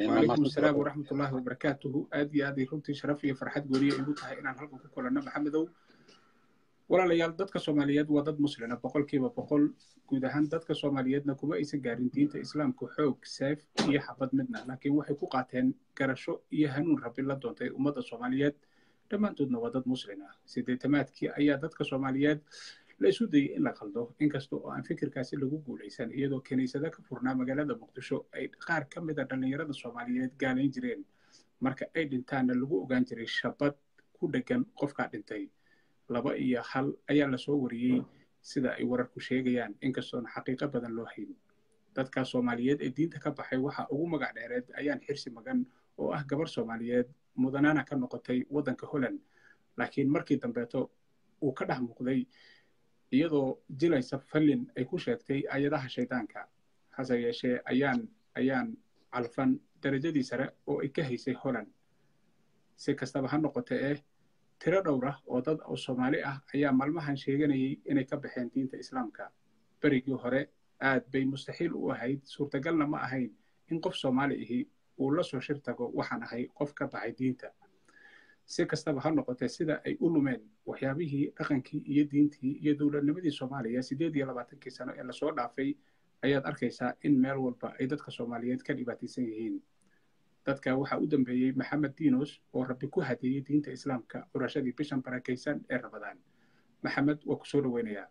waalaikum asalaam waraxmatullaahi wabarakaatuhu aad iyo aad runtii sharaf iyo farxad gooniya igu tahay inaan halkan ku kulanno maxamedow walaalayaal dadka soomaaliyeed waa dad muslina boqolkiiba boqol guud ahaan dadka soomaaliyeedna kuma aysan gaarin diinta islaamka xoog seef iyo xabad midna laakiin waxay ku qaateen garasho iyo hanuun rabbi la doontay ummadda soomaaliyeed dhammaantoodna waa dad muslin ah sideetamaadkii ayaa dadka soomaaliyeed la isu dayay in la qaldo inkasta oo aan fikirkaasi lagu guulaysan iyadoo kiniisado ka furnaa magaalada muqdisho ay qaar ka mid a dhallinyarada soomaaliyeed gaalayn jireen marka ay dhintaanna lagu ogaan jiray shabad ku dheggan qofkaa dhintay laba iyo hal ayaa la soo wariyey sida ay wararku sheegayaan inkastoona xaqiiqo badan loo hayn dadka soomaaliyeed ee diinta ka baxay waxa ugu magac dheereed ayaan xirsi magan oo ah gabar soomaaliyeed mudanaana ka noqotay waddanka holland laakiin markii dambeeto uu ka dhex muuqday iyadoo jilaysa fallin ay ku sheegtay ayadaha shaydaanka hase yeeshee ayaan ayaan calfan darajadii sare oo ay ka haysay holland si kastaba ha noqote eh tiro dhowr ah oo dad oo soomaali ah ayaa maalmahan sheeganayay inay ka baxeen diinta islaamka. Berigii hore aad bay mustaxiil u ahayd suurtagalna ma ahayn in qof soomaali ahi uu la soo shir tago waxaan ahay qof ka baxay diinta si kastaba ha noqotee sida ay u lumeen waxyaabihii dhaqankii iyo diintii iyo dowladnimadii soomaaliya siddeed iyo labaatankii sano ee la soo dhaafay ayaad arkaysaa in meel walba ay dadka soomaaliyeed ka dhibaataysan yihiin. Dadka waxaa u dambeeyey maxamed dinos oo rabbi ku hadeeyey diinta islaamka curashadii bishan barakaysan ee rabadaan maxamed waa ku soo dhoweynayaa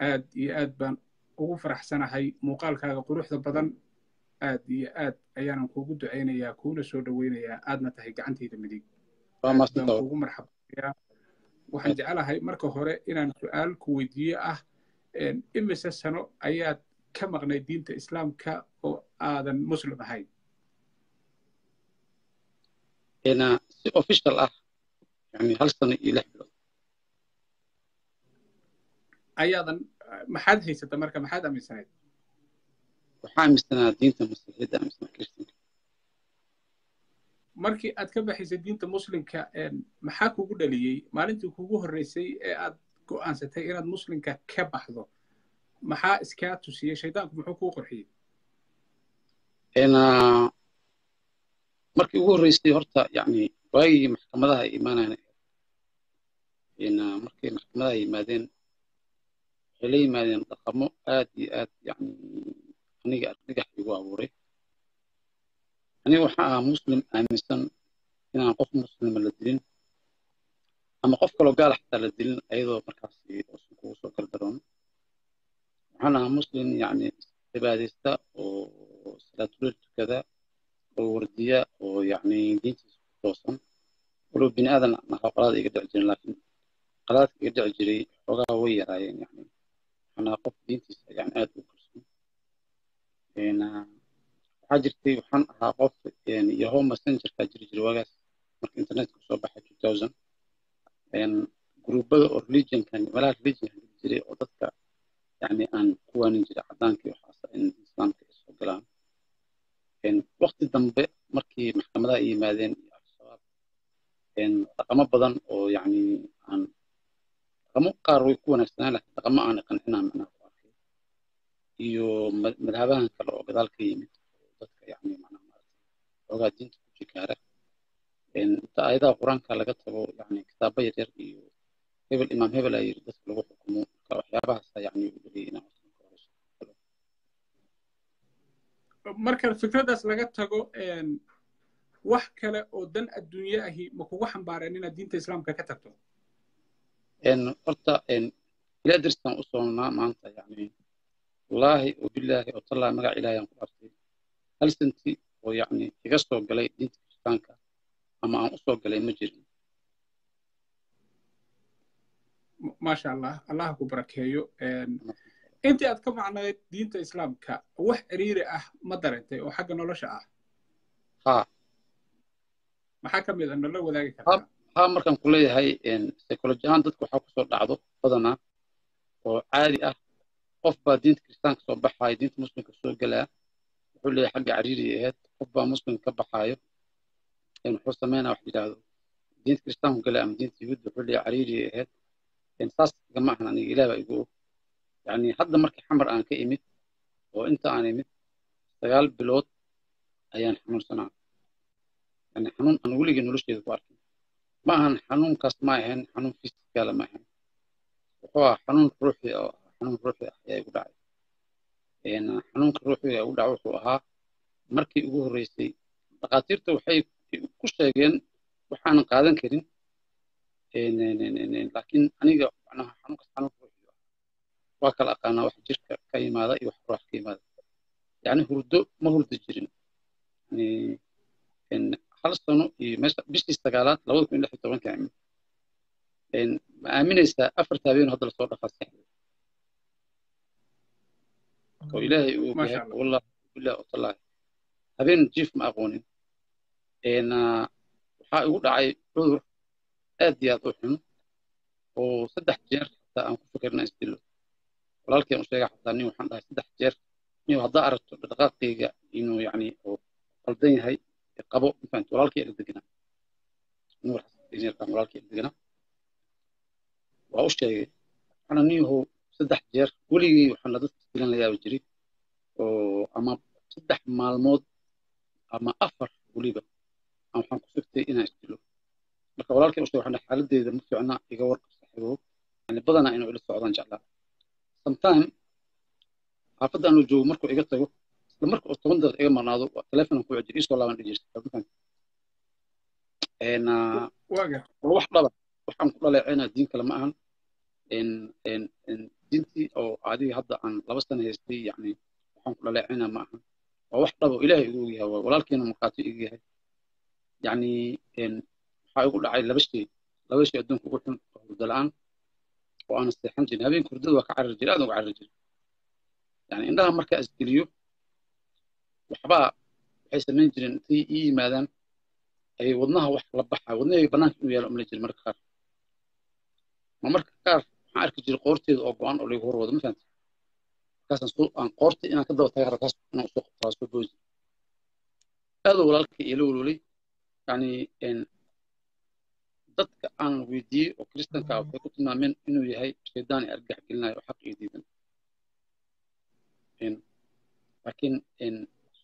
aad iyo aad baan ugu faraxsanahay muuqaalkaaga quruxda badan aad iyo aad ayaanan kuugu ducaynayaa kuuna soo dhoweynayaa aadna tahay gacantayda midig. Kuugu marxabayaa waxaan jecelahay marka hore inaan su'aal ku weydiiye ah imise sano ayaad ka maqnay diinta islaamka oo aadan muslim ahayn? Si official ah yani hal sano iyo lix bilood. Ayaadan maxaad haysata marka? Maxaad aaminsanayd waxaa aaminsanaa diinta masiixiyadda aaminsanaa kristanka markii aad ka baxaysay diinta muslimka maxaa kugu dhaliyey maalintii kugu horreysay ee aad go'aansatay inaad muslimka ka baxdo maxaa iskaa tusiyey shaydaanku muxuu kuu qorxiyey markii ugu horreysay horta yani waagii maxkamadaha ay imaanayna markay maxkamadaha yimaadeen waxay la yimaadeen dhaqamo aad iyo aad yani aniga argagax igu abuuray. Aniga waxaa ahaa muslim aaminsan inaan qof muslima la dilin ama qof kaloo gaala xataa la dilin ayadoo markaas uusan kugu soo gardaroon waxaan ahaa muslim yani cibaadaysta oo salaatuleel tukada oo wardiya oo yani diintiisa ku toosan. Walow bini aadan ahaa qolaada iga dhici jirin laakiin qolaadka iga dhici jiray xoogaa way yaraayeen yani waxaan ahaa qof diintiisa yani aad u waxaa jirtay waxaan ahaa qof yaho messengerkaa jiri jiray waagaas marka internetka soo baxay two thousand. Gruubada oo religionkan meelaha religionkan jiri jiray oo dadka yani aan ku waanin jiray cadaankii waxaas islaamka ay soo galaan. Wakti dambe markii maxkamadaha ay yimaadeen iyo al-shabaab dhaqamo badan oo yani aan dhaqamo qaar way ku wanaagsanaan laakiin dhaqamo aan qancinaa macnaha ku arkay iyo madhabahan kale oo gadaal ka yimid. Dadka yani macnaha maaragtay. Xoogaa diinta ku jikaara inta aayadaha qur'aanka laga tago yani kitaabo yaryar iyo hebel imaam hebel aa yiri dadka lagu xukumo. Marka waxyaabahaasa yani u dhaliyay inaan marka fikraddaas laga tago wax kale oo dan adduunye ahi ma kugu xambaareen inaad diinta islaamka ka tagto? Horta ilaa daristaan u soonnaa maanta yani wallaahi oo bilaahi oo tallaa magac ilaahi aan ku artay hal santi oo yani iga soo galay diinta kiristaanka ama aan u soo galay ma jirin. Maasha allah allah ku barakeeyo. Intii aad ka macnayd diinta islaamka wax ciriiri ah ma dareentay oo xagga nolosha ah? Ha maxaa ka mid a nala wadaagi kartaa ha markaan ku leeyahay psychology ahaan dadka waxaa ku soo dhacdo badanaa oo caadi ah qof baa diinta kiristaanka soo baxaayo diinta muslimka soo gelaa wuxuu leeyahay xagga cariiri ahayd qof baa muslim ka baxaayo wuxuu sameynaa wax yidhaahdo. Diinta kiristaanku gelaa ama diinta yuhuudda wuxuu leeyahay cariiri ahayd saas igama ahan aniga ilaah baa igu og. Yani hadda markii xamar aan ka imid oo inta aan imid sagaal bilood ayaan xanuunsanaa. Yani xanuun aan weligii nolosheeda ku arkin. Ma ahan xanuunkaas ma ahayn xanuun fisikala ma ahayn wuxuu ahaa xanuun ruuxi oo xanuun ruuxi ah ayaa igu dhacay. Xanuunka ruuxiga igu dhacay wuxuu ahaa markii ugu horreysay. Dhakhaatiirta waxay ku sheegeen waxaanan qaadan karin laakiin aniga macnaha xanuunkaas xanuun ruuxi ah waa kala aqaanaa wax jirka ka yimaada iyo wax ruux ka yimaada. Yani hurdo ma hurdi jirin. Hal sano iyo meesha bishii sagaalaad labada kun iyo lix iyo tobanka ma aaminaysaa afarta hadda la soo dhafaa sexda oo ilaahay uu yahay wallahi billahi watallahi habeen jiif ma aqoonin. Waxaa igu dhacay cudur aad iyo aad u xun oo saddex jeer xataa aan ku fikirna isdilo. Walaalkeen u sheega xataa nin waxaan dhahay saddex jeer inuu haddaa aragto dhaqaaqayga inuu yani oo qaldan yahay qabo. Mafahant walaalkii ila deganaa nuur xasan walaalkii waa u sheegay waxaana nin yahow saddex jeer. Weligii waxaana dadka dilan la yaabi jiray oo ama saddex maalmood ama afar weliba waxaan ku sigtay inaan isdilo. Marka walaalkii u sheegay waxaan xaaladdeeda ma fiicna iga warqab yani badanaa inuu ila socdaan jeclaa. Sometime xaafadda aanu joogo markuu iga tago isla marka uu toban daqiiq iga marnaado telefonan ku wajir isoo laaban waa wax dhaba waxaan ku dhaleecaynaa diin kale ma ahan diintii oo adiga hadda aan laba sano haystay yani waxaan ku dhaleecaynaa ma ahan waa wax dhabo ilaahay igu ogyahay waa walaalkeena markhaati igu yahay. Yani waxaa igu dhacay laba shay laba shay adduunka ugu xun oo hurdo la'aan oo aanan seexan jirin. Habeenka hurdada waa ka carari jiray aad uga carari jiray. Yani indhaha markaa isgeliyo waxbaa waxay samayn jireen intay ii yimaadaan ay wadnaha wax la baxaa wadnahayga bannaanka inuu yaalo umala jirin marka qaar. Ma marka qaar waxaan arki jiray qoorteeda oo go-an oo laygu horwado? Ma fahamti markaasaan qoorta inaan ka daba taga rakaas inaan u soo qabtaa soo booji aadoo walaalka iila walwalay. Yani dadka aan weydiiyey oo kiristanka waxay ku tilmaameen inuu yahay shaydaan argax gelinayo oo xaq iyo diidan. Laakiin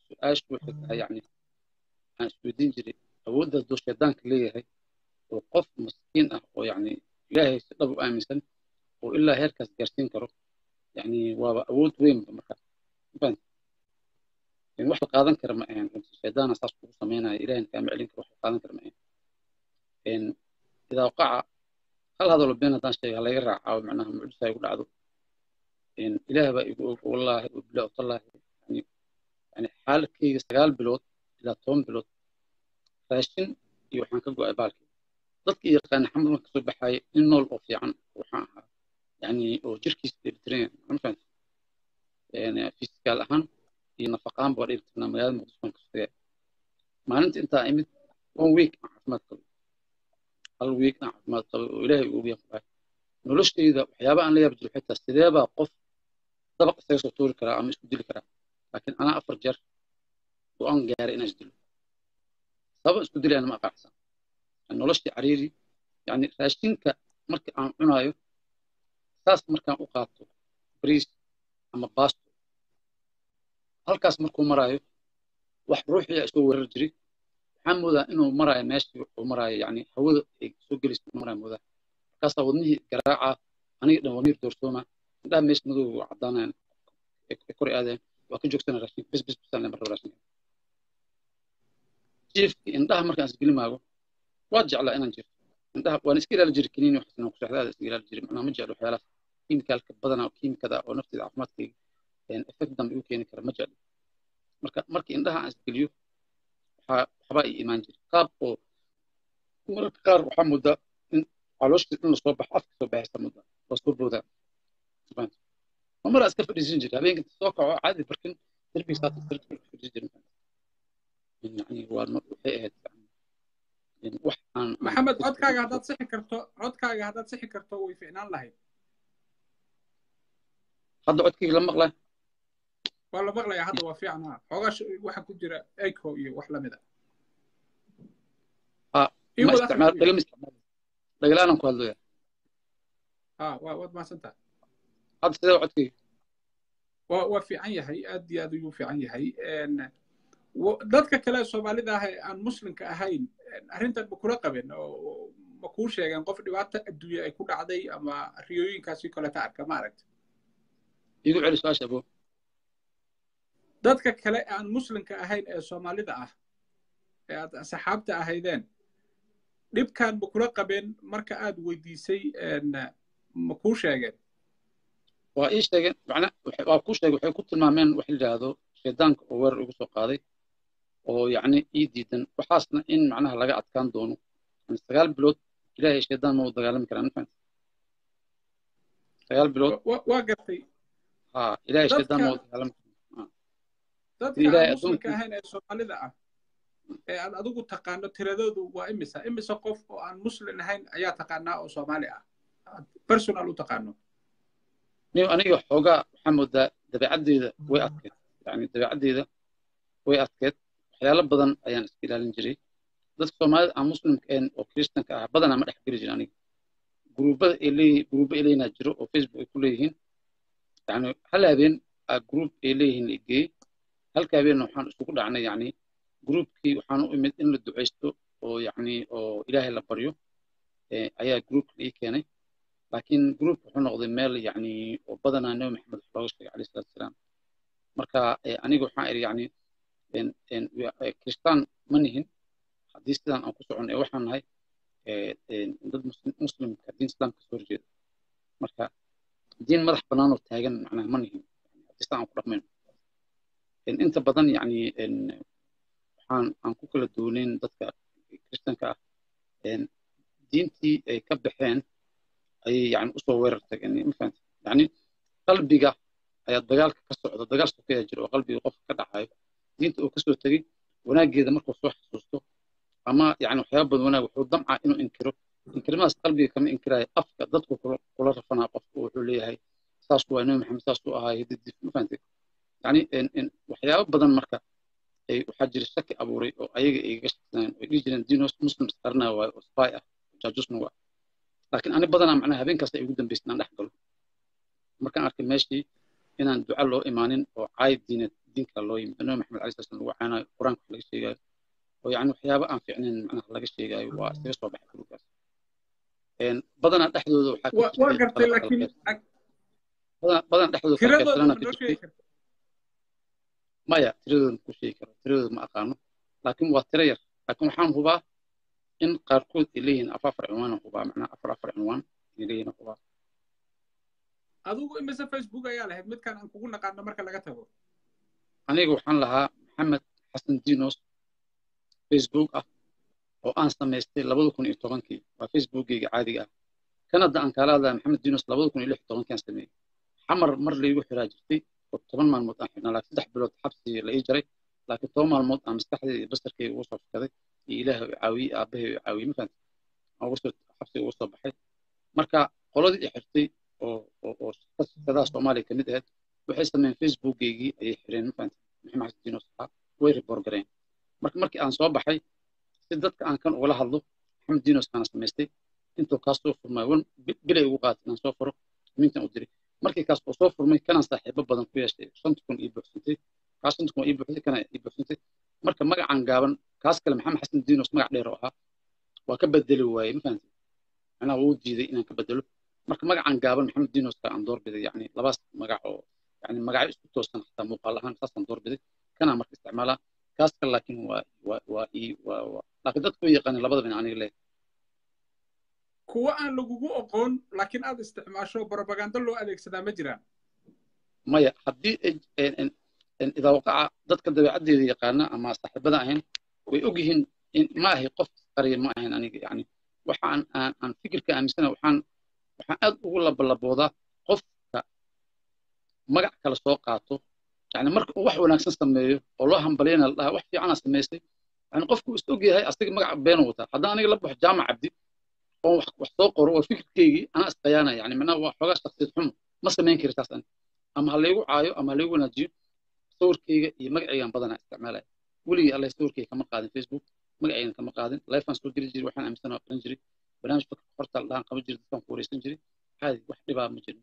su'aashu waxay tahay yani aan isweydiin jiray awoodda hadduu shaydaanka leeyahay oo qof maskiin ah oo yani ilaahay si dhab u aaminsan oo ilaa heerkaas gaarsiin karo. Yani waaba awood weynba markaas wax qaadan kara ma ahan. Shaydaana saas kugu samaynaya ilahayna kaama celin karo wax qaadan kara ma ahan. Idaa hal hadalo been haddaan sheega halaga raacaawo macnaha mucjisa igu dhacdo. Ilaah baa igu og wallaahi watallaahi yani xaaladkayga sagaal bilood ilaa toban bilood raashin iyo waxaan ka go'ay baalkii dadka yaqaana xamad marka soo baxaaya in nool oo fiican waxaan ahaa yani oo jirkiisa dheelitiran mafahant ahaan iyo nafaqaanba waa dheelitirnaa magaalada muqdisho baan ka soo tagay maalinta intaa imid one week aan caafimaad qabay hal week aan caafimaad qabay oo ilaahay ugu kubahay noloshayda waxyaaba aan la yaab jiro xitaa sideebaa qof dabaq isaga soo tuuri karaa ama isku dili karaa laakiin anaa afar jeer go'aan gaaray inaan isdilo sabab isku dilayana ma aqaacsan noloshii cariiri yani raashinka marka aan cunaayo saas markaan u qaato bariis ama baasto halkaas markuu maraayo wax ruuxiya isoo weerar jiray waxaan moodaa inuu maraayo meeshii uu maraayo yani hawada ay soo gelaysa maraayo moodaa. Markaasaa wadnihii garaaca aniga dhan wamiir doorsooma. Indhaha meesha madowga waa caddaanayan ay kor aadayan waa ka joogsana besaan lemar rabo raashinka jiifkii indhaha markaan isgeli maago waa jeclaa inaan jirto indhaha waan iska ilaali jiri kaniin waxaasna ku socdaada iska ilaali jiri macnaha ma jeclo waxyaalaas kiimikaalka badanaa oo kiimikada oo naftida caafimaadkayga effect dambe igu keeni kara ma jeclo marka marka indhaha aan isgeliyo waxaa waxbaa ii imaan jiri qaab oo mararka qaar waxaa moodaa in calooshii in la soo baxo afka soo baxaysa moodaa la soo boodaa ma maraa iska fadhiisan jiri habeenka inta soo kaco caadi barkin darbigiisaas darbiga fadhiisan jiri yani waa waxay ahayd maxamed codkaaga haddaad sixi karto codkaaga haddaad sixi karto way ficnaan lahayd. Hadda codkayga la maqlay? Waa la maqlayaa hadda waa fiican ha xoogaa waxa ku jira echo iyo wax la mid a ma isticmaal dhagama isticmaal. Dhagalaanan ku hadlaya. Ha waa waad mahadsantaha hadda sidee codkayga waa waa fiican yahay aad iyo aad ayuu fiican yahay. Dadka kale soomaalida ah ee aan muslimka ahayn arrintan ma kula qaben oo ma kuu sheegeen qof dhibaato adduunya ay ku dhacday ama riyooyinkaasi kaleta arka ma aragta igu celi su'aasha abo dadka kale aan muslimka ahayn ee soomaalida ah ee aad saxaabta ahaydeen dhibkan ma kula qabeen marka aad weydiisay ma kuu sheegeen? Waa ii sheegeen macna waa kuu sheegay waxay ku tilmaameen wax la yidhaahdo shaydaanka oo weerar igu soo qaaday oo yacni ii diidan waxaasna in macnaha laga adkaan doono. Sagaal bilood ilaahay shaydaan ma u dagaalami karaa ma fahanta sagaal bilood? Waa gartay ha ilaahay shaydaan ma u dagaalami karaa dadka muslimka ahayn ee soomaalida ah ee aad adigu taqaano tiradoodu waa imisa imisa qof oo aan muslim ahayn ayaa taqaanaa oo soomaali ah. Personal u taqaano. Niyo aniga xoogaa waxaa moodaa dabeecaddeeda way adkeed. Yani dabeecaddeeda way adkeed waxyaalo badan ayaan iska ilaalin jiray. Dadka soomaalida aan muslimka ahayn oo kiristanka ah badanaa ma dhex geli jirin aniga. Gruubada ay gruubo ay jiro oo facebook ay ku leeyihiin. Yani hal habeen gruub ay leeyihiin la geeyey halka habeenna waxaan isugu dhacnay yani gruubkii waxaan u imid in la ducaysto oo yani oo ilaahay la baryo. Ayaa gruubka ii keenay. Laakiin gruubka wuxuu noqday meel yani oo badanaa nebi maxamed wax looga sheegay alayhi salatu wasalaam marka aniga waxaan iri yani kiristaan ma nihin. Haddii sidaan aan ku socon ee waxaan nahay dad muslimka diin islaamka soo horjeeda marka diin madax bannaan oo taagan macnaha ma nihin. Haddii sidaan aan ku dhaqmayno inta badan yani waxaan aan ku kala duwaneyn dadka kiristanka ah. Diintii ay ka baxeen ayay yani u soo weerar tageen. Ma fahamta yani qalbiga ayaa dagaalka ka socda dagaal sokeeya jira oo qalbiga qofka ka dhacayo diinta uu ka soo tegey wanaaggeeda markuu soo xasuusto ama yani waxyaaba badan wanaag wuxuu damcaa inuu inkiro. Inkirmadaas qalbiga kama inkiraayo afka dadku kula rafanaa qofku wuxuu leeyahay. Saas waa nabi maxamed saas u ahaa hididif ma fahamtay yani waxyaaba badan marka waxaa jira shaki abuuray oo ayaga igaga shaksanayeen oo dhihi jireen diin muslims qarinaya waayo oo spy ah jaajusna waa. Laakiin ani badanaa macnaha habeenkaas ay ugu dambaysay inaan dhex galo. Markaan arkay meeshii inaan duca loo imaanin oo caayid diineed diinka loo yimid. Nabi maxamed alai slam lagu caanayo qur'aanka wax laga sheegayo oo yani waxyaaba aan fiicnayn macnaha laga sheegayo waa isaga soo baxay gruubkaas badanaa dhexdooda waxaa waa gartay laakiin badanaa dhexdooda maya tiradooda ku sheegi karo tiradooda ma aqaano. Laakiin waa tiro yar. Laakiin waxaan hubaa in qaarkood ay leeyihiin afar afar cinwaan hubaa macnaha afar afar cinwaan ay leeyihiin hubaa. Adigu imise facebook ayaa lahayd midkaan aan kugu naqaano marka laga tago aniga waxaan lahaa maxamed xasan dinos facebook ah oo aan samaystay labada kun iyo tobankii. Waa facebookgeyga caadiga ah. Kanada aan kaala hadlaya maxamed dinos labada kun iyo lix tobankii aan sameeyey xamar mar laygu xiraa jirtay oo toban maalmood aan xidhnaa laakiin saddex bilood xabsi la ii jaray. Laakiin toban maalmood aan maskaxdayda iyo basarkayga ugu soo fakaday iyo ilaahay u caawiyey aabbahay u caawiyey ma fahamtay aan ugu soo xabsiga ugu soo baxay. Marka qoladii i xirtay oo oo oo shirkadaha soomaaliya ka mid ahayd waxay sameeyeen facebookgeygii ayay xireen. Dinos way report gareen. Marka markii aan soo baxay si dadka aan kan ugala hadlo maxamed dinos kaana samaystay intuu kaas soo furmay wan bilay ugu qaatay inaan soo furo. Mintan u diray. Markii kaas oo soo furmay kanaan saaxiibo badan ku yeeshay shanta kun ii buuxsantay. Kaas shanta kun ii buuxsantay kana ii buuxsantay. Marka magacaan gaaban kaas kale maxamed xasan dinos magac dheer oo ahaa. Waa ka bedeli waayey ma fahamtay macnaha wuu diiday inaan ka bedelo. Marka magacaan gaaban maxamed dinoska aan doorbiday yani labaas magac oo yani magacyo isku toosan xataa muuqaal ahaan saasaan doorbiday kanaa marka isticmaalaa kaas kale laakiin waa waa waa ii waa waa laakiin dadku way yaqaanin labadaba in aniga leeyahay kuwa aan lagugu oqoon laakiin aad isticmaasho barobaganda loo adeegsadaa ma jiraan maya haddii idaa waqaca dadka dabeecaddeeda yaqaana ama saaxiibada ahayn way og yihiin ma ahay qof qariya ma ahayn aniga yani waxaan aan aan fikirka aaminsana waxaan waxaan aad ugu labalaboodaa magac kale soo qaato. Yani marka uu wax wanaagsan sameeyo oo loo hambalyana la dhaha wax fiicana samaystay yani qofku is og yahay asaga magac beena wataa. Haddaan aniga la baxo jaamac cabdi oo wax soo qoro oo fikirkeygii anaa isqayaana yani macnaha waa xoogaa shaksiyad xumo ma samayn kari ani. Ama ha laygu caayo ama ha laygu wanaajiyo sawirkeyga iyo magaceygaan badanaa isticmaalaya. Weligii alle sawirkeyga kama qaadin facebook magaceygan kama qaadin. Lifeaan soo geli jiray waxaan aaminsanaa qaran jiray. Barnaamij fakr horta dhahan qaban jiray dadkaan ku wareysan jiray. Caadi wax dhibaa ma jirin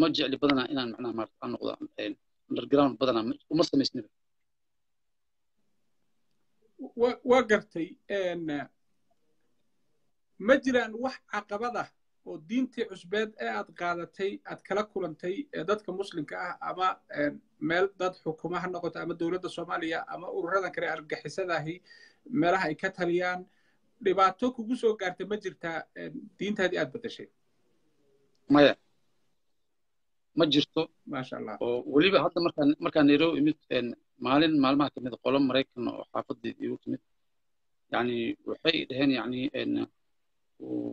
ma jecli badanaa inaan macnaha maarata aan noqdo underground badanaa uma samaysniba waa gartay ma jiraan wax caqabad ah oo diintii cusbeed ee aad qaadatay aad kala kulantay dadka muslimka ah ama meel dad xukuma ha noqoto ama dowladda soomaaliya ama ururadan kale argixisadahi meelaha ay ka taliyaan dhibaato kugu soo gaartay ma jirtaa diintaadii aad bedeshay maya ma jirto oo weliba hadda markaan markaan nairobi imid maalin maalmaha ka mid qolo maraykan oo xaafadeed igu timid. Yani waxay dhaheen yani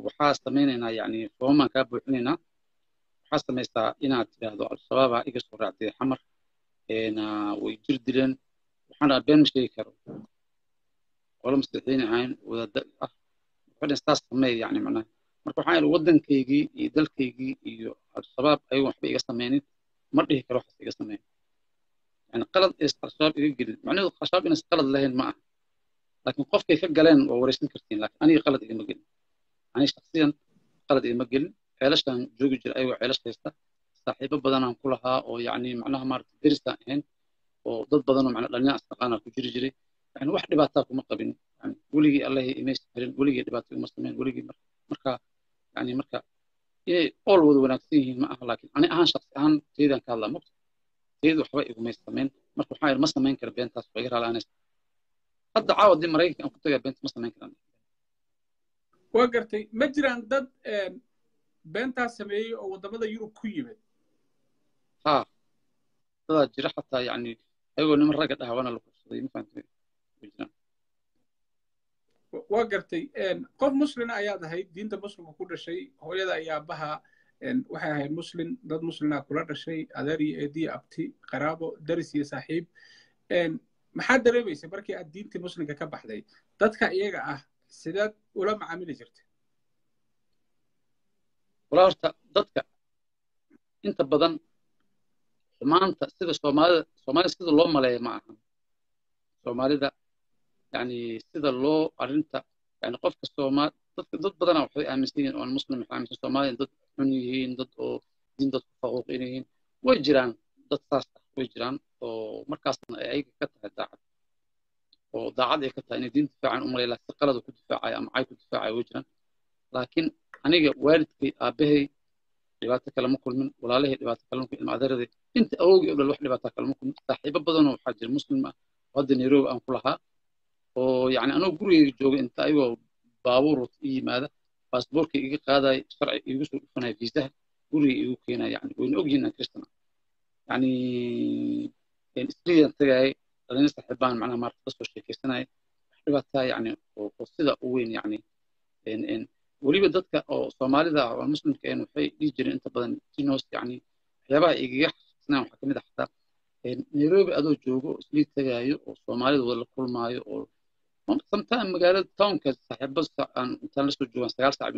waxaa samaynaynaa yani foomaan kaa buuxinaynaa. Waxaa samaysaa inaad tidhaahdo al-shabaaba iga soo raacday xamar. Way jir dileen. Waxaan dhaha been ma sheegi karo. Qolo masiixiin ahayn wadaada ah. Waxay saas sameey yani macnaha marka waxaan idhi waddankaygii iyo dalkaygii iyo al-shabaab ayagu waxba iga sameynin ma dhihi karo waxaas iga sameyn. Yani qalad is al-shabaab iga gelin. Macnaheedu al-shabaab inays qalad lahayn ma aha. Laakiin qofkay ka galeen waa wareysan kartiin laakiin aniga qalad igama gelin. Aniga shaksiyan qalad igama gelin. Ceelashaan joogi jira ayagoo ceelash haysta. Saaxiibo badanaan ku lahaa oo yani macnaha maarata derisaan ahayn oo dad badanoo macna dhalinyar istaqaanaa ku jiri jiray. Yani wax dhibaataa kuma qabin. Weligii allahi imays xirin weligii dhibaato uma sameyn weligii marka yani marka inay ool wada wanaagsan yihiin ma aha laakiin ani ahaan shaksi ahaan teydaan ka hadlaa mogta teydu waxba igumay sameyn marka waxaan idhi ma samayn kara beentaas waa iga raalaanaysa hadda caawa dii maraykanka aan ku tagaa beenta ma samayn karaan. Waa gartay ma jiraan dad beentaas sameeyey oo waddamada yurub ku yimid? Ha dadaa jira xataa yani ayagoo niman ragga dhaha waana la kursaday ma fahamtay jiraan waa gartay qof muslina ayaad ahayd diinta muslimka ku dhashay hooyada iyo aabbaha waxay ahayd muslim dad muslina kula dhashay adeer iyo eediyo abti qaraabo daris iyo saaxiib. Maxaad dareemaysay markii aad diintii muslimka ka baxday? Dadka iyaga ah sidaad ula macaamili jirtay. Walaa horta dadka inta badan xumaanta sida soomaalida soomaalida sida loo maleeya ma ahan soomaalida yani sida loo arrinta yani qofka soomaal dadka dad badana waxay aaminsan yihiin oon muslim waxay aaminsan soomaalida dad xun yihiin dad oo diin dad ku faquuqin yihiin way jiraan dad saas ah way jiraan oo markaasna ay ayaga ka tahay daacad oo daacad ay ka tahay inay diin difaacan u malay laakiin si qalada ku difaacaya ama cay ku difaacaya way jiraan. Laakiin aniga waalidkay aabbahay dhibaato kalama kulmin walaalahay dhibaato kalama kulmin ilmaadaradii inta awowgii o dhan wax dhibaato kalama kulmin saaxiibo badanoo waxaa jira muslim ah oo hadda nairobi aan ku lahaa oo yani anoo gurigeyga jooga inta ayagoo baabuur i yimaada baasboorkay iga qaadaya sharci igu soo dhufanaya viisaha guriga igu keenaya. Yani wayna ogyihiin aan kristan yani isliyan tagayay dhalin saaxiibaan macnaha maarta ka soo sheekaysanaya wax dhibaataa yani oo sida u weyn yani weliba dadka oo soomaalida ah oo muslimka een waxay dhihi jireen inta badan tinos yani waxyaabaha igaga xasuusnaa waxaa ka mid ah xataa nairobi adoo joogo oo islii tagaayo oo soomaalida wada la kulmaayo oo sometime magaalada townka saaxiibo aan intaan la soo joogaan sagaal saac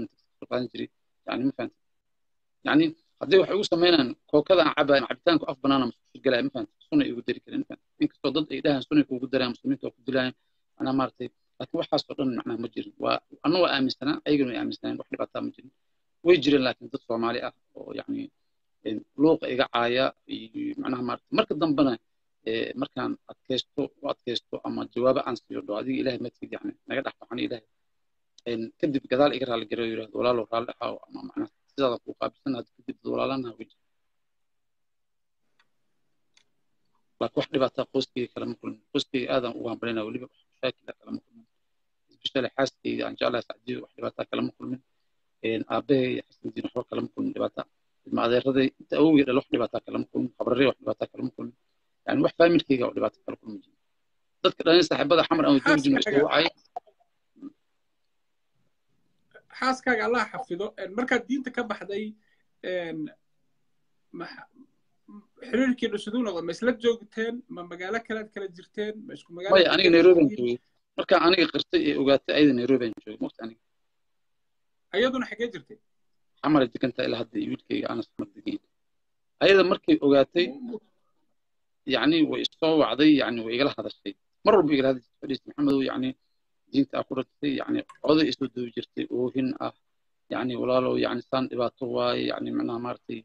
qaadan jiray yani ma fahanta yani haddii waxay ugu sameynayaan kookada aan cabayan cabitaanku af banaana galaya ma fahanta sunay igu dari karin ma inkastoo dad ay dhahaan sunay kuugu darayaan muslimiinta waa ku dilayaan macnaa maaragtay laakiin waxaasoo dhan macnaha ma jirin. Waa anna waa aaminsanaa ayagana way aaminsaneen wax dhibaataa ma jirin. Way jireen laakiin dad soomaali ah oo yani luuqa iga caaya iyo macnaha maaragtay marka dambena markaan adkaysto u adkaysto ama jawaabo aan siiyo dho adiga ilahay madkid yani naga dhex baxan ilahay kadib gadaal iga raali gareyo yiraahdo walaalo raali dhaxaaw ama macnaha sidaada kuu qaabilsan hadda kadib walaalanaha way jira laakiin wax dhibaataa qoyskayga kalama kulmin. Qoyskayga aadaan ugu hambalinaa weliba wax mashaakila kalama kulmin. Especially xaaskayga aan jeclahay sacdiyo wax dhibaataa kalama kulmin. Aabbahay xasandiin waxba kalama kulmin dhibaataa ilma inta awowgii dhal wax dhibaataa kalama kulmin. Habrarey wax dhibaataa kalama kulmin yani wax faamilkayga oo dhibaato kala kulmi jira dadka dhalin saaxiibada xamar aan joogi jirno isla wacay xaaskaaga allah xafido markaad diinta ka baxday xiriirkiinu siduu noqdo ma isla joogteen ma magaalo kalead kala jirteen ma isku magaalo maya aniga nairobi aan joogay markaan aniga qirtay ee ogaatay ayada nairobi aan joogay mogta aniga ayaduna xagee jirtay xamara degantaa ilaa hadda wiilkayga anas xamar degayn ayada markay ogaatay yani way isoo wacday yani way igala hadashay mar walba igala hadashay fadhiis maxamedow yani diinta ku dhagtay yani coday isoo duubi jirtay oohin ah yani walaalow yani saan dhibaato waaye yani macnaha maaragtay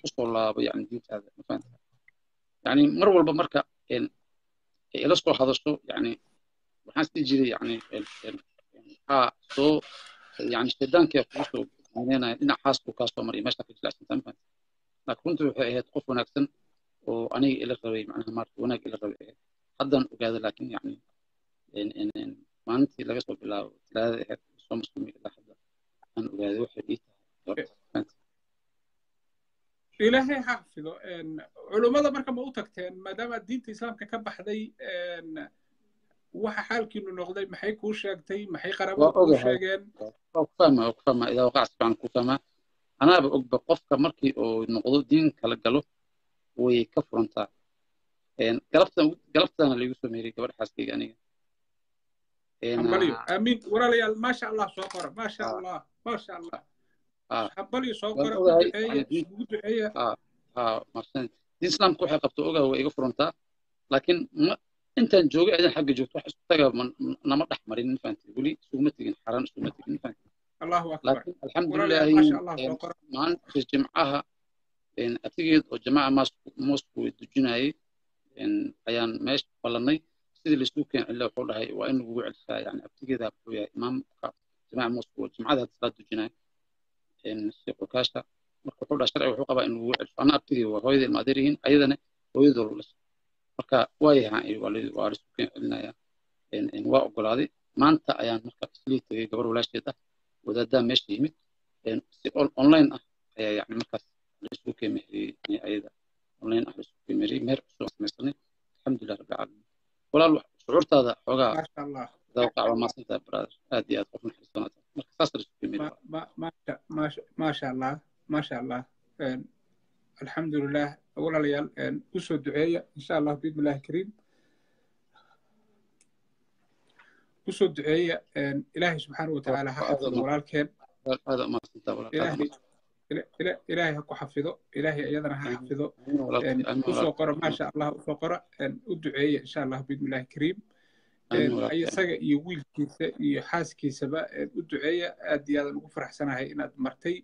ku soo laabo yani diintaada mafahanta yani mar walba marka ila soo hadasho yani waxaan sii jiray yani maxaa soo yani shaydaankee kugu soo meenaya dhinacaas buu kaa maraya meeshaa ka jilacsantaa mafahanta laakiin runtii waxay ahayd qof wanaagsan oo aniga ila rabay macnaha maarta wanaag ila rabay ahayd haddaan ogaada laakiin yani maalintii laga soo bilaabo talaadada ahayd soo muslimay ilaa hadda aan ogaaday waxay ii tahay. Ilaahay ha xafido culummada marka ma u tagteen maadaama diinta islaamka ka baxday waxa xaalkiinu noqday maxay kuu sheegtay maxay qarabada kuu sheegeen? Idaa fiican kufahma anaaba ogba qofka markii uu noqdo diin kala galo way ka furantaa. Galabtan galabtana laigu soo aniga. Amiin walaalayaal maasha allah soo qora maasha allah maasha allah hambalyo soo qora ugu duceeya marsan diin islaamka waxay qabto ogaa way iga furantaa laakiin intaan joogay adan xagga joogto wax isku taga nama dhex marin mafahanti weli isuguma tegin xaraan isuguma tegin mafahanti laakiin alxamdulilaahi maalinta jimcaha atigeed oo jamaaca moscow way dujinayay ayaan meesha ballanay. Sidii laisuu keen cille wuxuu dhahay waa in lagugu celshaa yani abtigeeda wuxuu yahay imaamka jamaaca moscow jimcada hadda salaad dujinaya sheekh ukaasha marka wuxuu dhahay sharciga wuxuu qabaa in lagugu celsho ana abtigey waa hooyada ilma adeer yihiin ayadana hooyadoo marka waa yahaan waa laisuu keen celinaya. Waa ogolaaday. Maanta ayaan marka islii tegay gabar walaasheed ah wadaaddaa meesha yimid. Si online ah ayaa yani markaas laisuu keen meheriyey ayada online ah laisuu keen meheriyey meher cusub aan samaysanay alxamdulilah rabbi caalamiin walaal shucuurtaada xoogaa dawqac waa maasantahay brother aad iyo aad qof naxariisanaata marka saas laisuu keen meheriyey maasha allah maasha allah alxamdulilah walaalayaal u soo duceeya insha allah biidni illahi kariim u soo duceeya ilaahay subxaana watacaala ha xafido walaalkeen ilaahay ha ku xafido ilaahay iyadana ha xafido. Usoo qora maasha allah u soo qora u duceeya insha allah biidni illahi kariim isaga iyo wiilkiisa iyo xaaskiisaba u duceeya aad iyo aadan ugu faraxsanahay inaad martay.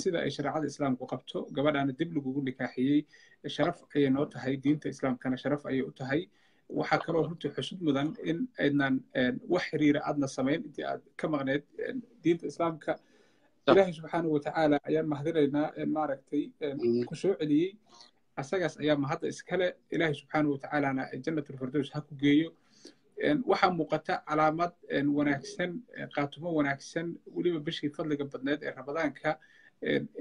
Sida ay shareecada islaamku qabto gabadhaana dib lagugu nikaaxiyey sharaf ayay noo tahay diinta islaamkana sharaf ayay u tahay. Waxaa kaloo runtii xusud mudan in aydnan wax xiriira aadna samayn intii aad ka maqneed diinta islaamka ilaahay subxaanahu watacaala ayaan mahadinaynaa maaragtay ku soo celiyey. Asagaas ayaa mahadda iskale ilaahay subxaanahu watacaalana jannatulfirdows ha ku geeyo. Waxaa muuqata calaamad wanaagsan qaatumo wanaagsan weliba bishii fadliga badneed ee ramadaanka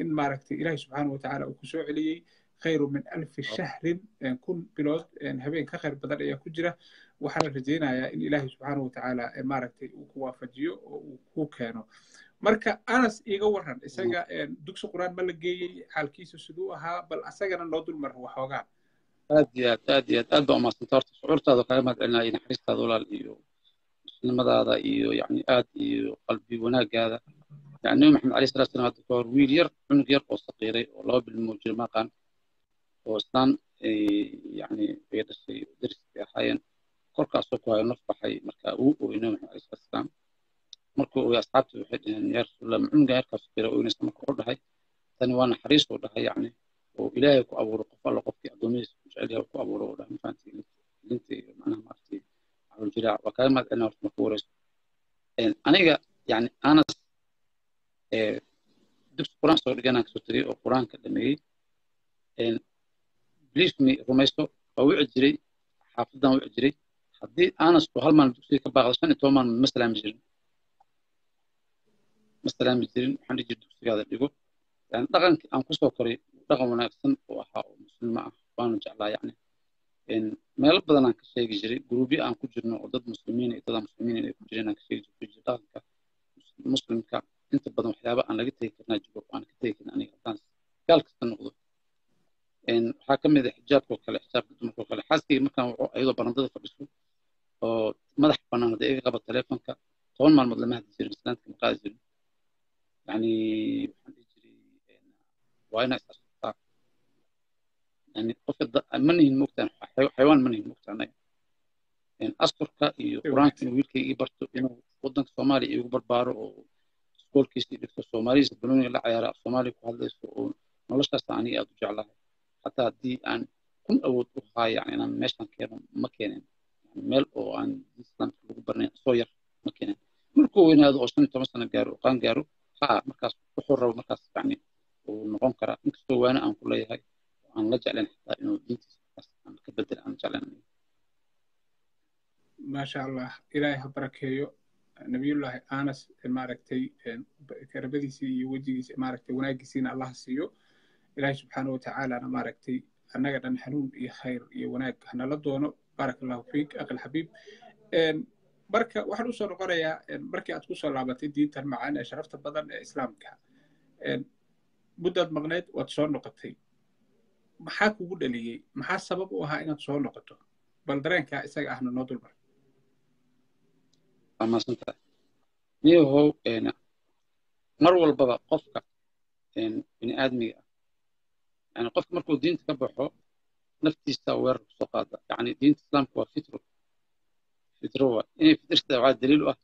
in maaragtay ilaahay subxaanahu watacaala uu ku soo celiyey. Khayru min alfi shahrin kun bilood habeen ka khayr badan ayaa ku jira. Waxaana rajaynayaa in ilaahay subxaanahu watacaala maaragtay uu ku waafajiyo oo uu ku keeno marka anas iiga waran isaga dugsi quraan ma la geeyey xaalkiisa siduu ahaa bal asagana noo dulmar waxoogaa aad iyo aad aad iyo aad aad baa umadsanta horta shucuurtaada kaga mahad celinaya naxariistaada walaal iyo muslimadaada iyo yani aad iyo qalbi wanaagaada yani nabi maxamed alayhi salatu salam hadda kahor wiil yar cunug yar oo saqiiray oo laba bilmoo jira maaqaan oo islaan yani ay dhashay dariskay ahaayeen korkaasoo ku hayo naf baxay. Marka uu ooyey nabi maxamed alayhi salatu salaam markuu ooyey asxaabtii waxay dhaheen yaa rasuulallah cunuga yarkaas saqiira ooynaysa marka wuxuu dhahay. Tani waa naxariis uu dhahay yani oo ilaahay ku abuuro qof alla qofkii addoomihiisa ku jecel yahay ku abuuro oo dhahay. Mafahanti linta iyo macnaha maaragtay caruljiraac waa kaaga mahad celina horta marka wareyso. Aniga yani anas dugsi quraan soo dhiganaan ka soo tegey oo quraanka dhameeyey. Believe me rumaysto waa wici jiray xaafadan wici jiray haddii anas uu hal maalin dugsiga ka baaqdo shan iyo toban maalin ma salaami jirin ma salaami jirin waxaan dhihi jiray dugsigaada dhigo. Yani dhaqankii aan ku soo koray dhaqan wanaagsan oo ahaa oo muslima ah waanu jeclaa yani meelo badan aan ka sheegi jiray guruubyo aan ku jirno oo dad muslimiin iyo dadaan muslimiin inay ku jireen aan ka sheegi jiray dhaqanka muslimka. Inta badan waxyaaba aan laga tegi karnaa jiro aan ka tegi karin aniga haddaan gaal kasta noqdo. Waxaa ka mid ah xijaabkoo kale xijaabka dumarkoo kale. Xaaskayga markaan waco ayadoo barandada fadhiso oo madax bannaan hadda iga qaba telefonka toban maalmood lama hadli jirin islaantka ma jirin yani waa inaa isarsataa yani qofka ma nihin mogtaan xayawaan ma nihin mogtaan anaga asturka iyo qur'aanka inuu wiilkayga ii barto inuu waddanka soomaaliya iigu barbaaro oo iskoolkiisii dhigto soomaalihiisa banooniga la ciyaara af soomaaliya ku hadlayso oo noloshaas aniga aad u jeclahay xataa haddii aan kun awood u haaya yani inaan keeno ma keenin meel oo aan islaamka lagu barnayn soo yar ma keenin markuu weynaado oo shan iyo toban sano gaaro oo qaan gaaro markaas wuxuu rabo markaas yani uu noqon karaa inkastoo waana aan ku leeyahay aan la jeclayn xataa inuu diintiisa aan ka bedel aan jeclayn. Maasha allah ilaahay ha barakeeyo. Nabiyullaahi anas maaragtay karabadiisii iyo wejigiisa maaragtay wanaagiisiina allah siiyo. Ilaahay subxaana watacaalana maaragtay annaga dhan xanuun iyo khayr iyo wanaag hanala doono. Baarak allahu fiik aqal xabiib marka waxaan u soo noqonayaa markii aad ku soo laabatay diintan macaan ee sharafta badan ee islaamka muddaad maqneyd waad soo noqotay. Maxaa kugu dhaliyey maxaa sabab u ahaa inaad soo noqoto? Bal dareenkaa isaga ahna noo dulmar. Waa maasantahay niyahow mar walbaba qofka bini aadmiga ah yani qofka markuu diinta ka baxo naftiisa weerar ku soo qaada. Yani diinta islaamka waa fitro fitro waa inay fitrta waxaa daliil u ah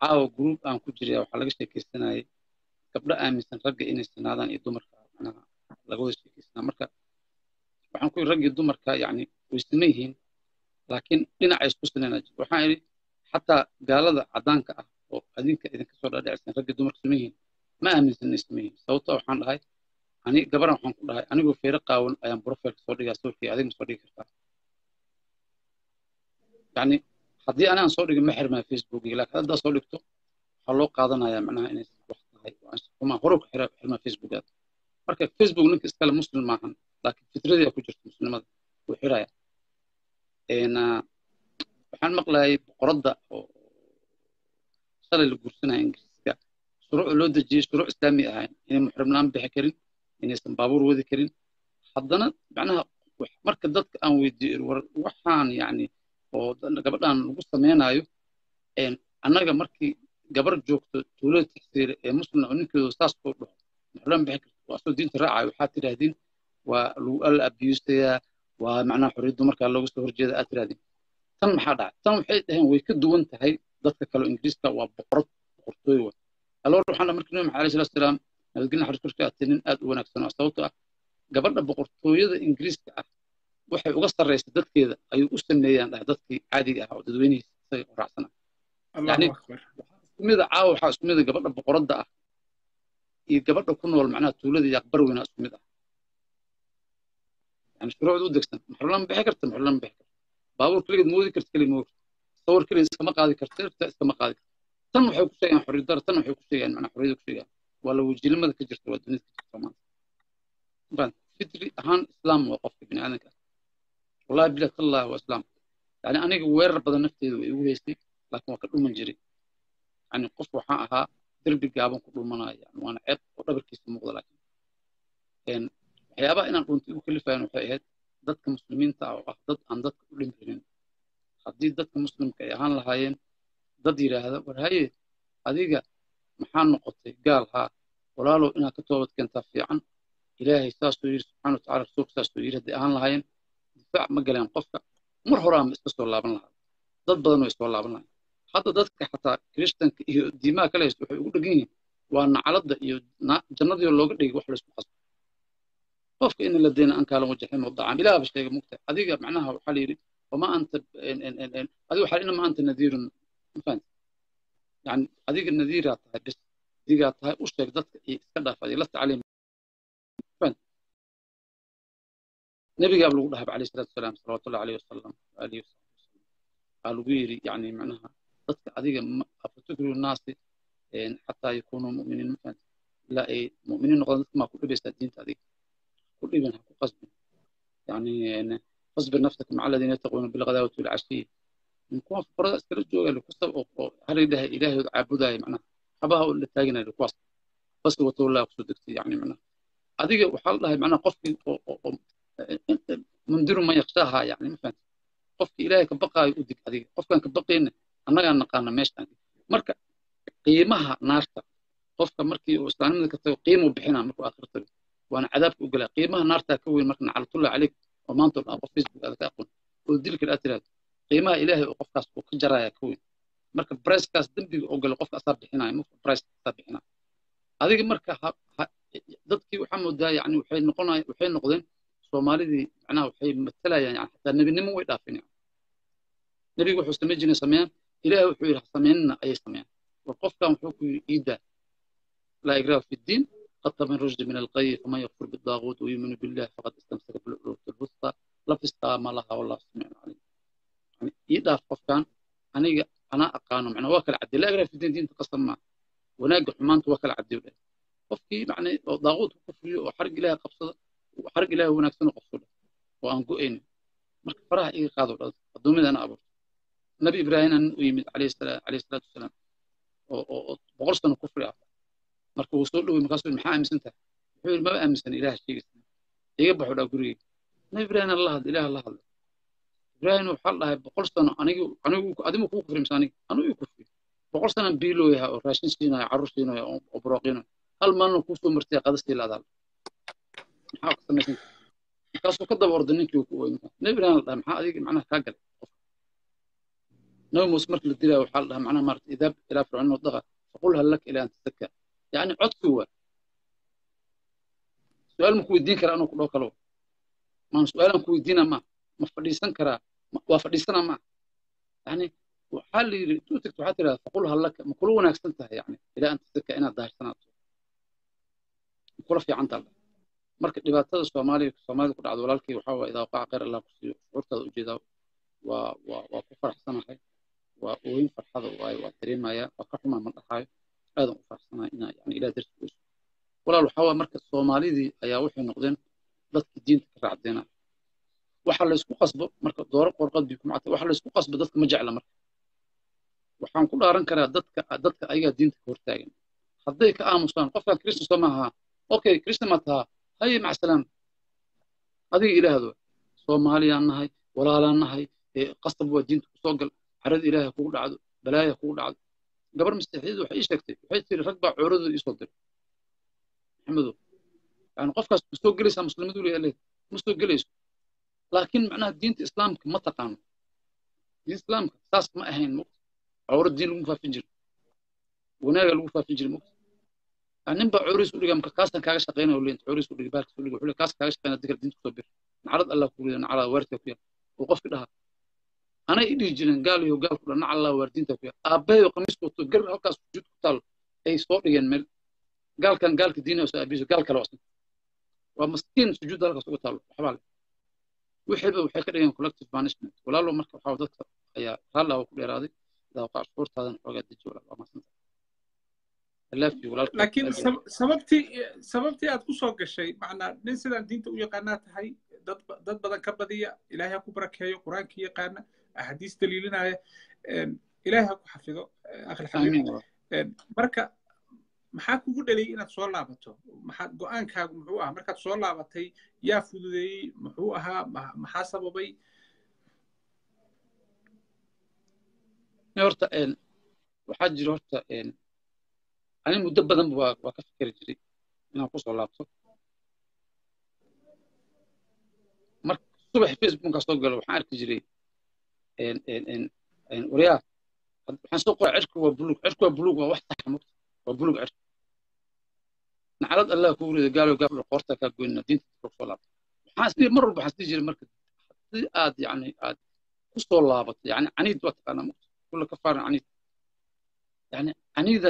caawa gruub aan ku jiraya waxaa laga sheekaysanayay gabdho aaminsan ragga inay sinaadaan iyo dumarka macnaha laga wada marka waxaan ku yidhi rag dumarka yani way sima yihiin laakiin dhinacay isku sinayna jirto waxaan idhi xataa gaalada caddaanka ah oo adinka idinka soo dhaadhicsan ragga dumarka sima yihiin ma aaminsan inay sima yihiin. Sababto waxaan dhahay ani gabaran waxaan ku dhahay anigoo feero qaawan ayaan profilka soo dhigaa sawirkii adig soo dhigi kartaa yani haddii anaan soo dhigin ma xirmaa facebookiga laakiin haddaa soo dhigto waxaa loo qaadanayaa macnaha inay wax tahay hore ku xirmaa facebookaada marka facebook ninka iskale muslim maahan laakiin fitradii ku jirta muslimada wuu xiraya. Waxaan maqlayay boqoradda oo shalay la guursanaya ingiriiska. Shuruuc loo dejiyey shuruuc islaami ahayn inay muxrimlaan bixi karin inaysan baabuur wadi karin. Haddana macnaha marka dadka aan weydiiyo war waxaan yani oo gabadhan lagu samaynayo annaga markii gabar joogto tuulada taxsiire ee muslimna oo ninkeedu saas koo dhaho muxrimlaan bixi karta waa diinta raacayo waxaad tidhaahdeen waa lagu alla abuusayaa waa macnaha xorriyaddu markaa looga soo horjeeda aad tidhaahdeen. Tan maxaa dhacay? Tan waxay dhaheen way ka duwan tahay dadka kale ingiriiska waa boqorad boqortooy wa alor waxaan markii nabi maxamed alayhi salatu salaam. Nabadgelya xaris korka aatay nin aad u wanaagsan oo sababto ah gabadha boqortooyada ingiriiska ah waxay uga sarraysa dadkeeda ayuu u sameeyaan dhahay dadkii caadiga ah oo dadweynihiisa isaga u raacsana yani iskumida caawa waxaa isku mida gabadha boqoradda ah iyo gabadha ku nool macnaha tuulada iyo aqbar weyna isku mid ah yani shuruucda u degsan maxrulan bixi karta maxrulan bixi karta. Baabuur keligeed moodi karta keligeed moodi karta. Sawir keligeed iskama qaadi karta irta iskama qaadi karta. Tan waxay ku sheegaan xorriyad dara tan waxay ku sheegaan macnaha xorriyada ku sheegaan waa la wajiilimada ka jirta waa dunida ka jirta maanta. Fitri ahaan islaam waa qofka bini aadanka ah wallahi bilah tallah waa islaam yani aniga weerar badan nafteedu way igu haystay laakiin waa ka dhuman jiray. Yani qof waxaan ahaa derbi gaaban ku dhumanaya waana ceeb oo dhabarkiisa muuqda laakiin waxyaabaha inaan dhunta igu kalifayan waxay ahayd dadka muslimiinta ah oo ah dad aan dadka u dhimrinin haddii dadka muslimka ay ahaan lahaayeen dad yidhaahda war haye adiga maxaa noqotay gaal haa? Walaalow inaad ka toobad keentaa fiican ilaahay saasuu yidhi subxana watacala rasuulka saasuu yidhi hadday ahaan lahaayeen difaac ma galeen qofka mar horaama iska soo laaban lahaa. Dad badan way soo laaban lahayen hadda dadka xataa kiristanka iyo diimaha kale haysta waxay ugu dhegan yihiin. Waa nacaladda iyo jannadii looga dhigay wax laysku qasbo. Qofka in la deena an kaalan wajaxim wadacam ilaah ba sheega mugta adiga macnaha waxaa la yidhi wama anta adiga waxaa inama anta nadiirun. Mafahanta yani adiga nadiiraa tahay bis adigaa tahay u sheeg dadka iyo iska dhaaf adiga lasta caleyhim nebigaaba lagu dhahay alayhi salatu wasalaam salawatullahi alayhi wasalam alihi wasaxbi waxaa lagu yidhi yani macnaha dadka adiga afatukriu naasi xataa yakunuu mu'miniin mafahanta ilaa ay mu'miniin noqdaan dadka maa ku dhibaysaa diinta adiga. Ku dhibin ha ku qasbin yani fasbir nafsaka maca aladiina yattaquuna bilghadaawati walcashiyi kuwa fuqarada iskala jooga kusab ilaahooda caabudaya macnaha xabaha la taaginaya kuwaas bas watawallaa ku soo degtay yani macnaha. Adiga waxaa la dhahay macnaha qofkii mundiru man yakshaha yani ma fahamti qofkii ilaahay ka baqaayo u dig adiga qofkaan ka baqayna annagaa naqaana meeshaan marka qiimaha naarta qofka markii uu islaamnimada ka tago qiimuu bixinaa markuu aakhiro tago waana cadaabka u galaa qiimaha naartaa ka weyn marka nacalatullahi caleyk oo maanta oo dhan qof facebook aada ka aqoon oo dili kale aad tiraahdo qiimaha ilaahay oo qofkaas uu ka jaraya ka weyn marka bricekaas dembiga oo gala qofka asaa bixinaya marka brice bixinaya adiga marka dadkii waxaa moodaa yani waxay noqonay waxay noqdeen soomaalidii macnaha waxay matalayaan yani xataa nebinimo way dhaafin yani nebiga wuxuu samayn jiray sameeyaan ilaahay wuxuu yidhi sameynina ayay sameeyaan war qofkan wuxuu ku yidhi iida laa ikraha fi ddiin qad taban rushd min alqay faman yakfur biddaaguut wayuminu billahi faqad istamsaka bilcurwati lwusqa lafistaa ma laha samiicun calim ii dhaaf qofkan aniga anaa aqaano macnaa waa kala cadday laa ikraha fi ddiin diinta qasab maa wanaagga xumaanta waa kala cadday dheh qofkii macnaa oo daaguutka kufriyo oo xarig ilaahay qabsada xarig ilaahay wanaagsan qabsado oo aan go'aynin marka faraha iga qaado dha addoommadana abuurto nabi ibraahimna u yimid calayhi salaatu wasalaam oo boqol sano kufri ah marka wuu soo dhowey markaasuu maxaa aaminsan tahay wuxuu yidhi maba aaminsan ilaah sheegaysa iga baxo dhaa gurigeyga nabi ibraahim la hadla ilaah la hadla ibraahim waxaa la dhahay boqol sano anigu anigu adimu kuu kufri mise aniga anigu ii kufri boqol sano biilooyaha oo raashin siinaya carruur siinaya oo burooqinayo hal maalna kuu soo martay qadastii laadaal maxaa markaasuu ka daba orday ninkii uu ku ooy nabi ibraahim la dhahay maxaa adiga macnaha kaa galay nabi muuse markii la dilaayo waxaa la dhahaa macnaha maarata idaab ilaa fircoon inuu daqa faqul hal laka ilaa an tazakka yacni codkii waa su'aal ma ku weydiin karaa anuu ku dhoo kalo maan su'aalaan ku weydiina ma ma fadhiisan karaa waa fadhiisana ma yani waxaa la yidhi intuu tagto waxaa tirahda faqul hal laka ma kula wanaagsan tahay yani ilaa an tazakka inaad daahirsanaato ma kula fiican tahay marka dhibaatada soomaaliya soomaalida ku dhacdo walaalkii waxaa waa idaa waqaca allah ku siiyo shucuurtaada u jeedaa waa waa ku faraxsanahay waa ooyin farxada waayo waa dareemaya waa ka xumaa ma dhaxaayo aadan u faraxsanahay inaa yani ilaah darsi weyso walaal waxaa waa marka soomaalidii ayaa waxay noqdeen dadkii diinta ka raacdeena waxa laysku qasbo marka dooro qorqad bi kumacta waxa laysku qasbo dadka ma jecla marka. Waxaan ku dhaaran karaa dadka dadka ayagaa diinta ka hortaagan. Hadday ka aamusaan qofkan kristan soo maaha okay kristan ma tahaa haye maca salaam adiga ilaahdo. Soomaaliyaan nahay walaalaan nahay qasab waa diinta ku soo gal. Xarada ilaahay kugu dhacdo balaaya kugu dhacdo. Gabar masiixiyadu waxay ii sheegtay waxay tiri rag baa cooradooda iisoo diray maxamedow yani qofkaas ma soo gelaysaa muslimadu leeyahay ma soo gelayso. Laakiin macnaha diinta islaamka ma taqaano. Diinta islaamka saas ma ahayn mugta cawro diin lagu faafin jiro wanaaga lagu faafin jiro mugta nin baa cawriis u dhiga marka kaastan kaaga shaqeynaya leent cawriis u dhiga baalkiis u dhiga wuxuu kaas kaaga shaqeynaya dikar diinta ku soo bir nacrad allah ku rida nacrada waartiga ku yaal uu qofki dhaha anay i dhihi gaal iyo gaal ku dha nac allah waardiinta ku yaal aabbaheeyo qamiis wato gar halkaas sujuud ku taal ay soo dhigeen meel. Gaalkan gaalka diinaya soo aabiso gaal kale wasna waa maskiin sujuudda halkaas uga taalo waxbaa le wixiiba waxay ka dhigeen collective punishment walaalo marka waxaa dadka ayaa raallah ku dheeraaday idaa shucuurtaadan xoogaa deji walaal waa mahadsanta laakiin sababtii sababtii aad ku soo gashay macnaa nin sidaan diinta u yaqaanaa tahay dad dad badan ka badiya ilaahay ha ku barakeeyo qur'aanka yaqaana axaadiis daliilinaya ilaahay ha ku xafido akhil xabiib marka maxaa kugu dhaliyay inaad soo laabato? Maxaa go'aankaagu muxuu ahaa markaad soo laabatay yaa fududeeyey muxuu ahaa maxaa sababay? Horta waxaa jira horta ani muddo badan waa ka fikeri jiray inaan ku soo laabto. Marka subax facebooka soo galo waxaan arki jiray waryaa waxaan soo qoray cirku waa buluug cirku waa buluug waa wax saxa mugta waa buluug cirku. Naclad allah kugu rida gaalo gaalo qoorta kaa goynina diinta ku soo laabto waxaan mar walba waxaan isdhihi jiray marka haddii aad yani aad ku soo laabato yani caniid waa taqaanaa mugta kulla ka faaran caniid yani anida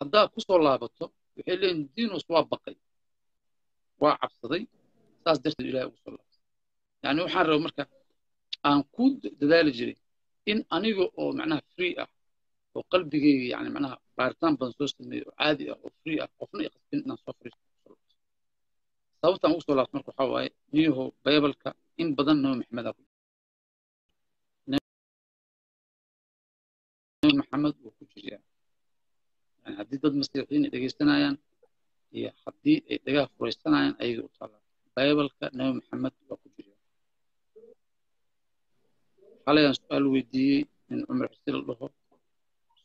haddaad ku soo laabato waxay leeyihiin diinus waa baqay. Waa cabsaday saas darteed ilahay ugu soo laabtay. Yani waxaan raba marka aan ku dadaali jiray in aniga oo macnaha free ah oo qalbigeyga yani macnaha baaritaan badan soo sameeyo oo caadi ah oo free ah qofna i qasbin inaan soo fariisto sababtaan ugu soo laabtay marka waxaa waaye niyaho baybalka in badan nabo maxamedaa ku nabi maxamed haddii dad masiixiyiin ay dhegaysanayaan iyo haddii ay dhagaha furaysanayaan ayaga u taallaa. Baybalka nabi maxamed waa ku jiriyaa xalayaan su'aal weydiiyey nin cumar xuseen la dhaho.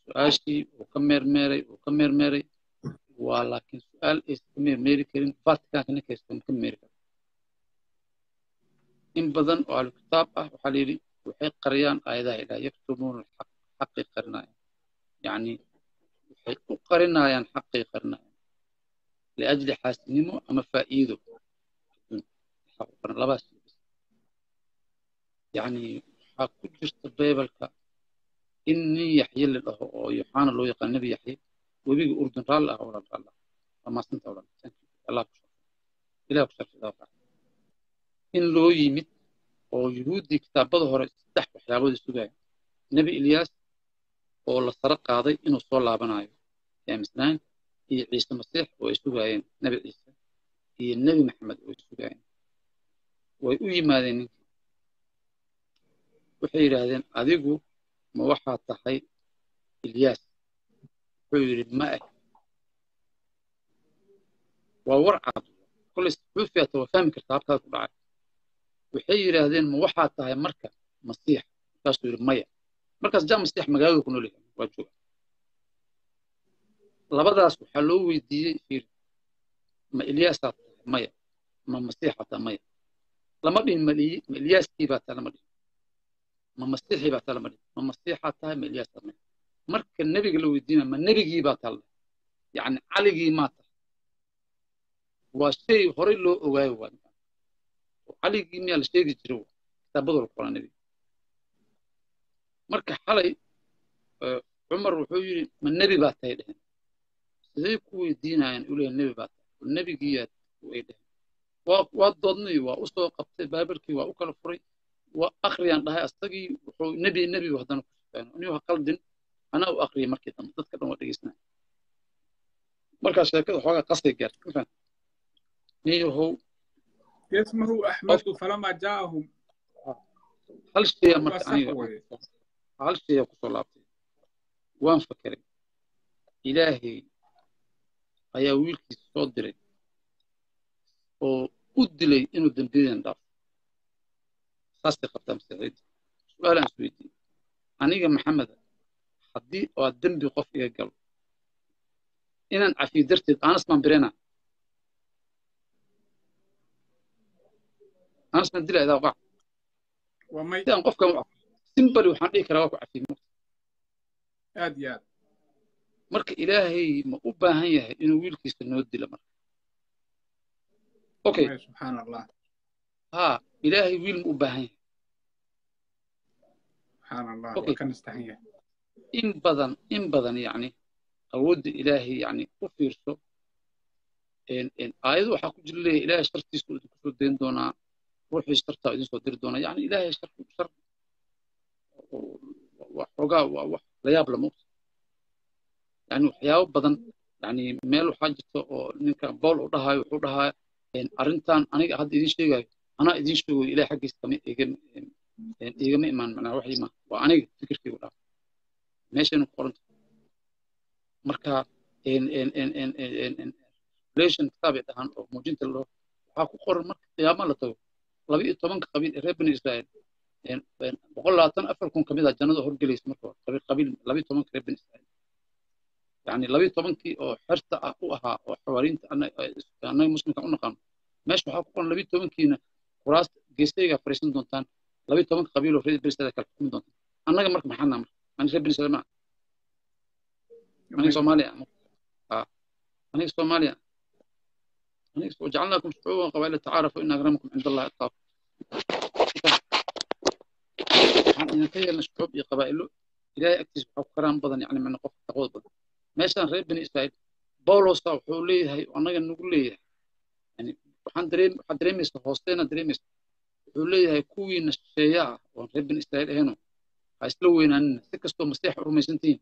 Su'aashii uu ka meermeeray uu ka meermeeray. Waa laakiin su'aal aysan ka meermeeri karin vaticanka ninka haysta ma ka meeri karo in badan oo ahlu kitaab ah waxaa la yidhi waxay qariyaan aayadaha ilaah yaktumuuna alxaq xaqay qarinayaan. Yani waxay u qarinayaan xaqay qarinayaan liajli xaasinimo ama faa'iido. Yani waxaa ku jirta bibalka in nin yaxye la dhaho oo yoxaana loo yaqaan nebi yaxye webiga urdun raalli ah walaal raalli ah in loo yimid oo yuhuuddii kitaabada hore saddex waxyaabood sugaya. Nebi ilyaas oo la saro qaaday inuu soo laabanayo. Amisnaan iyo ciise masiix oo ay sugaayeen nebi ciise iyo nebi maxamed oo ay sugaayeen way u yimaadeen ninkii waxay yidhaahdeen adigu ma waxaa tahay ilyaas. Wuxuu yidhi ma ah waa war cad. Kollay xuufiyaata waa fahmi kartaa habkaada ku dhacay. Waxay yidhaahdeen ma waxaa tahay marka masiix? Markaasuu yidhi maya markaas jaa masiix magaalada ku nool yahay waa jooga. Labadaas waxaa loo weydiiyey fiir ma ilyaasaa tahay maya? Ma masiixaa tahay maya? Lama dhihin ma ilyaaskii baa tahay lama dhihin. Ma masiixii baa tahay lama dhihin. Ma masiixaa tahay ma ilyaasaa maya marka nebiga la weydiinaya ma nebigii baa tahay yacni caligii maa tahay waa shay horey loo ogaayo waa caligii miyaa la sheegi jira kitaabada la qoraa nebiga marka xalay cumar wuxuu yidhi ma nebi baa tahay dhehen siday ku weydiinayaan u leeyahay nebi baa tahay nebigiiyaad ay dhehen waa waa doodnay waa u soo qabtay baabalkii waa u kala furay waa akhriyaan dhahay asagii wuxuu nebi nebi haddana ku shaqeyn anigu ha qaldin anaa u akhriyay markii dambe dadka dhan waa dhegeysanaya markaa sheekada xoogaa qasay gaartay ma fahamta niyahow اسمه أحمد فلما جاءهم hal shaya marka hal shaya ku soo laabtay? Waan fakeray ilaahay ayaa wiilkiisa soo diray oo u dilay inuu dembiyadan dhaafo saasay qabtaa masiixiidda su'aalaan is weydiiyey aniga maxameda haddii oo dembi qof iga galo inaan cafiyo darteed anas baan birena anas baan dilaa idaa qac si aan simbali waxaan dhihi karaa waa ku cafiyo aad iyo aad. Marka ilaahay ma u baahan yahay inuu wiilkiisa noo dilo marka. Okay. Subxaan allah ha ilaahay wiil ma u baahan yahay. Subxaan allah Okay. ka nastaxan yahay. In badan in badan yani awoodda ilaahay yani u fiirso aayado waxaa ku jira leeyahay ilaahay shartiisa idinku soo dayn doonaa ruuxii shartaa idin soo diri doonaa. Yani ilaahay shar shar wax xoogaa waa wax la yaab lama yani waxyaabo badan yani meel waxaa jirta oo ninka bool uu dhahaayo wuxuu dhahaa arrintan aniga hadda idin sheegayo anaa idin sheegayo ilahay xaggiisa kama igama imaan macnaa wax ima waa aniga fikirkaygu dhaha meeshaynu ku qoranta marka relation kitaab ay dhahaan oo muujinta dhaho waxaa ku qoran marka qiyaama la tago. Laba iyo tobanka qabiil ee reer bani israa'iil boqol labaatan afar kun ka mid ah jannada horgelaysa marka hore qabiil qabiil laba iyo tobanka reer bani israa'iil. Yani laba iyo tobankii oo xerta ah u ahaa oo xawaariinta annaga muslimka u naqaano meesha waxaa ku qoran laba iyo tobankiina kuraasta geestaygaa fariisan doontaan laba iyo tobanka qabiil oo reer bani israa'iil kala xukumi doontaan. Annaga marka maxaa naa marka ani reer bani israa'iil maa aniga soomaaliya ah aniga soomaaliya. Aniga wajacalnaakum shucuuban qabaa'ila tacaarafu ina akramakum cinda allahi atqaakum waxaan idinka yeelna shucuub iyo qabaa'ilo ilaahay agtiisa waxaa ku karaan badan yani macna qofka taqwada badan. Meeshaan reer bani israa'iil bawlosa wuxuu leeyahay annaga nagu leeyahay. Yani waxaan dareem waxaad dareemaysa hoosteena dareemaysa. Wuxuu leeyahay kuwiina shisheeya ah oon reer bani israa'iil ahayno ha isla weynaanina si kastoo masiixa u rumaysantihiin.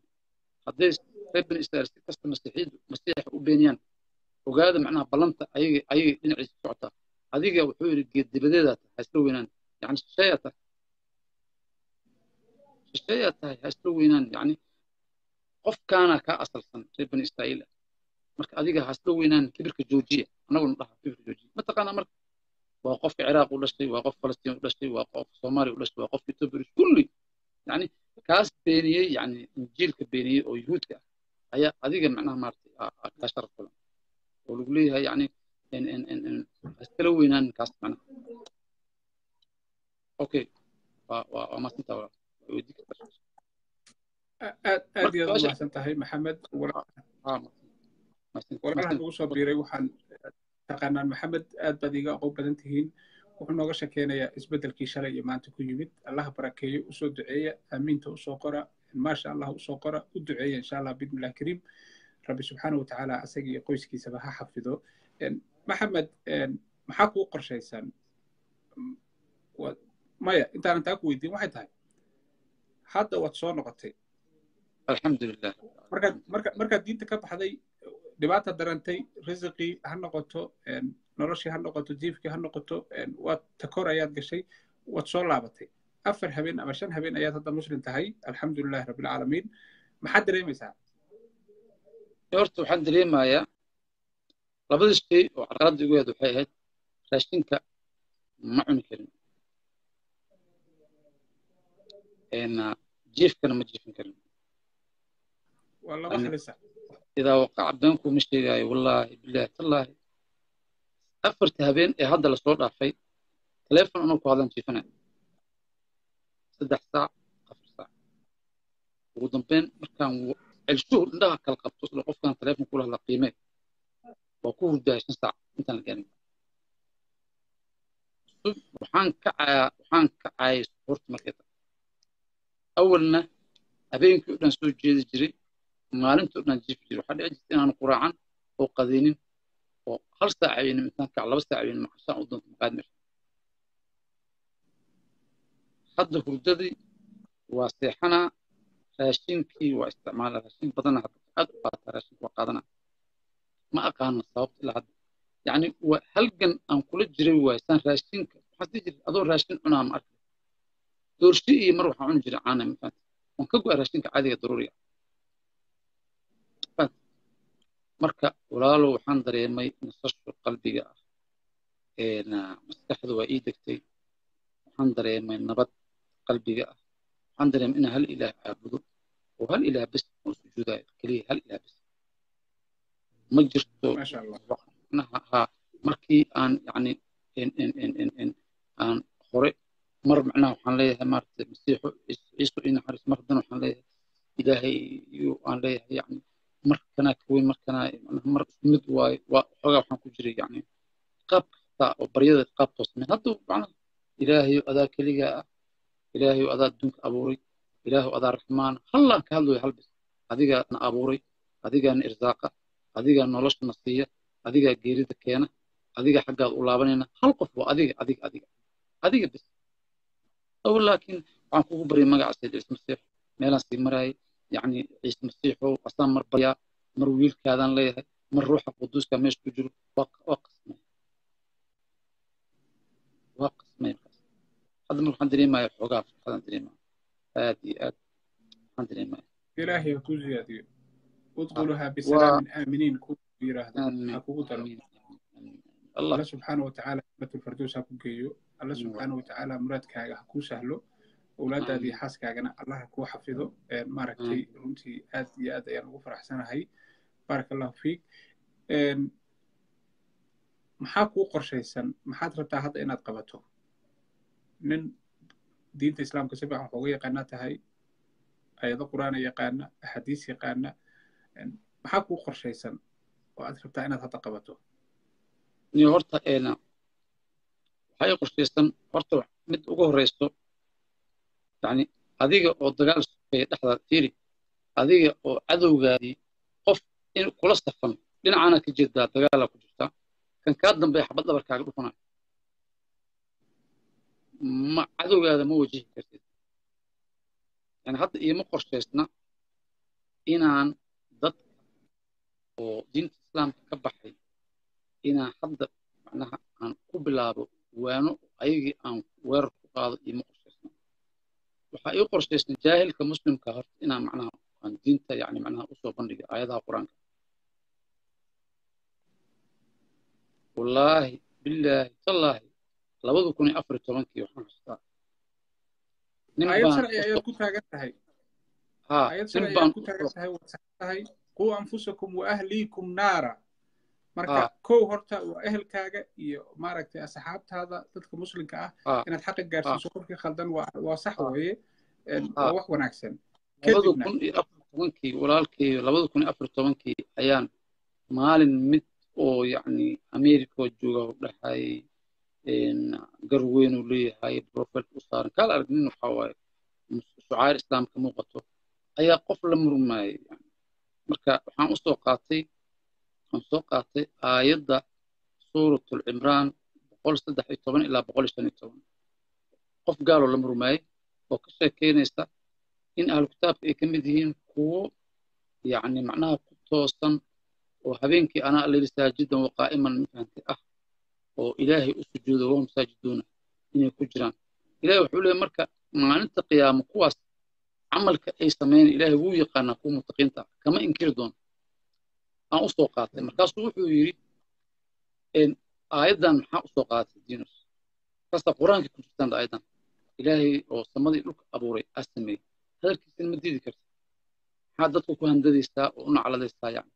Hadday reer bani israa'iil si kasta masiixiyidu masiixa u beeniyaan ogaada macnaha ballanta ayaga ayaga dhinaciisa socotaa adiga wuxuu yidhi geed dibadeedaa ha isla weynaan yani shisheeyaa tahay shisheeyaa tahay ha isla weynaan yani qofkaana kaa asalsan reer bani israa'iil ah marka adiga ha isla weynaan kibirka joojiya annaguna dhaha kibirka joojiya mataqaanaa marka waa qofka ciraaq u dhashay waa qof falastiin u dhashay waa qof soomaaliya u dhashay waa qof etoobiya kulli yani kaas beeniyey yani injiilka beeniyey oo yuhuudka ah ayaa adiga macnaha maaragtay aa- aa kaa sharaf badan oo lagu leeyahay yani ha iskala weynaan kaas macnaha okay waa waa waa kartaa aad aad iyo aad u mahadsan tahay maxamed walaalaha nagu soo biiray waxaan taqaanaan maxamed aad baad iga aqoon badan tihiin wuxuu nooga shakeynayaa isbeddelkii shalay iyo maanta ku yimid allaha barakeeyo u soo duceeya aamiinta u soo qora maasha allah u soo qora u duceeya insha allah bidnillahi kariim rabbi subxaana wa tacaala asaga iyo qoyskiisaba ha xafido maxamed maxaa kuu qorshaysan maya intaanan taa ku weydiin waxay tahay hadda waad soo noqotay. Alxamdulilah markaad marka markaad diinta ka baxday dhibaata darantay risiqii ha noqoto noloshii ha noqoto jiifkii ha noqoto waad takor ayaad gashay waad soo laabatay. Afar habeen ama shan habeen ayaad hadda muslim tahay. Alxamdulilahi rabbilcaalamiin maxaad dareemaysaa? Horta waxaan dareemayaa labada shay oo carqaladda igu yaad waxay ahayd raashinka ma cuni karin jiifkana ma jiifin karin idaa waqaca beenkuma sheegaayo wallaahi bilaahi tallaahi afarta habeen ee hadda la soo dhaafay taleefon anuu ku hadlan jiifanaya saddex saac afar saac ugu dambeyn markaan celshuhu indhaha kala qabto isla qofkan taleefon kula hadla qiimee waa ku hurdaaya shan saac intaan la gaarin waxaan kacayaa waxaan kacayay suxuurta markay tahay awalna habeenkii o dhan soo jeedi jiray maalintii o dhan jiifi jiray waxaa dhici jirta inaan quraacan oo qadinin oo hal saac habeenimo intaan laba saac habeenimo cashaan u doonto maqaad meesha hadda hurdadii waa seexanaa raashinkii waa isticmaalaa raashin badana hadda aad u qaataa raashinka waa qaadanaa ma aqaano sababta ilaa hadda yacni halgan aan kula jiray waaysan raashinka waxaan sii jiray adoo raashin cunaa ma arka doorshi iyo mar waxaan cuni jiray caana mafahanta waan ka go'a raashinka caadiga daruuriga marka walaalow waxaan dareemay nasasho qalbiga ah. Maskaxda waa ii degtay. Waxaan dareemay nabad qalbiga ah. Waxaan dareemay inaan hal ilaah caabudo oo hal ilaah bes oo sujuudayo keliya hal ilaah bes. Ma jirto markii aan yani aan hore mar macnaha waxaan leeyahay maarata masiixo ciiso ii naxariis mar haddana waxaan leeyahay. Ilaahay iyo aan leeyahay yani mar kanaa ka weyn mar kanaa mar isku mid waayo waa xoogaa waxaan ku jiray yani qaab kasta oo baryada qaab toosmeen hadda macnaha ilaahayo adaa keligaa ah ilaahayo adaa adduunka abuuray ilaahayo adaa raxmaan hallaan ka hadlayo halbis adigaa na abuuray adigaa na irsaaqa adigaa nolosha na siiya adigaa geerida keena adigaa xaggaad u laabanayna hal qof waa adiga adiga adiga adiga bis aw laakiin waxaan kugu baryay magaca sayid ciise masiix meelaan sii maraayay yacni ciise masiixow asaan mar baryaa mar wiilkaadaan leeyahay mar ruuxa quduuska meesha ku jiro waa qasmay waa qasmay markaas hadda mar waxaan dareemaya xoogaa farxadaan dareemaya aad iyo aad waxaan dareemaya ilaahay ha kuu ziyaadiyo udkhuluhaa bisalaamin aaminiin ku yiraahdo ha kugu daro alla subxaana wa tacaala jannatulfardows ha ku geeyo alla subxaana wa tacaala muraadkaaga ha kuu sahlo. Owlaadaadii xaaskaagana allah ha kuu xafido. Maaragtay runtii aad iyo aad ayaan ugu faraxsanahay. Baaraka allahu fiik maxaa kuu qorshaysan? Maxaad rabtaa hadda inaad qabato? Nin diinta islaamka si fiican waxooga yaqaana tahay ayado qur'aana yaqaana axaadiis yaqaana. Maxaa kuu qorshaysan? Oo aad rabtaa inaad hadda qabato? Horta waxay qorshaysan horta mid ugu horeyso yani adiga oo dagaal sufeeya dhexdaad fiiri adiga oo cadowgaadii qof in kula safan dhinacaana ka jeedaa dagaalaa ku jirtaa kan kaa dambeeya xabad dhabarkaaga dhufanayo ma cadowgaada ma wajihi kartid. Yani hadda iima qorshaysna inaan dadka oo diinta islaamka ka baxay inaan hadda macnaha aan ku bilaabo waano ayagii aan weerar ku qaado iima qorshaysna waxaa ii qorshaysna jaahilka muslimka horta inaan macnaha aan diinta yani macnaha u soo bandhiga aayadaha qur'aanka. Wallaahi billaahi tallaahi labada kun iyo afar iyo tobankii waxaan xustaa ku taagan tahay. Quu anfusakum wa ahliikum naara marka kow horta waa ehelkaaga iyo maaragtay asxaabtaada dadka muslimka ah inaad xaqa gaarsiiso qofkii khaldan waa sax weeye waa wax wanaagsan. Tobankii walaalkii labada kun iyo afar tobankii ayaan maalin mid oo yacni america jooga u dhahay garweyn uu leeyahay profet u saaran. Kaal aragnin waxaa waaye shucaar islaamka muuqato ayaa qof la murmaayay marka waxaan u soo qaatay waxaan soo qaatay aayadda suuratul cimraan boqol saddex iyo toban ilaa boqol shan iyo toban. Qof gaaloo la murmaayay oo ka sheekeynaysa in ahlu kitaabka ay ka mid yihiin kuwo yacni macnaha ku toosan oo habeenkii anaa allayli saajidan wa qaa'iman mafahantay ah oo ilaahay u sujuudo wahum saajiduuna inay ku jiraan. Ilahay wuxuu leeyahy marka maalinta qiyaamo kuwaas camalka ay sameeyeen ilaahay wuu yaqaanaa kuwa mutaqiinta kama inkiri doono aan u soo qaatay? Markaasuu wuxuu yidhi aayaddan maxaa u soo qaatay diinus markaasa qur'aankii ku jirtaan aayaddan ilaahay oo samadii dhulka abuuray aa sameeyey. Hadalkiisina ma diidi karta maxaa dadka ku handadaysaa oo u nacladaysaa yani?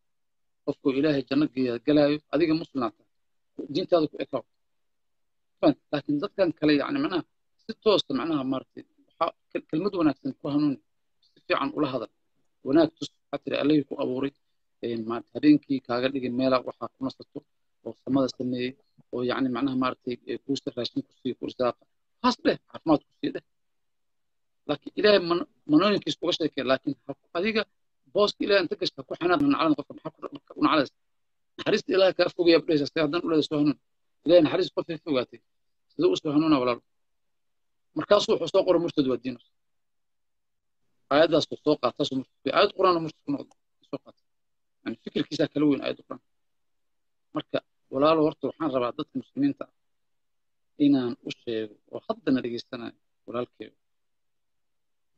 Qofkuu ilaahay janno geeya galaayo adiga muslimaata diintaada ku ekaaw laakiin dadkan kale yani macnaha si toosa macnaha maaragtay waxaa kelmad wanaagsan ku hanuuni si fiican ula hadal. Wanaag tus waxaa tiri allihii ku abuuray habeenkii kaaga dhigay meela waxaa ku nasato oo samada sameeyey oo yacni macnaha maaragtay kuusa raashin ku siiyo ku irsaaqa haas dheh caafimaad ku sii dheh. Laakiin ilaahay manooyinkiisa uga sheekee laakiin adiga booska ilahay inta gashta ku xanaaq nacalada qofka maxaa u naxariista ilahay kaa fogaya budhaysa si haddaan uleeda soo hanuun. Ilahay naxariis qofay fogaatay. Siduu u hanuuna walaalo markaasuu wuxuu soo qoray murtad waa diinus. Aayaddaasuu soo qaataasuu murtad aayad quraan murtad ku noqda soo qaata yani fikirkiisaa kala weyn aayad quraan marka walaalo horta waxaan rabaa dadka muslimiinta ah inaan u sheego oo haddana dhegeysanayo walaalkeeda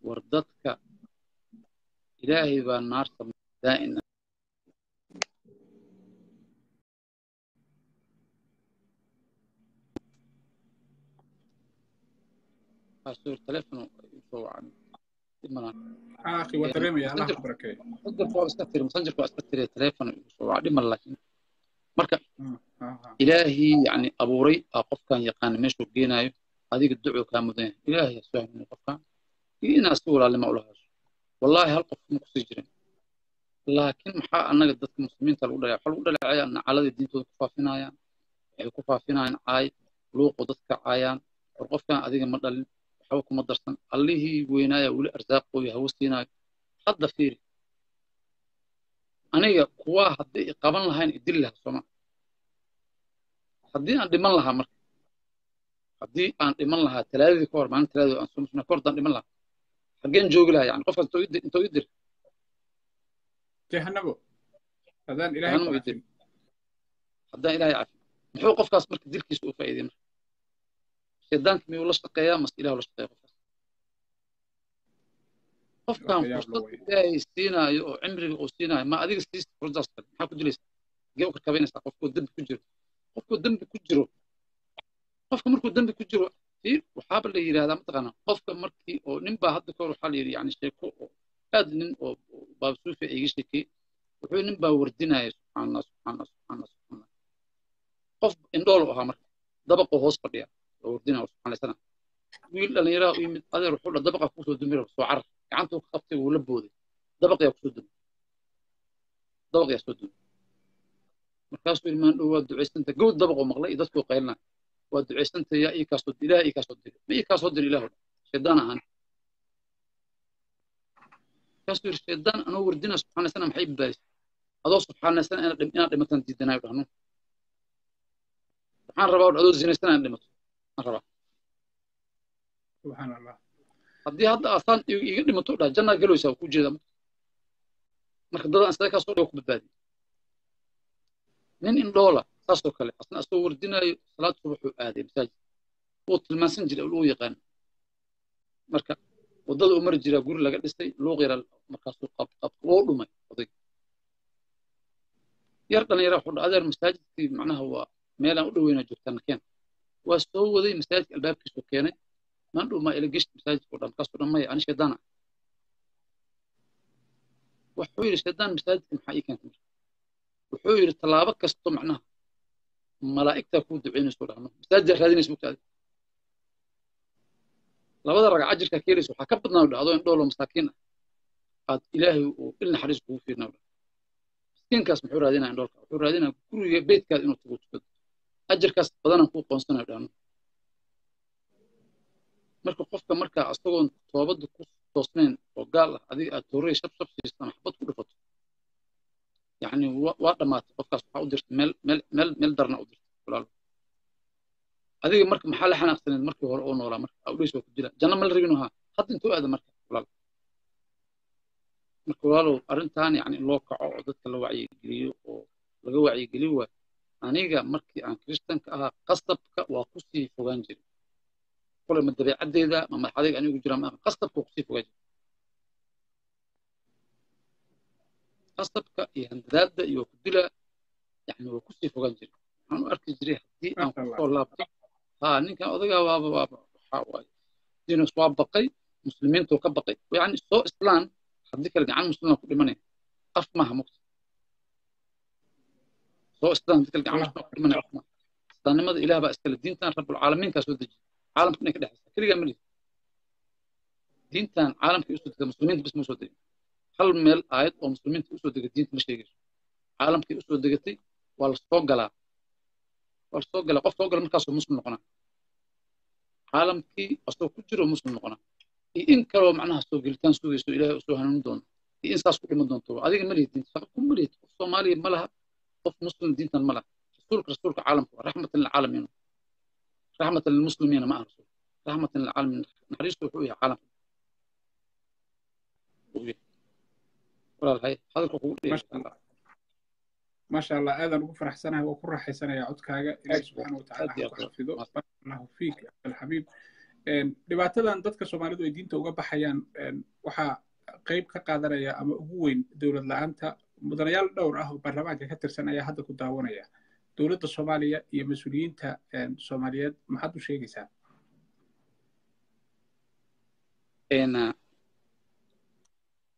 war dadka ilaahay baa naarta daa'ina telefono soo wacan akhi waa dareemaya allah ku barakeeyo messengerka waa iska tiri messengerka waa iska tiri telefono igu soo waca dhimar laakiin marka ilaahii yani abuuray aa qofkan yaqaana meeshuu geenaayo adiga ducuu kaa mudan yahay ilaahay soo hanuuni qofkan iyo inaad si walaalnimo ula hadasho wallahi hal qof ma ku sii jirin. Laakiin maxaa annaga dadka muslimiinta lagu dhalaya waxaa lagu dhaleecaya nacaladii diintooda ku faafinayaan waxay ku faafinayaan caay luuqu dadka caayaan war qofkan adiga ma dhalin waxba kuma darsan allihii weynaaya weli arsaaqooyo hawo siinaayo hadda fiiri aniga kuwaa haddii qaban lahayn idili lahaa sooma haddii aan dhiman lahaa marka haddii aan dhiman lahaa talaadadii ka hor maalin talaadadii aan soo ka hor daan dhiman lahaa xaggeen joogi lahaa yani qofkaas intoo ii dir jahanabo haddaan ilaahay cafin muxuu qofkaas marka dilkiisa u faa'iiday marka shaydaanka miyuu la shaqeeyaa mase ilahu la shaqeeya qofkaas qofkan fursad ilaahay siinaayo oo cimriga uu siinaayo ma adiga siisa fursadaas kale maxaa ku dilaysa gee u karkabaynaysaa qofkuu dembi ku jiro. Qofkuu dembi ku jiro qofka markuu dembi ku jiro waxaaba la yidhahdaa mataqaana qofka markii oo nin baa hadda kahor waxaa la yidhi yani sheeko oo aad nin oo baabsuufi iga sheekey wuxuu nin baa wardinaya subxaanallah subxaanallah subxaanallah subxaanallah qof indhoolu ahaa marka dabaqoo hoos fadhiya oo oo wiil dhallinyaraha u yimid adeer wuxuu dha dabaqa ku soo dumira soo carar gacantuu qabtay wuu la booday. Dabaqiyaa ku soo dumay. Dabaqiyaa soo dumay. Markaasuu yidhi maan dhow waa ducaysanta gowd dabaqoo maqlay iyo dadkuu qaylina. Waa ducaysanta yaa ii kaasoo ilaah ii kaasoo diri ma ii kaasoo diri ilaahu. Shaydaan ahaan. Markaasuu yidhi shaydaan anoo wardina subxaanaysana maxay badbaadisay? Adoo subxaanaysana inaad dhimataan diidanayo dhahno. Waxaan rabaa adoo zinaysana inaad dhimato aan rabaa subxaan allah haddii hadda asaan iga dhimato dhaa jannaa galaysaa ku jeeda marka. Dadaan isaga kaasoo dhigo ku badbaadiy nin indhoola saasoo kale asna asoo wardinayo salaad subaxuu aaday masaajid. Wuu tilmaansan jiray uu yaqaan. Marka waddada uu mari jiraa guri laga dhisay luuq yara markaasuu qab qab wuu dhumay oday. Yar dhalinyara wuxuu adeer masaajidkii macnaha waa meelaan u dhoweyna joogtaa nakeen waa soo waday masaajidka albaabkiisu keenay. Maan dhow maa ila geshti dhan markaasuu dhan maya ani shaydaana wuxuu yidhi shaydaan masaajidka maxaa ii keentay? Wuxuu yidhi tallaabo kasto macnaha malaa'igtaa kuu ducaynayso dhahno masaajiddaa raadinaysa mugtaadi labada ragac ajirkaa keenaysa waxaa ka badnaa dhacdo in dhoolo masaakiin ah aad ilaahay uu il naxariis kugu fiirna miskiinkaas muxuu raadinaya indhoolka wuxuu raadinaya guriga beydkaada inuu tago tukado ajarkaas badanaan kuu qoonsanayo dhaano. Marka qofka markaa asagoon toobadda ku toosnayn oo gaal ah adiga aad toorey shab shab siisto ama xabad ku dhifato yacni waa dhammaatay qofkaas waxaa u dirtay meel meel meel meel darna u dirtay walaalo. Adiga marka maxaa la xanaaqsaneed markii hore oo noolaa marka awdheys waa ku dila janno ma la rabin haa hadda intuu aada marka walaalo. Marka walaalow arrintan yacni loo kaco oo dadka la wacyigeliyo oo laga wacyigeliyo waa aniga markii aan kiristanka ahaa qasabka waa ku sii fogaan jiray. Kole ma dabeecaddeeda ma madaxadayga anigu jira ma qasabka waa ku sii fogaan jiray. Qasabka iyo handadaadda iyo waa ku dila yani waa ku sii fogaan jiray. Waxaan u arki jiray haddii aan ku soo laabto ha ninkan odagaa waaba waaba waxaa waaye. Diinus waa baqay muslimiintuu ka baqay. Yani soo islaan haddii kale gacan muslima ku dhimanaya. Af maaha mugta soo ku af maaha islaamnimada ilaah baa iskale diintan rabbulcaalamiinkaa soo dejiya caalamka inay ka dhexaysa keligaa ma lihi diintan caalamka u soo degta muslimiinta bis ma soo degin hal meel aayad oo muslimiinta u soo degay diinta ma sheegayso caalamkay u soo degatay waa la soo galaa waa la soo galaa qof soo gala markaasoo muslim noqonaa caalamkii asoo ku jiro muslim noqonaa iyo in kaloo macnaha soo gelitaan sugayso ilaahay u soo hanuunin doono iyo in saas ku dhiman doonto adiga ma lihid diinta shaqa kuma lihid qof soomaaliya ma laha qof muslim diintan ma laha. Rasuulka rasuulka caalamka waa raxmatan lilcaalamiin raxmatan lilmuslimiina ma aha rasuul. Raxmatan lilcaalamiin naxariistu wuxuu yahay caalamka walaalhay hadalka kugu ugu faraxsanahay waa ku raaxaysanayaa codkaaga ilaahi subxaana watacaala ha ku xafido. Allahu fiik alxabiib dhibaatadan dadka soomaalidu ay diinta uga baxayaan waxaa qayb ka qaadanaya ama ugu weyn dowlad la'aanta mudanayaal dhowr ah oo baarlamaanka ka tirsan ayaa hadda ku daawanaya. Dowladda soomaaliya iyo mas'uuliyiinta soomaaliyeed maxaad u sheegaysaa?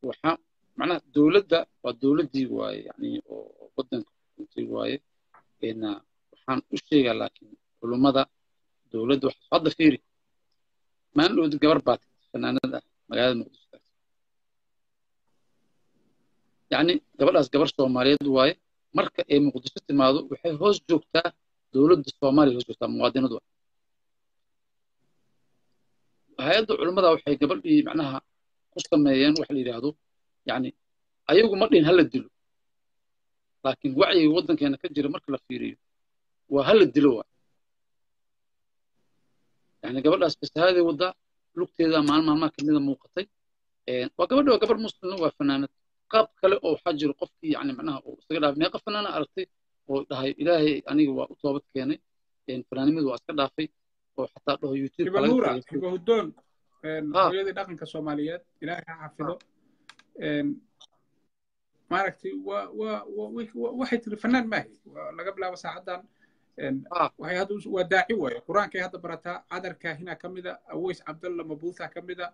Waxaa macnaha dowladda waa dowladdii waaye yani oo waddanka xukuntay waaye. Waxaan u sheegaa laakiin culummada dowladda waxaa hadda fiiri. Maalin gabar baa fanaanad ah magaalada muqdisho taas yacni gabadhaas gabar soomaaliyeed waaye marka ay muqdisho timaado waxay hoos joogtaa dowladda soomaaliya hoos joogtaa muwaadinadu hay'adda culummada waxay gabadhii macnaha ku sameeyeen waxa la yidhaahdo yani ayagu ma dhihin hala dilo laakiin wacyiga waddankeena ka jira marka la fiiriyo waa hala dilo waa yani gabadhaas fasahaday waddaa lugteeda maalin maalmaha kamida muuqatay waa gabadha waa gabar muslimna waa fanaanad qaab kale oo waxaa jiro qofkii yani macnaha uu isaga dhaafay meeqa fanaana aragtay oo dhahay ilaahay aniga waa u toobad keenay. Fanaanimadu waa iska dhaafay oo xataa dhaho youtube hibahudoon hooyadii dhaqanka soomaaliyeed ilaahay ha xafido. Maaragtay waa waa waxay tiri fanaan maahi laga bilaabo saacaddan. Waxay hadda waa daaci waaye qur'aankay hadda barataa cadar kaahina ka mida aweys cabdalla mabuutha ka mida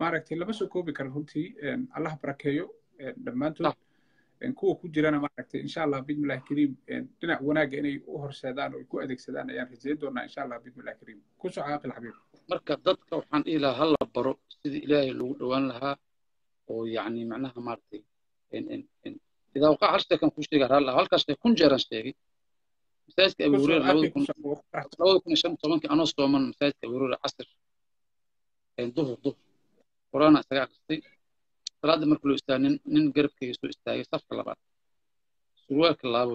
maaragtay lama soo koobi karo runtii allah barakeeyo dhammaantood. Kuwa ku jirana maaragtay insha allah bismillahi kariim. Dhinac wanaagga inay u horseedaan oo ay ku adeegsadaan ayaan rajayn doonaa insha allah bismillahi kariim. Ku soco aqil xabiib. Marka dadka waxaan dhihi lahaa hala baro sidii ilaahay loogu dhowaan lahaa oo yacni macnaha maaragtay idaa waqac hal sheekan kuu sheega raalla halkaas shee kun jeeran sheegay. Masaajidka hureyra labada kun iyo shan tobankii anoo sooman masaajidka hureyra casir. Duhur duhur quraana isaga akristay salaadda markuu loo istaaga nin nin soo istaagay safka labaad. Surwaalka laabo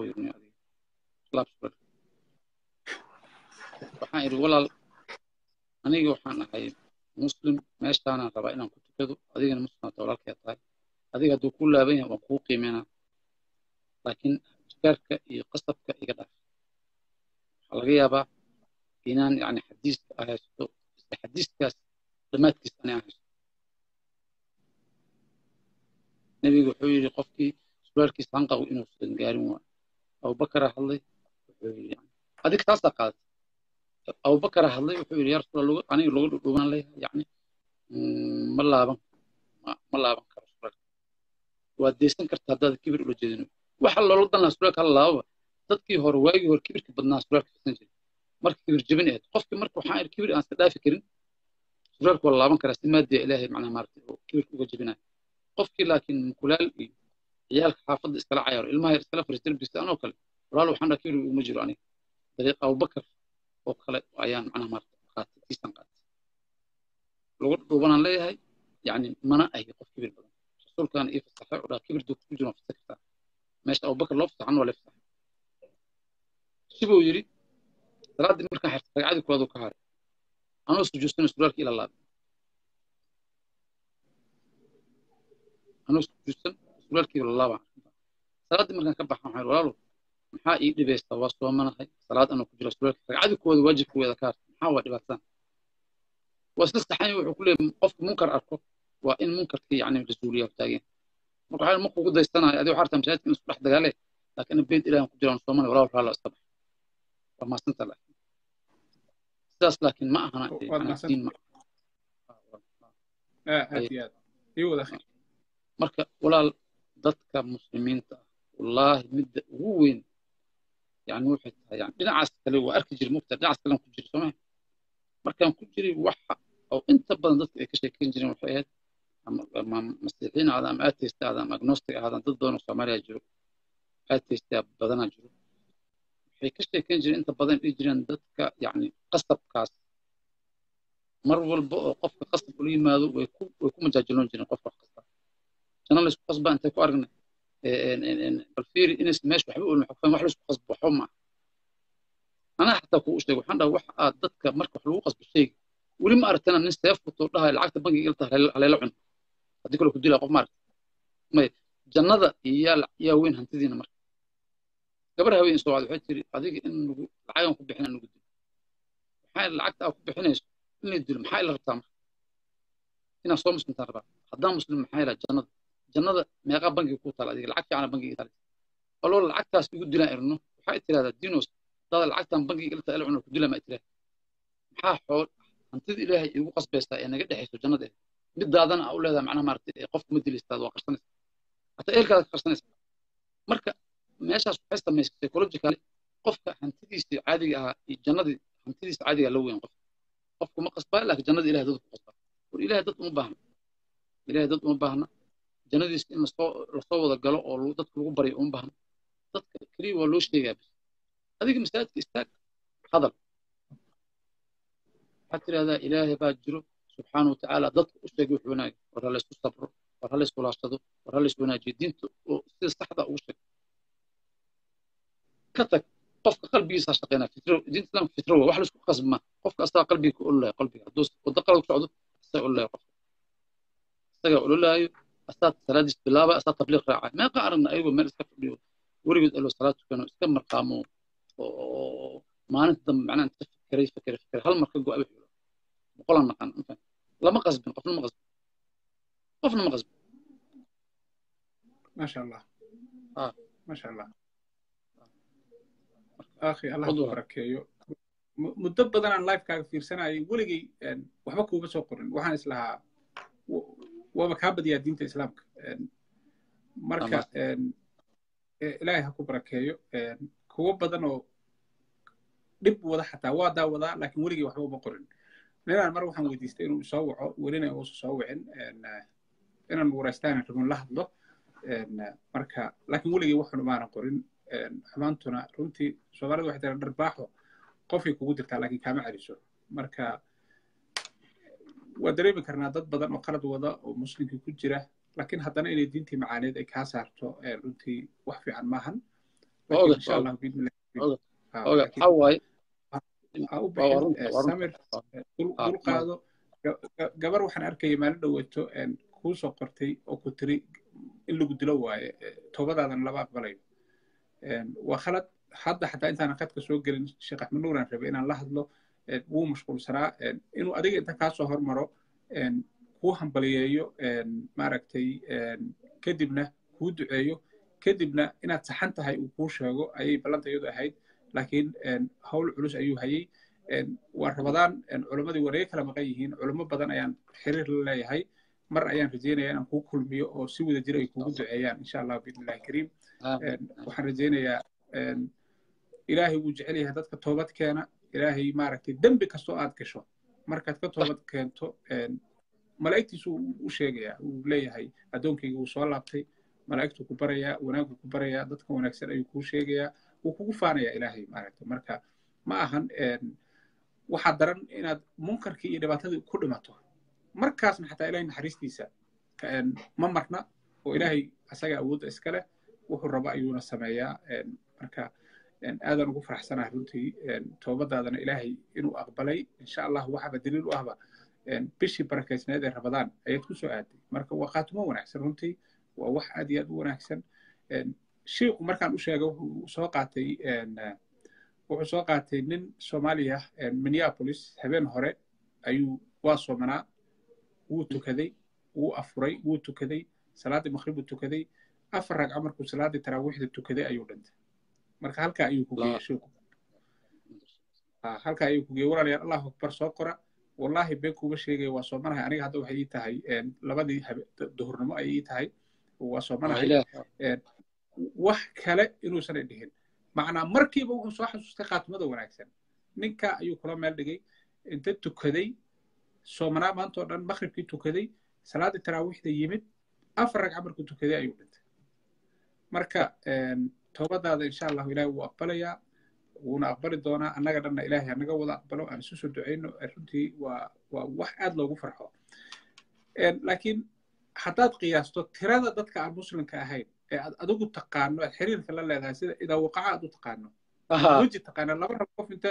waxaan idhi walaal aniga waxaan ahay muslim meeshaanaan rabaa inaan ku tukado adigana muslimaata walaalkee tahay. Adiga hadduu kuu laaban yahay waan kuu qiimeynaa. Laakiin jikaarka iyo qasabka iga dhaaf waxaa laga yaabaa inaan yani xadiiska a haysto isla xadiiskaas dhammaadkiis ani aan nebigu wuxuu yidhi qofkii surwaalkiisa hanqabu inuusan gaarin waa abubakara hadlay wuxuu yidhi adiga taasaa qaadatay abubakara hadlay wuxuu yidhi yaa rasuul aniga looga dhudhumaan leeyahay yani ma laaban ma laaban karo surwaalka waad deysan karta haddaad kibir ula jeedino. Waxa loola dan lahaa hala laababa. Dadkii hore waagii hore kibirka badnaa surwaalka fisan jiray. Marka kibir jebin ahayd qofkii marka waxaan idhi kibir aan iska dhaafi karin surwaalka waa laaban karaa si maadiya ilaahay macnaha maaragtay oo kibirka uga jebinaya qofkii laakiin mukulaal iyo ciyaalka xaafadda iskala cayaaro ilmaha yar iskala fariis darbista anoo kale walaal waxaan dhaa kibri uma jiro aniga. Dariiqa abubakar oo kale ayaan macnaha maarata qaatay tiisan qaatay. Lagu dhuubanaan leeyahay yani mana ahi qof kibir badan. Rasuulkaana ii fasaxay oo dhaa kibir duu ku jiro fasa kartaa. Meesha abubakar loo fasaxan waa la fasaxay. Sibuu yidhi salaaddii markaan xirtay ragcadii koowaad ka haray. Anoo sujuudsan suraalkii ila laabay salaaddii markaan ka baxan waxaan walaalo? Maxaa ii dhibaysta waa soomanahay salaad anoo ku jira suraalkii ragcadii koowaad waajibka weeda ka hartay maxaa waa dhibaataan waa isla saxanya wuxuu ku leeyahay qofku munkar arko waa in munkarkii yani rasuuliya taageen. Marka waxaa ma kugu daystanahay adiga waxaa rabtaa masaajidka in isku dhex dagaale laakiin beed ilaahan ku jiraan soomanahay walaa waxaa loo iska baxay waa maasanta laakiin sidaas laakiin ma ahana diin ma aad iyo aad. Ii wada. khayr marka walaal dadka muslimiinta ah wallaahi midda ugu weyn yani waxay tahay yani dhinacaas kale waa arki jiri mugta dhinacaas kale ku jiri sooma markaan ku jiray waxa oo inta badan dadka ay ka sheekeyn jireen waxay ahayd ama masiixiin ahaada ama atheist ahaada ama agnostic ahaadaan dad badan oo soomaaliya jiro atheist badanaa jiro. Waxay ka sheekeyn jireen inta badan dhihi jireen dadka yani qasabkaas. Mar walba oo qofka qasab ula yimaado way ku majaajiloon jireen qofka wax laysku qasbaa intay ku aragnay bal fiiri inays meesha waxba olin xogfaan wax laysku qasbo waxba ma. Aha anaa xataa kuu sheegay waxaan dhaha wax aad dadka marka wax lagu qasbo sheegi. Weli ma aragtana nin seef futoo dhahay lacagta bankiga ilta haleela cun haddii kale ku dilaa qof ma aragta may jannada yaa yaa weyn hantidiina marka. Gabar haween soo waxay tiri adiga in nagu lacagan ku bixina nagu dilo. Maxaa lacagta aad ku bixinayso in la dilo maxaa ila rabtaa marka inaan soo muslimtaan rabaa. Haddaan muslim maxaa ilaa jannada jannada meeqaa bankiga ku taala adiga lacag fiicana bankiga taala waloo lacagtaas igu dilaan irno. Waxay tirahdaa dinos. Dada lacagtan bankiga ilta ila cuno ku dilaa ma tirahda maxaa xool hantida ilaahay igu qasbaysaa ee naga dhexayso jannada? Eh midaadana aa u leedahay macnaha maaragtay qofka ma dilaystaad waa qarsanaysa. Hataa eelkaada ka qarsanaysa. Marka meeshaas waxay samaysay psychological qofka hantidiisii caadiga ahaa iyo jannadii hantidiisa caadiga la weyn qof qofku ma qasbaa laakiin jannada ilahay dad qasbaa. War ilahay dad uma baahna. Ilahay dad uma baahna jannadiisa in la soo wada galo oo dadka lagu baryo uma baahna dadka keliya waa loo sheegaa bis adiga masaajidka istaag hadal. Waxaad tirahdaa ilaahay baa jiro subxaana watacaala dadka u sheegay wax wanaag war ha laysku sabro war ha laysku laashado war ha lays wanaajiyo. Diinta oo sida saxda ugu sheeg ka tag qofka qalbigiisa shaqeynaa fitro diinta islaamka fitro waa wax laysku qasbma. Qofka asagaa qalbiga ka ololaya qalbiga hadduu qalad ku socdo asaga ololaya qofka. Asagaa ololaayo asaa salaadiis bilaaba asaa tabliiq raacay meeqa aragna ayagoo meel iska fadhiyo weligood aloo salaad tukano iska marqaamo oo maalinta dambe macnaha inta fikiray fikiray fikiray hal mar ka go-ay wixii boqolaan naqan lama qasbin qofna ma qasbin qofna ma qasbin ما شاء الله آه. ما شاء الله akhi allah Fadlan. ku barakeeyo Mu- muddo badan aan livekaaga fiirsanayay weligay een, waxba kuuma soo qorin waxaan islahaa w- waaba kaa badiyaa diinta islaamka. Marka eh, ilaahay ha ku barakeeyo. Kuwo badan oo dhib wada xataa waa daawadaa laakiin weligay waxba uma qorin. Ninaan mar waxaan weydiistay inuu isoo waco welina uusa soo wicin. Inaan waraystaan rabin la hadlo. Marka laakiin weligay waxun maanan qorin. Xumaantuna runtii soomaalida waxay tiraa dharbaaxo. Qofay kugu dirtaa laakiin kaama celiso. Marka waa dareemi karnaa dad badan oo qalad wada oo muslimkii ku jira. Laakiin haddana inay diintii macaaneed ay kaa saarto ee runtii wax fiican maahan. Ah, eh, eh, dul qaado. Ga- ga- gabar waxaan arkaya maalin een, kuu soo qortay oo ku tiri in lagu dilo waaye eh, toobadaadan lama aqbalayo. Waa khalad. Hadda xataa intaanan khadka soo gelin sheekh axmed nuuraan rabay inaan la hadlo wuu mashquulsanaa inuu adiga inta kaa soo hormaro kuu hambaliyeeyo een, maaragtay kadibna kuu duceeyo kadibna inaad saxan tahay uu kuu sheego ayay ballanta iyadu ahayd laakiin hawl culus ayuu hayay. Een, waa rabadaan een, culimmadii wareeg kala maqan yihiin culimo badan ayaan xiriir la leeyahay mar ayaan rajeynaya inaan kuu kulmiyo oo si wada jira ay kuugu duceeyaan insha allah biidnillahi kariim. Waxaan rajaynayaa een, ilaahay wuu jecel yahay dadka toobad keena ilaahay maaragtay dembi kastoo aad gasho markaad ka toobad keento een, malaa'igtiisu u sheegayaa uu leeyahay addoonkayga wuu soo laabtay malaa'igtuu ku barayaa wanaaguu ku barayaa dadka wanaagsan ayuu kuu sheegayaa wuu kugu faanayaa ilaahay maaragta marka ma ahan waxaa daran inaad munkarkii iyo dhibaatadii ku dhimato. Markaasna xataa ilahay naxariistiisa ma marna oo ilaahay asaga awoodda iska leh wuxuu rabo ayuuna sameeyaa marka aadaan ugu faraxsanahay runtii. Toobadaadana ilaahay inuu aqbalay. Insha allah waxaaba daliil u ahba. Bishii barakaysneed ee rabadaan ayaad ku soo aaday marka waa qaatimo wanaagsan runtii. Waa wax aad iyo aad u wanaagsan. Shiiku markaan u sheegay wuxuu soo qaatay wuxuu soo qaatay nin soomaaliya minneapolis. Habeen hore ayuu waa soomanaa. Wuu tukaday wuu afuray wuu tukaday. Salaaddii maqribuu tukaday. Afar ragca markuu salaaddii taraawiixda tukaday ayuu dhintay marka halkaa ayuu ku geeyey shiiku halkaa ayuu ku geeyey walaalayaal allahu akbar soo qora wallahi been kuuma sheegaya waa soomanahay aniga hadda waxay ii tahay labadii duhurnimo ayay ii tahay. Waa soomanahay wax kale inuusan dhihin. Macnaa markiiba wuxuu soo xasuustay khaatimada wanaagsan. Ninka ayuu kula meel dhigay inta tukaday soomanaa maantao dhan maqribkii tukaday salaaddii taraawiixda yimid afar ragca markuu tukaday ayuu dhintay. Marka toobadaada insha allahu ilahi wuu aqbalayaa wuuna aqbali doonaa annaga dhanna ilaahay hanaga wada aqbalo aan isu soo ducayno runtii waa waa wax aad loogu farxo laakiin haddaad qiyaasto tirada dadka aan muslimka ahayn ee aad adigu taqaano aad xiriirka la leedahay sida idaa waqaca aad u taqaano weji taqaana laba rab qof inta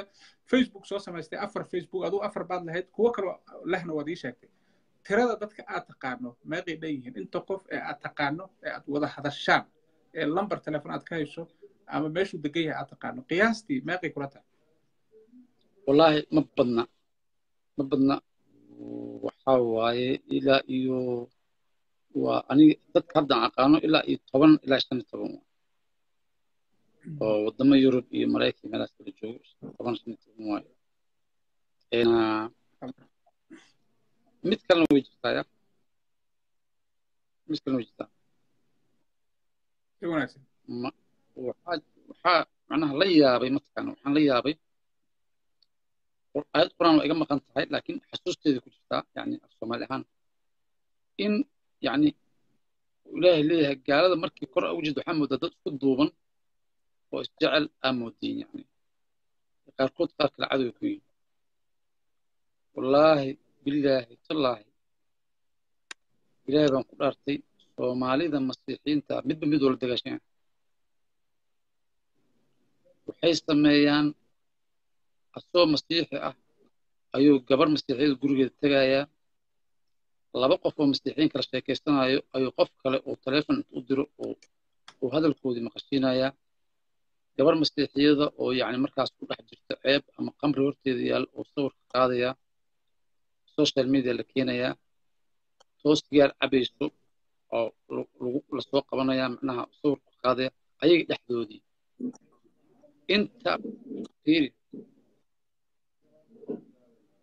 facebook soo samaystay afar facebook aduu afar baad lahayd kuwo kaloo lehna waad ii sheegtay tirada dadka aad taqaano meeqay dhan yihiin inta qof ee aad taqaano ee aad wada hadashaan ee lambar telefon aad ka hayso ama meeshuu degan yahay aad taqaano. Qiyaastii meeqay kula tahay? Wallaahi ma badna. Ma badna. Waxaa waaye ilaa iyo waa aniga dadka haddaan aqaano ilaa iyo toban ilaa shan iyo toban waa. Oo waddamo yurub iyo maraykan meelaas kala joogo toban shan iyo toban waayo. Mid kalena way jirtaa ya. Mid kalena way jirtaa waxaa macnaha la yaabay mataqaana waxaan la yaabay aayad quraan waa iga maqan tahay laakiin xasuusteeda ku jirtaa yani af soomaali ahaan in yani ilaahay leeyahay gaalada markii kor ugu jirta waxaa moodaa dad isku duuban oo isjecel aa moodiin yani qaarkood qaar kale cadow ku yihiin wallaahi bilaahi tallaahi ilaahay baan ku dhaartay soomaalida masiixiyiinta midba mid wala dagaashan waxay sameeyaan asoo masiixi ah ayuu gabar masiixiyada gurigeeda tegayaa laba qof oo masiixiyiin kala sheekaysanayo ayuu qof kale uu taleefon u diro uu hadalkoodii maqashiinayaa. Gabar masiixiyada oo yacni markaas ku dhex jirta ceeb ama qamri horteeda yaal oo sawirka qaadayaa social media la keenayaa. Toos sigaar cabayso oo la soo qabanayaa macnaha sawirka qaadaya ayaga dhexdoodii. Inta fiiri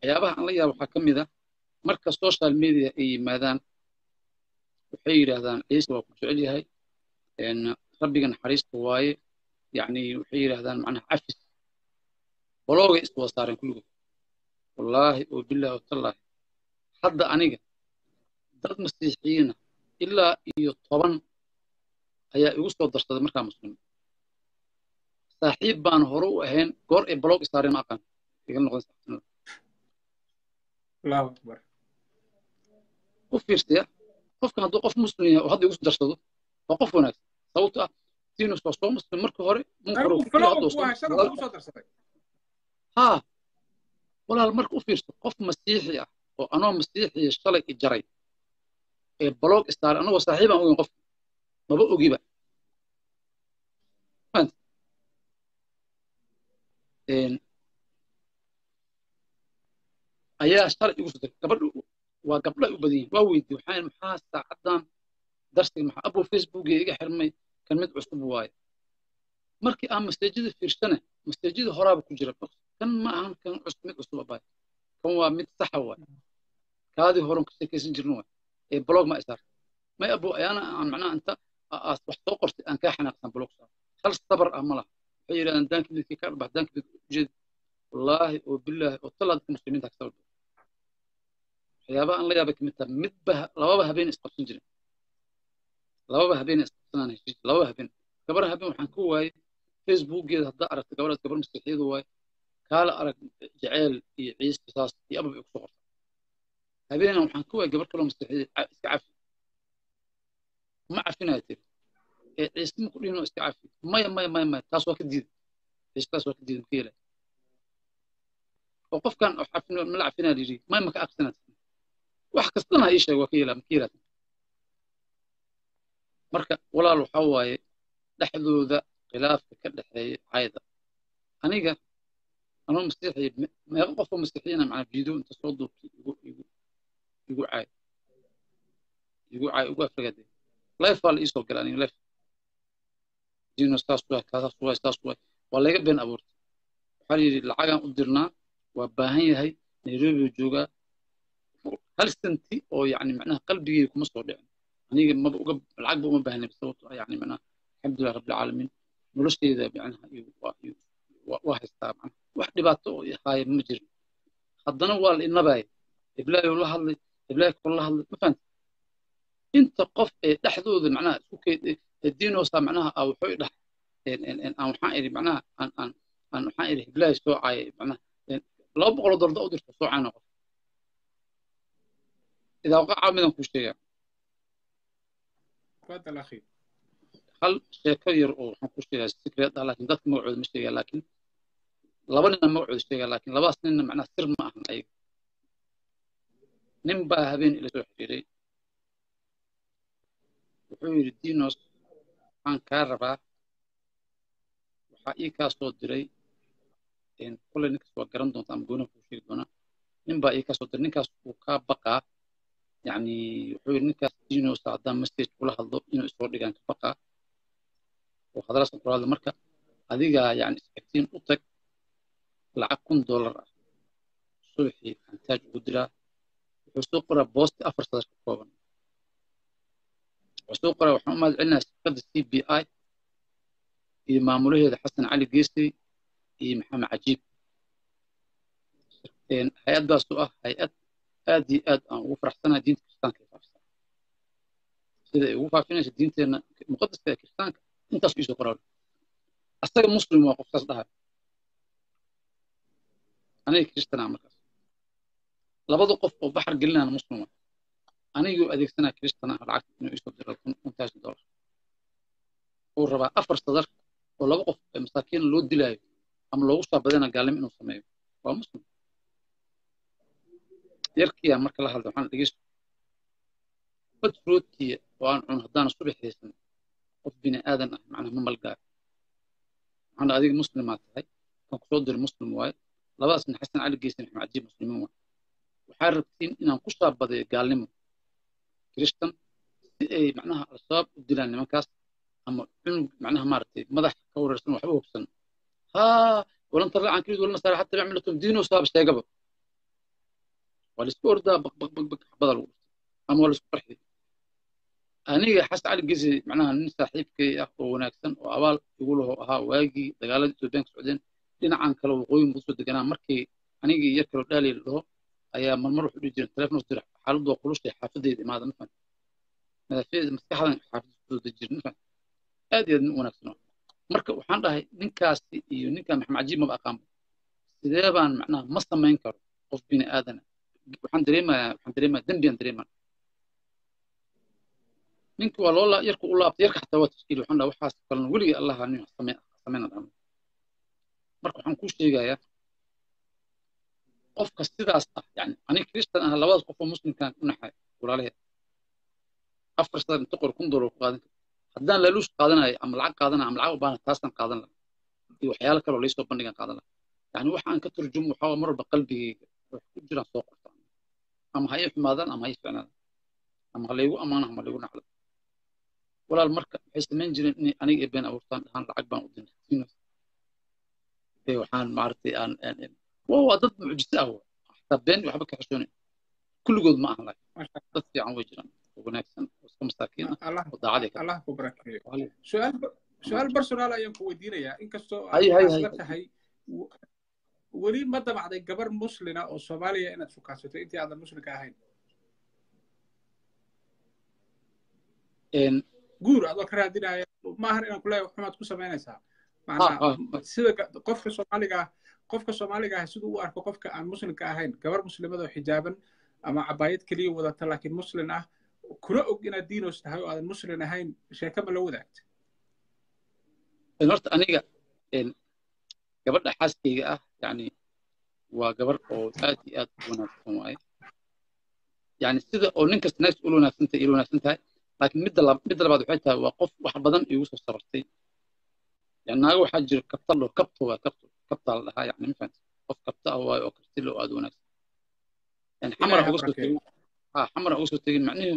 waxyaabaha aan la yaaba waxaa ka mid ah marka social media ay yimaadaan waxay yidhaahdaan ciise waa ku jecel yahay rabbiga naxariista waaye yacni waxay yidhaahdaan macnaha cafis baloogay iswada saareen kulligood. Wallaahi oo bilaahi watallaahi hadda aniga dad masiixiyiina ilaa iyo toban ayaa igu soo darsaday markaa muslim. Saaxiib baan hore u ahayn goor ay baloog isaareen ma aqaan. Iga noqon saxtinada allahu akbar. U fiirsaya qofkan hadduu qof muslim yahay oo hadda igu soo darsado waa qof wanaagsan. Sababto ah tinus waa soo muslim marka hore ha walaal marka u fiirso qof masiixi ah oo anoo masiixiya shalay i jaray ee baloog istaaray anagoo saaxiibaan ogeyn qof maba ogiba? Ayaa shalay igu soo gabadhu waa gabdha u badan waa weydiye waxaan maxaa saacadan darsiga maxaa abo facebookiga iga xirmay? Kan mid cusub waaye. Markii aan maseejada fiirsane maseejada horaaba ku jira kan ma ahan kan mid cusub abaay kan waa mid saxa waaye. Kaadii horan ka sheekaysan jirin waaye. ee blog ma isaar may ayaana aan macnaha inta aas wax soo qortay aan kaa xanaaqsan blog saar hal sabar ah ma laha waxay yidhahdaan daanka midkii kaa dhabax daanka midkii ujeeda wallaahi oo bilaahi oo talaadka muslimiinta ka soo waxyaabaha aan la yaabay ka mid tahay midba lababa habeen isqabsan jirin lababa habeen isqabsanaan heshiis lababa habeen gabar habeen waxaan ka waayey facebookeeda haddaa aragta gabadhaas gabar masiixiyada waaye kaala arag jaceyl iyo ciise saas iyo abab ay ku soo qorta habeenan waxaan ka waayey gabar kaloo masiixiyada iska cafi. Ma cafinaya tiri. Ee ciise ma ku dhihinoo iska cafi. Maya maya maya maya taas waa ka diida ciise waa ka diida maka yeelaya oo qofkan mala cafinaa la yidhi maya maka aqsinaad wax kastana ii sheeg waa ka yeelaa maka yeelaa marka walaal waxaa waaye dhexdooda khilaafka ka dhexeeya cayda. Aniga anoo masiixi meeqa qofoo masiixiyana macnaa video inta soo duubtay igu caay. Igu caay igu afrigade life baa la iisoo galay aniga life. Dino saas waay kaasaas waay saas waay. Waa layga been abuurtay. Waxaa yidhi lacagaan u dirnaa waa baahan yahay nairobi joogaa. Hal senti oo yani macnaha qalbigeyga kuma soo dhicin. Aniga maba uga lacag ba uma baahnay sababto yani macnaha alxamdulilah rabbilcaalamiin nolosheyda macnaha waa haystaa macnaha. Wax dhibaato oo haaya ma jirin haddana waa la inabaaya iblaayo la hadlay heblaabka la hadla ma mafahanta inta qof ee dhexdooda macnaha isu diinoosaa manaha a ah wuxuu dhah aan waxaan iri macnaha aan waxaan iri heblaay soo caayay macnaha laba boqolo dolda u dirta soo caana qof idaa waqaca midaan ku sheega hal sheeko yar oo waxaan ku sheegaa secret ah laakiin dadka magacooda ma sheega laakiin laba ninna magacooda sheegaa laakiin labadaas nina macnaha sir ma ahan ayaga nin baa habeen ila soo xiriiray wuxuu yidhi dinos waxaan kaa rabaa waxaa ii kaasoo diray koley ninkaas waa garan doonta ama goonaha kuu sheegi doonaa nin baa ii kaasoo diray ninkaas uu kaa baqaa. Yacni wuxuu yidhi ninkaas dinos haddaan message kula hadlo inuu isoo dhigaan ka baqaa. Oo hadalaasan kula hadla marka adigaa yacni isxigtiin u tag lacag kun dollar ah subaxii aan taaj ugu diraa wuxuu qoraa boosti afar sadas ka kooban wuxuu qoraa waxaan u mahad celinayaa shirkadda c b i iyo maamulaheeda xasan cali geesey iyo maxamed cajiib hay'addaasu ah hay'ad aad iyo aad aan ugu faraxsanahay diinta kiristaanka ee faafisa sida ay ugu faafinaysa diinteenna muqadaska ee kiristaanka intaas iisoo qoraa asaga muslim waa qof saas dhahay aniga kristan markaas labada qof oo baxar gelinana muslim waa anigoo adeegsanaa kiristana lacagta inuu iisoo diro kuntaas dolar uu rabaa afar sadar oo laba qof masaakiin loo dilaayo ama loogu shaabadana gaalnimo inuu sameeyo waa muslim yarkiya marka la hadlo waxaan dhegeysto bad roodkiya oo aan cuno haddaan subax haysan qof bini aadan ah macnaha ma malgaayo waxaan adiga muslimaa tahay kan ku soo diray muslim waaye labadaas nin xasan cali geysan cajiib muslimiin waaye waxaa rabtiin inaan ku shaabadeeyo gaalnimo kirishtan si ay macnaha al-shabaab u dilaan nimankaas ama cunug macnaha maaragtay madax ka wareersan waxba hubsan. Haa walan bicmilatum diinoo saaba sheegaba. Waa la isku ordaa baq baq baq baq xabada lagu dhurtay ama waa la isku qarxiyay aniga xasan cali gesi macnaha nin saaxiibkay ah oo wanaagsan oo abaal igu laho ahaa waagii dagaaladii etoobiyaanka socdeen dhinacan kale waqooyin buu soo deganaa. Markii anigii yar kaloo dhaalay la dhaho ayaa marmar wuxuu dhihi jiray telefoon dira xaaladdu waa kulushay xaafadeyda imaada mafan madaafeeda maskaxdan xaafadda soo dejir mafan aad iyo aad nin wanaagsan marka waxaan dhahay ninkaasi iyo ninkan maxamed cajiib maba aqaanba sidee baan macnaha ma samayn karo qof bini aadana waxaan dareemayaa waxaan dareemayaa dembiyaan dareemaa ninki waa loo yarka u laabtay yarka xataa waa tashkiil. Waxaan dhaha waxaas kalena weligii allaha nin sameyna dhamo marka waxaan kuu sheegayaa qofka sidaas ah yani aniga kristan ah labadaas qof oo muslimkan u naxay walaalaheed afar sadar inta qor kun doolar ku qaadan haddaan laluush qaadanayo ama lacag qaadanayo ama lacag u taasaan qaadan laha iyo waxyaalo kaloo laysoo bandhigan qaadan laha yani waxaan ka turjumo waxaa mar walba qalbigayga wax ku jiraan soo qorta. Ama ha ii xumaadaan ama ha ii ficnaadaan ama ha laygu ammaano ama laygu nacdo. Walaal marka waxay samayn jireen inay aniga ee been abuurtaan dhahaan lacag baan u dinay waxaan maaragtay aan wa waa dad mucjisa ah xataa been waxba ka xishoonayn kulligood ma ahan laakiin dad fiican way jiraan. Oo wanaagsan oo iska masaakiin. Ah oo daacaday allah ku barakeeyo su'aal barsonaal ayaan ku weydiinayaa. Inkastoo tahay weli ma damacday gabar muslina oo soomaaliya inaad sukaasato intii aadan muslimka ahayn. Guur adoo ka raadinaya maahan inaan ku leeyahay ku samaynaysaa ah, ah. macnaa sida qofka soomaaliga ah qofka soomaaliga ah siduu u arko qofka aan muslimka ahayn gabar muslimada oo xijaaban ama cabaayad keliya wadata laakiin muslim ah kuna og inaad diinos tahay oo aadan muslim ahayn sheeka ma la wadaagta horta aniga gabadha xaaskayga ah yani waa gabar oo aad iyo aad u wanaagsan waaye. Yani sida oo nin kasta naagta ula wanaagsan tahay ila wanaagsan tahay laakiin midda labaad waxay tahay waa qof wax badan igu soo sabartay. Yani naaga waxaa jira kabta lo kabta waa kabta kabtaa la dhahaa yani mafahant qof kabta ah waayo oo karti lo aad u wanaagsan yani uga soo tegin ha xamara uga soo tegin macnihi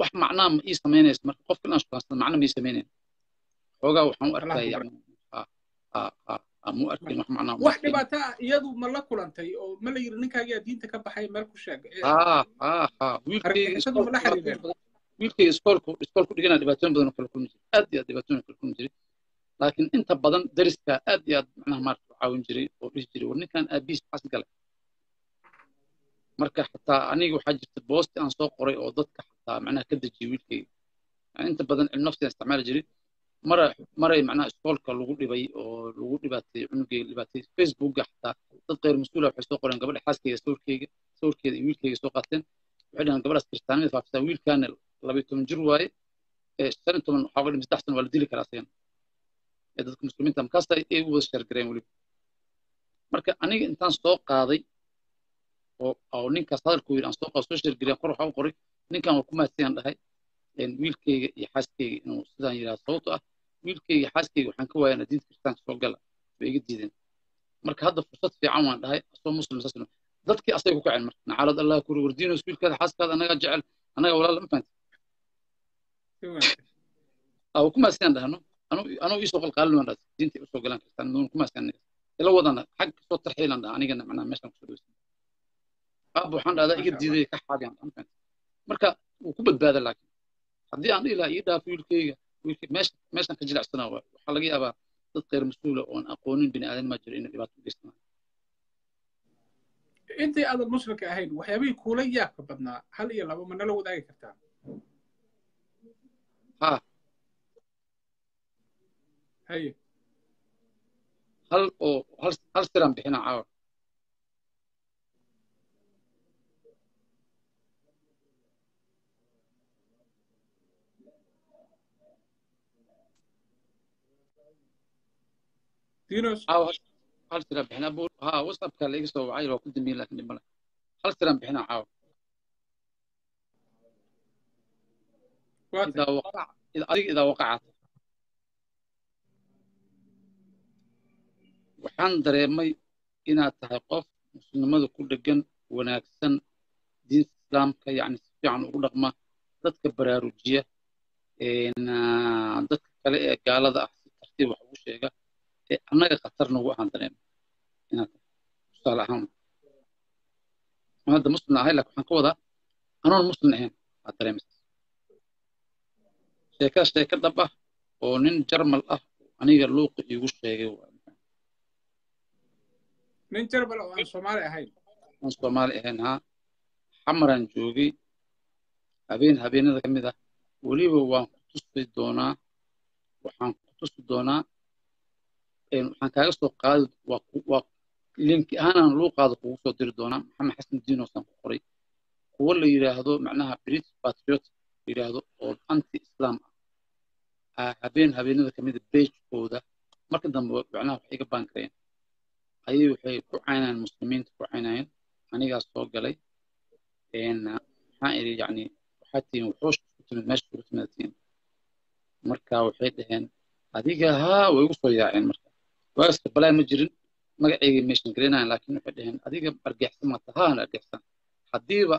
wax macnaa ma ii samaynaysa marka qofka inaan shukaansan macna ma ii samaynayn xoogaa waxaan u arkaya yani mu arkin wax macnaa wax dhibaato ah iyadu ma la kulantay oo ma la yiri ninkaagiyaa diinta ka baxay meel ku sheeg ha ha ha wiilkayga iskoolku iskoolku dhigana dhibaatooyin badan oo kala kulmi jiray aad iyo aad dhibaatooyin kala kulmi jiray laakiin inta badan dariska aad iyo aad macnaha maarata u caawin jiray oo dhihi jiray war ninkan aabiis xas galay. Marka xataa aniga waxaa jirta boosti aan soo qoray oo dadka xataa macnaha ka dejiyay wiilkayga inta badan cilmi nafsigan isticmaali jiray. Mara maray macnaha iskoolka lagu dhibay oo lagu dhibaatay cunugeyga dhibaatay facebookga xataa. Dad qeyr mas'uula waxay soo qoreen gabadha xaaskeyga sawirkeyga sawirkeeda iyo wiilkeyga soo qaateen. Waxay dhahaan gabadhaas kiristaanimada faafisaa wiilkaana labayo toban jir waaye. Shan iyo toban waxaa dhimi saddex sano waa la dili karaa asagana dadka muslimiinta markaasa ay u wada sheergareen weliba marka aniga intaan soo qaaday oo ninkaas hadalku yidhi aan soo qaado soo sheergareen kor waxaa u qoray ninkan waa ku mahadsanyan dhahay wiilkeyga iyo xaaskeyga inuu sidaan yidhahdo sababto ah wiilkeyga xaaskeyga waxaan ka waayana diinta kiristaanka soo gala bay iga diideen marka hadda fursad fiican waan dhahay asoo muslim saas dadkii asay ku kaceen marka nacaalad allah kuri wardiinos wiilkaada xaaskaada anagaa jecel anaga walaal ma fahanti waa ku maasiyaan dhahno anuu iisoo qalqaalin waan dhahay diinta u soo galaan kiristaan nuun ku maasiyaan ila wadana xag ka soo tarxiilan dhaha anigana macnaha meeshaan ku soo dhaweysan aabba waxaan dhahdaa iga diiday ka xaadiyaan marka wuu ku badbaada laakiin haddii aan dhihi lahaa ii dhaafo wiilkeyga meeshaan ka jilicsanaa waay waxaa laga yaabaa dad kheyr mas'uula oon aqoonin bini aadan maa jiro inay dhibaato u geystaan intii aadan muslimka ahayn waxyaabihii kuula yaabka badnaa hal iyo laba ma nala wadaagi kartaa? Ha haye hal oo hal siraan bixina caawa hal siraan bixina ha whatsappka la iga soo wacay waa ku dambeyn laakiin dhib male hal siraan bixina caawa idaa waqac adiga idaa waqacata waxaan dareemay inaad tahay qof muslimada ku dhegan wanaagsan diinta islaamka yacni si fiican ugu dhaqma dadka baraarujiya dadka kale ee gaalada ah si tartiib wax ugu sheega ee annaga khatar nagu ahaan dareema inaad tusaale ahaan hadda muslim ahay laakiin waxaan ka wadaa anoon muslim ahayn aad dareemaysaa sheekada sheeko dhab ah oo nin jarmal ah aniga luuqa iigu sheegay nin jarmal oo aan soomaali ahayn aan soomaali ahayn haa xamaraan joogay habeen habeenada ka mid ah weliba waan ku tusi doonaa waxaan ku tusi doonaa waxaan kaaga soo qaadi waa linki ahaanaan luuqaada kugu soo diri doonaa maxamed xasan diinosaan ku qoray kuwo la yidhaahdo macnaha british patriot la yidhaahdo oo anti islam ah habeen habeenada ka mida beejkooda marka dambe macnaha waxay iga baan ayay waxay ku caynayeen muslimiinta ku caynayeen anigaa soo galay maxaan idhi yacni waxaa tihiin wuxuush ku timid meesha kugu timid tihiin. Marka waxay dhaheen adiga haa way igu soo yaaceen marka. Waaska balaa ma jirin magaceygay meeshan garanayan laakiin waxay dhaheen adiga argixsan maata haan argixsan haddiiba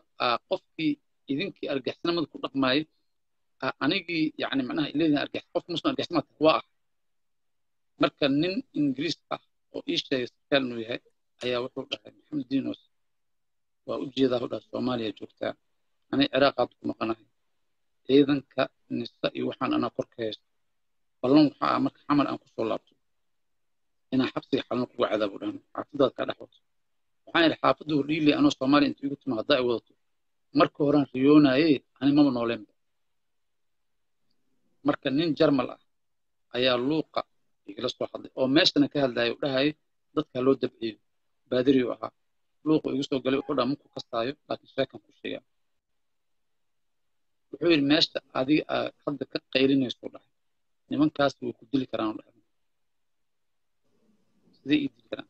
qofkii idinkii argixsanimada ku dhaqmaayay anigii yani macnaha ileedin argix qof muslim argixsan maata waa ah. Marka nin ingiriis ah oo ii sheegay sarkaal inuu yahay ayaa wuxuu dhahay maxamed dinos waa u jeedaa u dhahay soomaaliya joogtaa anay ciraaqaad ku maqanahay ciidanka nisa iyo waxaan anaa kor ka haysto. Ballan waxaa ah marka xamar aan ku soo laabto. Inaan xabsiga xalno kuga cadaabo dhahan xaafadaad kaa dhex wato waxaan idhi xaafadda hordhiile anoo soomaaliya inta igu timo haddaa ay wadato. Marka horaan riyoonaye ani maba nooleenba marka nin jarmal ah ayaa luuqa igala soo hadlay oo meeshana ka hadlaya u dhahaya dadka loo dabciyo. Baadiriyu ahaa. Luuqu igu soo galay wuxuu dhaha markuu kastaayo laakiin sheekan ku sheegaa wuxuu yidhi meesha adiga aad hadda ka qaylinayso dhahay. Nimankaas way ku dili karaan sidee ii dili karaan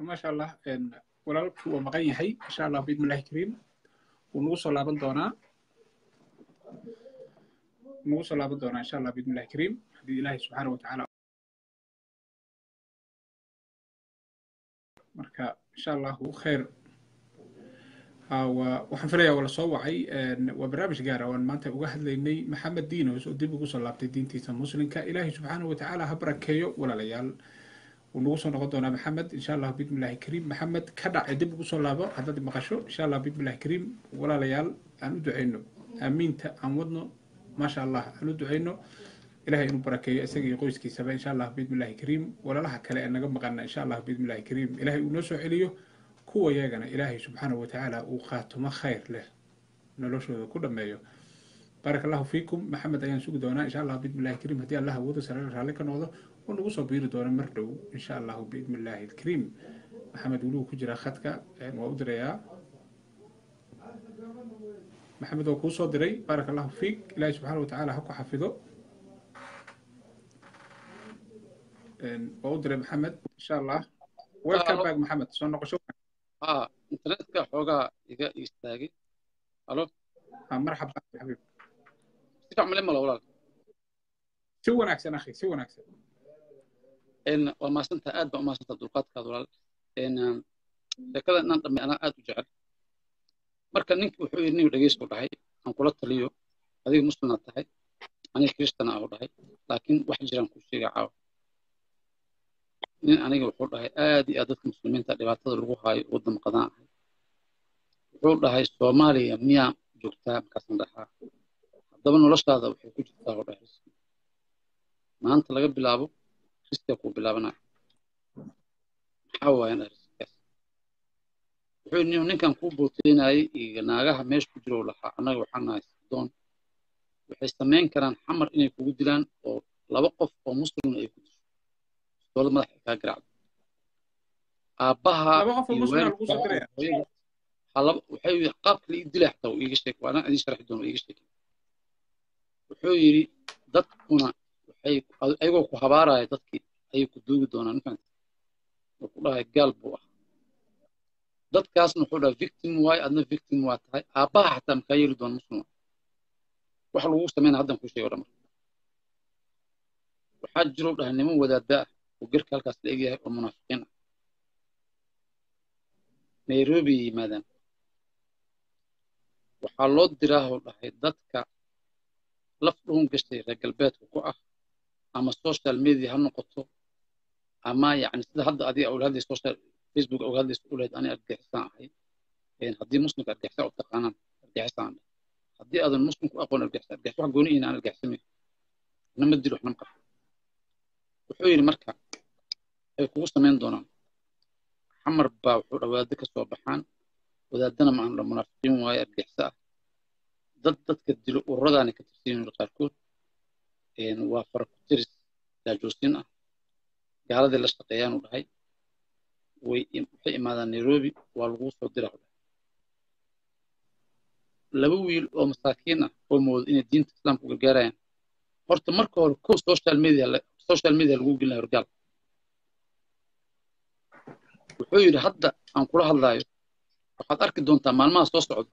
maasha allah walaalku waa maqan yahay. Insha allah biidmillahi kariim. Wuu nagu soo laaban doonaa. Nagu soo laaban doonaa insha allah biidmillahi kariim. Haddii ilaahay subxaana watacaala marka insha allahu khayr. Waxaan filayaa waa la soo wacay. Waa barnaamij gaara waan maanta uga hadlaynay. Maxamed diinos oo dib ugu soo laabtay diintiisa muslimka. Ilaahay subxaana watacaala ha barakeeyo walaalayaal wuu soo noqon doonaa maxamed insha allah bismillahi kariim. Maxamed ka dhace dib ugu soo laabo haddaad maqasho insha allah bismillahi kariim. Walaalayaal aan u duceyno. Aamiinta aan wadno maasha allah aan u duceyno. Ilahay inuu barakeeyo isaga iyo qoyskiisaba insha allah bismillahi kariim. Walaalaha kale ee naga maqana insha allah bismillahi kariim. Ilahay uu noo soo celiyo kuwa yagana ilaahay subxaanahu watacaala uu qaatumo khayr leh noloshooda ku dhameeyo. Baarak allahu fiikum. Maxamed ayaan sugi doonaa insha allah bismillahi kariim. Haddii allah awoodo sarare raalli ka noqdo oo nagu soo biiri doono mar dhow insha allahu biidni illaahi alkariim. Maxamed weligu ku jiraa khadka waa u dirayaa maxamed oo kuu soo diray baaraka allahu fiik ilaahi subxaana watacaala ha ku xafido. Waa u diray maxamed insha allah welcome back maxamed. Soo noqosho. Ah, internetka xoogaa iga istaagay alo? Ah, marxaba xabiib. Si fiican ma malo walaal. Si wanaagsan akhi si wanaagsan waa maasanta aad baa u maasanta dulqaadkaada walaal. N sheekada inaan dhammay anaa aad u jecel. Marka ninki wuxuu yidhi nigu dhegeystu dhahay aan kula taliyo adiga muslimaad tahay aniga kiristana ah u dhahay laakiin wax jiraan kuu sheegaa caawa. Nin aniga wuxuu dhahay aad iyo aad dadka muslimiinta dhibaatada lagu haayo waddan qadaan ahay. Wuxuu dhahay soomaaliya miyaa joogtaa markaasan dhahaa. Haddaba noloshaada waxay ku jirtaa oo dhahay. Maanta laga bilaabo riskiga kuu bilaabanaya maxaa waayan wuxuu yidhi ninkan kuu booteynayay iyo naagaha meesha ku jiro lahaa annaga waxaan nahay waxay samayn karaan xamar inay kugu dilaan oo laba qof oo muslimna ay ku disho dowlad madax ay kaa garaacdo. Aabbaha waxay qaabka la ii dilay xataa iiga sheeg waa anaa idin sharxi doono iiga sheegay wuxuu yidhi dadkuna ayagoo ku habaaraya dadkii ayay ku duugi doonaan mafahanta wuxuu ku dhahay gaal buu ah dadkaasna wuxuu dhahay victim waay adna victim waa tahay. Aabbaha xataa makaa yeeli doona muslima wax lagu samayna haddan kuu sheego dhamar waxaa jirou dhahay niman wadaada ah oo gerka halkaas la egyahay oo munaafiqiin ah. Nairobi yimaadaan. Waxaa loo diraahoo dhahay dadka laf dhuun gashay reer galbeedka ku ah ama social media ha noqoto ama yani sida hadda adiga awlahadlay social facebook awlahadlaysa u lahayd ani argixisaan ahay. Haddii muslimka argixisa u taqaanaan argixisaan. Haddii aadan muslim ku aqoon argixisa argixis wax gooni ihin aan argixisamayn nama dilo waxnama qabo wuxuu yidhi marka ay kugu samayn doonaan. Xamar baa wuxuu dha wadaaddo ka soo baxaan. Wadaadana ma dha munaafiqiin waaye argixisa ah. Dad dadka dilo ururadaana ka tirsan yihiin qaarkood waa farakutiris jaajuusin ah gaaladii la shaqeeyaanu dhahay waxay imaadaan nairobi waa laguu soo dhahay laba wiil oo masaakiin ah oo moodo inay diinta islaamka gargaarayaan horta marka hore kow social media social media lagu gelin lahay horgaal wuxuu yidhi hadda aan kula hadlaayo waxaad arki doontaa maalmaha soo socda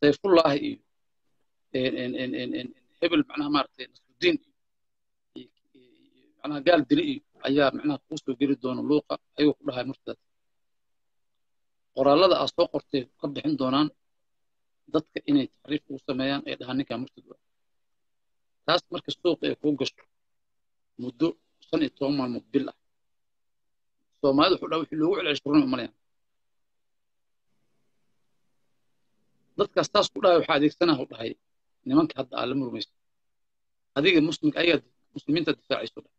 sayfullahi iyo hebel macnaha maaragtay nasrudiin iyo gaal dili iyo ayaa macnaha kuu soo geli doona luuqa ayagoo ku dhahay murtadaas qoraallada aad soo qortay ka bixin doonaan dadka inay taxriif ugu sameeyaan ay dhahaan ninkaa murtad waa taas marka suuqa ay kuu gasho muddo shan iyo toban maalmood bil ah. Soomaalida wuxuu dhaa wixii loogu celcelish runa umalayaan dadkaas taas ku dhahay waxaa adeegsanaa u dhahay nimanka hadda aa la murmaysa adiga muslimka ayaga muslimiinta difaacayso. Dhahay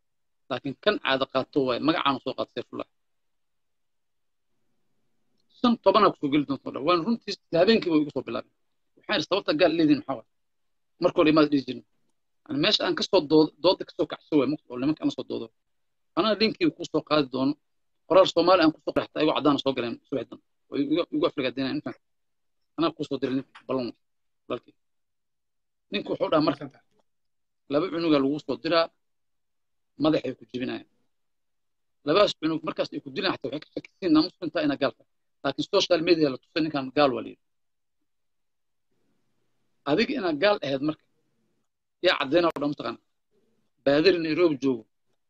laakiin kan caada qaato waaye magacaanu soo qaata sayfullah shan tobanaa ku soo geli doonta dhahay waan runtiis habeenkiiba igu soo bilaabay. Waxaan ihi sababta gaal leediin maxaa waay? Marka hore imaad dhihi jirin yani meesha aan ka soo dooda ka soo kacso waay maqta nimanka aan soo doodo. Anaa linkii kuu soo qaadi doono qoraal soomaali aan ku soo qeexta ayagoo caddaana soo galeen subaxdan oo igu afrigaadeenayan intaan anaa ku soo diray ballan walaalkii ninku wuxuu dhaha marka laba cunuga lagu soo diraa madaxay ku jibinayaan. Labaas cunug markaas ay ku dilaan xataa waxay ka shakisiin naa muslimtaa ina gaal tahay laakiin social media la tusay ninkan gaal waa layidhi adiga inaad gaal ahayd marka yaa caddeyna oo dhan mataqaana baadari nairobi joogo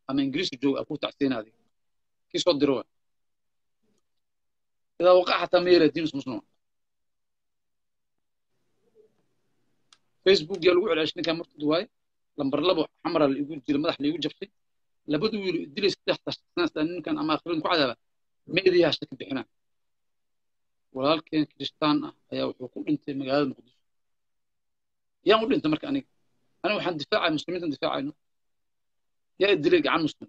ama ingiriisi joogo aa ku tacsiina adiga. Kii soo diro waa idaa waqa xataa ma yeelaa diinus muslima facebook yaa lagu celceshay ninkan markuu duwaaye lambar labo xamara laigu jira madax laigu jabshay labadu wiil dilay saddex ama akhirin ku cadaaba meediyaa shaki bixina walaalkeen kiristaan ah ayaa wuxuu ku dhintay magaalada muqdisho yaan u dhintay marka aniga aniga waxaan difaacay muslimiintan difaacayno yaa dilay gacan muslim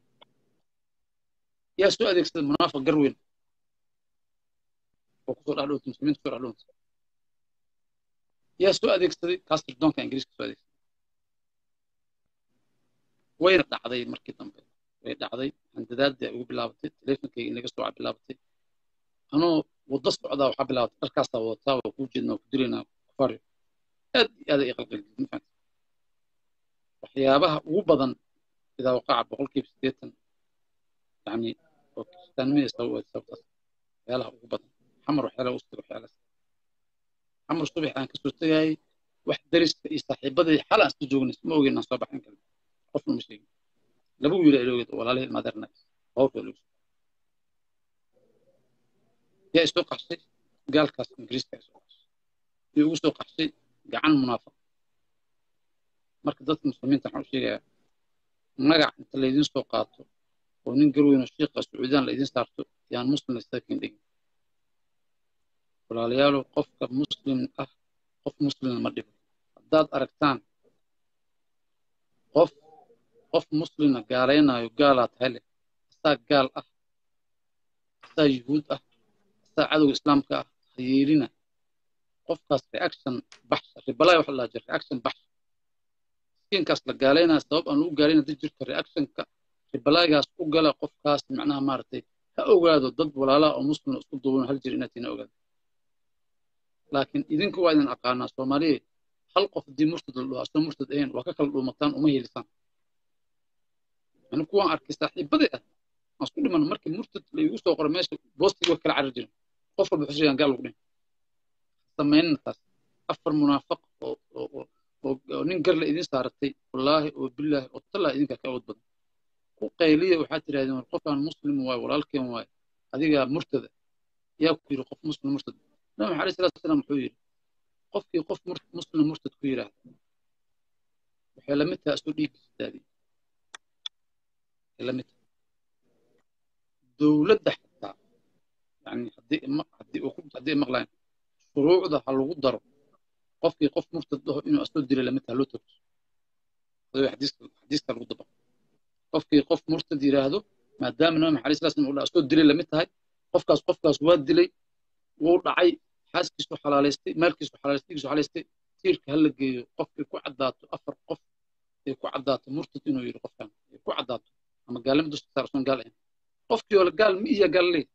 yaa soo adeegsaday munaafiq garweyn oo ku soo dhex dhowntay muslimiinta ku soo dhex dhowntay yaa soo adeegsaday kaas sirdoonka ingiriiska soo adeegsaday wayna dhacday markii dambe way dhacday handadaadii ay ugu bilaabatay teleefonkayga inaga soo bilaabatay anoo waddo socdaa waxaa bilaabatay dharkaasaa wadataa waa kuu jeednaa ku dilaynaa kufari aad iyo aad ay qalqalgid ma fahamtay waxyaabaha ugu badan idaa waqaca boqolkiiba siddeetan yani oo kiristaanimada sabab sababtaas waxyaalaha ugu badan xamar waxyaalaha usiga waxyaalaas xamar subax aan ka soo tegayay wax dariska iyo saaxiibadii xal aan isla joognay ma ogeyn aan soo baxin karin qofna ma sheegin laba wiila iloogeed oo walaalihii maadeerna bawrka lagu yaa isoo qaxshay gaalkaas ingiriiska isoo qaxshay iyo ugu soo qaxshay gacan munaafiq marka dadka muslimiinta waxaan u sheegayaa magac inta laydin soo qaato oo nin garweyno shiiqa sacuudiyaan laydin saarto yaan muslim laysakin dhigin walaalayaalow qofka muslim ah qof muslimna ma dhibo haddaad aragtaan qof qof muslimna gaalaynayo gaalaa tahay leh asaa gaal ah asaa yuhuud ah asaa cadowga islaamka ah ha yeelina qofkaas reaction baxsha ribalay waxa la jira reaction baxsha. Miskiinkaas la gaalaynaya sabab aan u gaalayna dad jirto reactionka ribalaygaas u gala qofkaas macnaha maaragtay ha ogaado dad walaalaha oo muslimna isku duuban hal jir inaad tina ogaado. Laakiin idinka waa idin aqaanaa soomaaliya hal qof haddii murtad la dhaho asoo murtad ahayn waa ka kala dhuumataan uma helisaan yani kuwaan arkay saaxiibadii ah aan isku dhimano markii murtad la igu soo qoro meesha boostig waa kala carar jirin. Qof walba xusayaan gaal lagu dhihin. Samaynana taas. Afar munaafiq oo nin gar la idin saaratay wallaahi oo bilaahi oo tallaa idinka ka awood badan ku qayliya waxaad tidhahdeen war qofkaan muslim waaye walaalkeen waaye adigaa murtada. Yaa ku yidhi qof muslim murtad. Nabi maxamed alayhi salaatu wasalaam wuxuu yidhi qofkii qof muslim murtad ku yidhaahda waxay la mid tahay waxay la mid tahay dowladda xitaa yani haddii maqlayn shuruucda ha lagu daro qofkii qof murtad dhaho inuu asoo dila la mid tahay loo adoo xadiiska lagu dabaqo qofkii qof murtad yidhaahdo maadaama nabi maxamed uu dhaha asoo dilay la mid tahay qofkaas qofkaas waa dilay wuu dhacay xaaskiisu xalaalaystay maalkiisu xalaalaystay dhigiisu xalaalaystay tiirka ha la geeyo qofkii ku caddaato afar qof ay ku caddaato murtad inuu yidhi qofkan ay ku caddaato ama gaalnimo dusha saarsoon gaal ahayn qofkii oo gaal ma iya gaal leey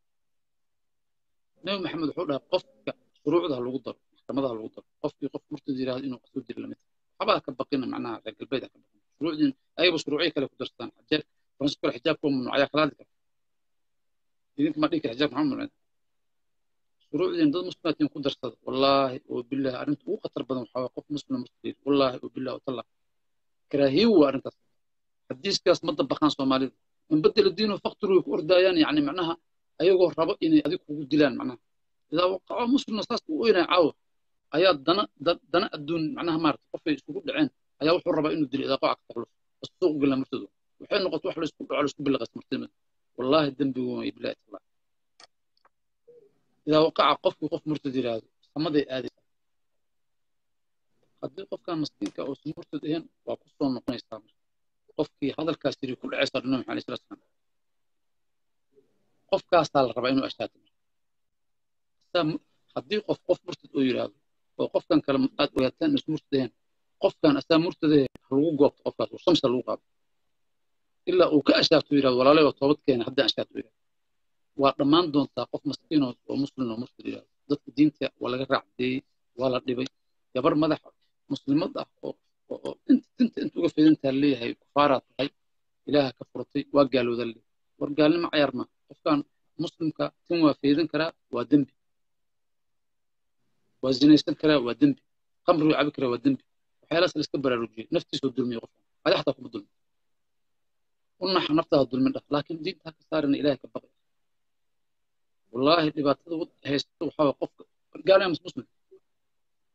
nabi maxamed wuxuu dhahay qofka shuruucda ha lagu daro maxkamada ha lagu daro. Qofkii qof murtad yidhaahdo inuu qasoo dilo la mid waxba ha ka baqina macnaha reer galbeed ha ka baqina. Shuruucdiin ayaba shuruucyo kale ku darsadaan xijaab faransiiska kale xijaabka waa mamnuucaya kala kara. Idinka ma dhihi kara xijaabka maxaa mamnuucay shuruucdiin dad muslimaadkiin ku darsada wallaahi oo bilaahi arrinta ugu khatar badan waxaa waa qof muslim muslim wallaahi oo bilaahi oo tallah karaahiyo waa arrintaas xadiiskaas ma dabaqaan soomaalida in bedela diinu way ku ordaayaan yacni macnaha ayagoo rabo inay adig kugu dilaan macnaha. Idaa waqaco muslimna saas u oynaya caawa ayaa dana dana adduun macnaha maarata qofay isugu dhaceen. Ayaa wuxuu rabaa inuu dilo idaa qoca ka taxlus suuq gala martadu waxay noqotay wax laysku dhaco laysku bilaqas martimada wallaahi dembigu way bilaahi tallah idaa waqaca qofkii qof murtad yidhaahdo samaday aadaysa haddii qofkan maskiinka uusan murtad ahayn waa ku noqonaysaa qofkii hadalkaas yiri ku dhacaysaa nabi maxamed alayhi salaam qofkaasaa la rabaa inuu ashtaato haddii qof qof murtad oo yidhaahdo oo qofkan kale aad ogaataan is murtad ahayn qofkan asaa murtadee lagu goobto qofkaas oo shamsa lagu qaado. Ilaa uu ka ashtaagto yidhahdo walaalay oo toobad keena haddaan ashtaagto yidhahdo waa dhammaan doontaa qof maskiin oo muslim oo murtad yidhahdo dadka diinta waa laga raacdeeyey waa la dhibay. Gabar madax muslimad ah oo oo inta uga fidantaa leeyahay kufaaraa tahay ilaaha ka furatay waa gaalooda le war gaalnimo cayaar ma. Qofkan muslimka tin waa fiidan karaa waa dembi. Waa zinaysan karaa waa dembi. Qamri cabi karaa waa dembi. Waxyaalaas la iska baraarujiyey naftiisoo dulmiya qofkan adi xataa kuma dulmi unaxa naftaada dulmin dhah laakiin diinta ha ka saarina ilahay ka baqay wallaahi dhibaatada haysta waxaa qofka. Gaalnimo muslim.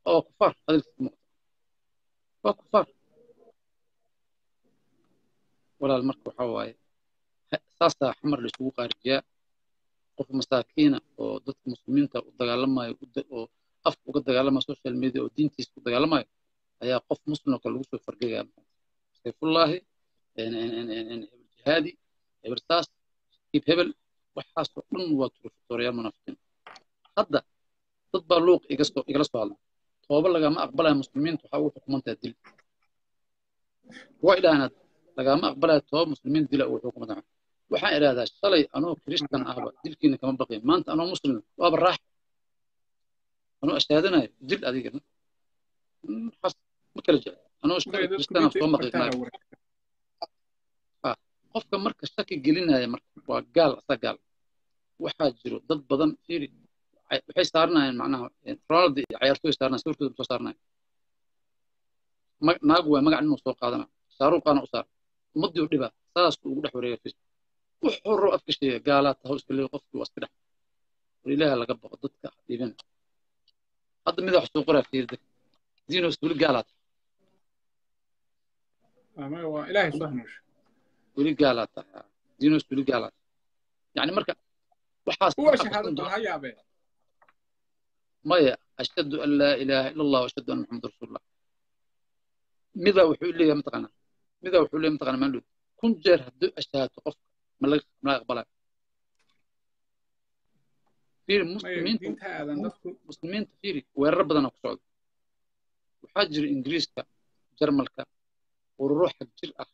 Oo kufaar. Hadalkiisa muuqda waa walaal marka waxaa waaye saasaa xamar la isugu qaarijiyaa. Qof masaakiina oo dadka muslimiinta u dagaalamayo oo afka uga dagaalamaya social media oo diintiisa u dagaalamayo ayaa qof muslim oo kale lagu soo fargegaya sayfullaahi jihaadi hebel saas kiib hebel. Waxaasoo dhan waa turufatooriyaal munaafiqiin hadda dad baa luuq igala soo hadla tooba lagama aqbalaya muslimiinta waxaa ugu xukumantaa dil. Waa idhaahnaad lagama aqbalaya tooba muslimiin dila ugu xukumantaa waxaan idhahdaa shalay anoo kiristan ahba dilkiina kama baqin. Maanta anoo muslim waaba raax. Anoo ashaadanayo dil adiga ma kala jecel. Anoo kiristana soo maqinaayo qofka marka shaki gelinaya marka waa gaal asaa gaal. Waxaa jiro dad badan fiiri waxay saaranayaan macnaha ronaldo iyo cayaartooy saaranayan sawirkooda soo saaranayan naagu waa magac inuu soo qaadana. Shaaruuqaana u saar. Ummaddii u dhibaa saasuu ugu dhex wareega fis wuxuu roo afka sheega gaalaa taho iska leeyo qofkii waa iska dhex. War ilaaha laga baqo dadka dhibin hadda mid wax soo qoraa fiirda diinos weli gaalaa tahay weli gaalaa tahay diinos weli gaalaa tahay yani marka waxaas maya ashhadu an laa ilaaha ila allah ashhadu anna maxamad rasuulullah. Midaa wuxuu leeyahay mataqaanaa midaa wuxuu leeyahay mataqaanaa maandhow kun jeer hadduu ashahaato qofka ma laga ma laga aqbalayo fiiri muslimiinta muslimiinta fiiri weerar badanaa ku socda. Waxaa jira ingiriiska jarmalka ururo xag jir ah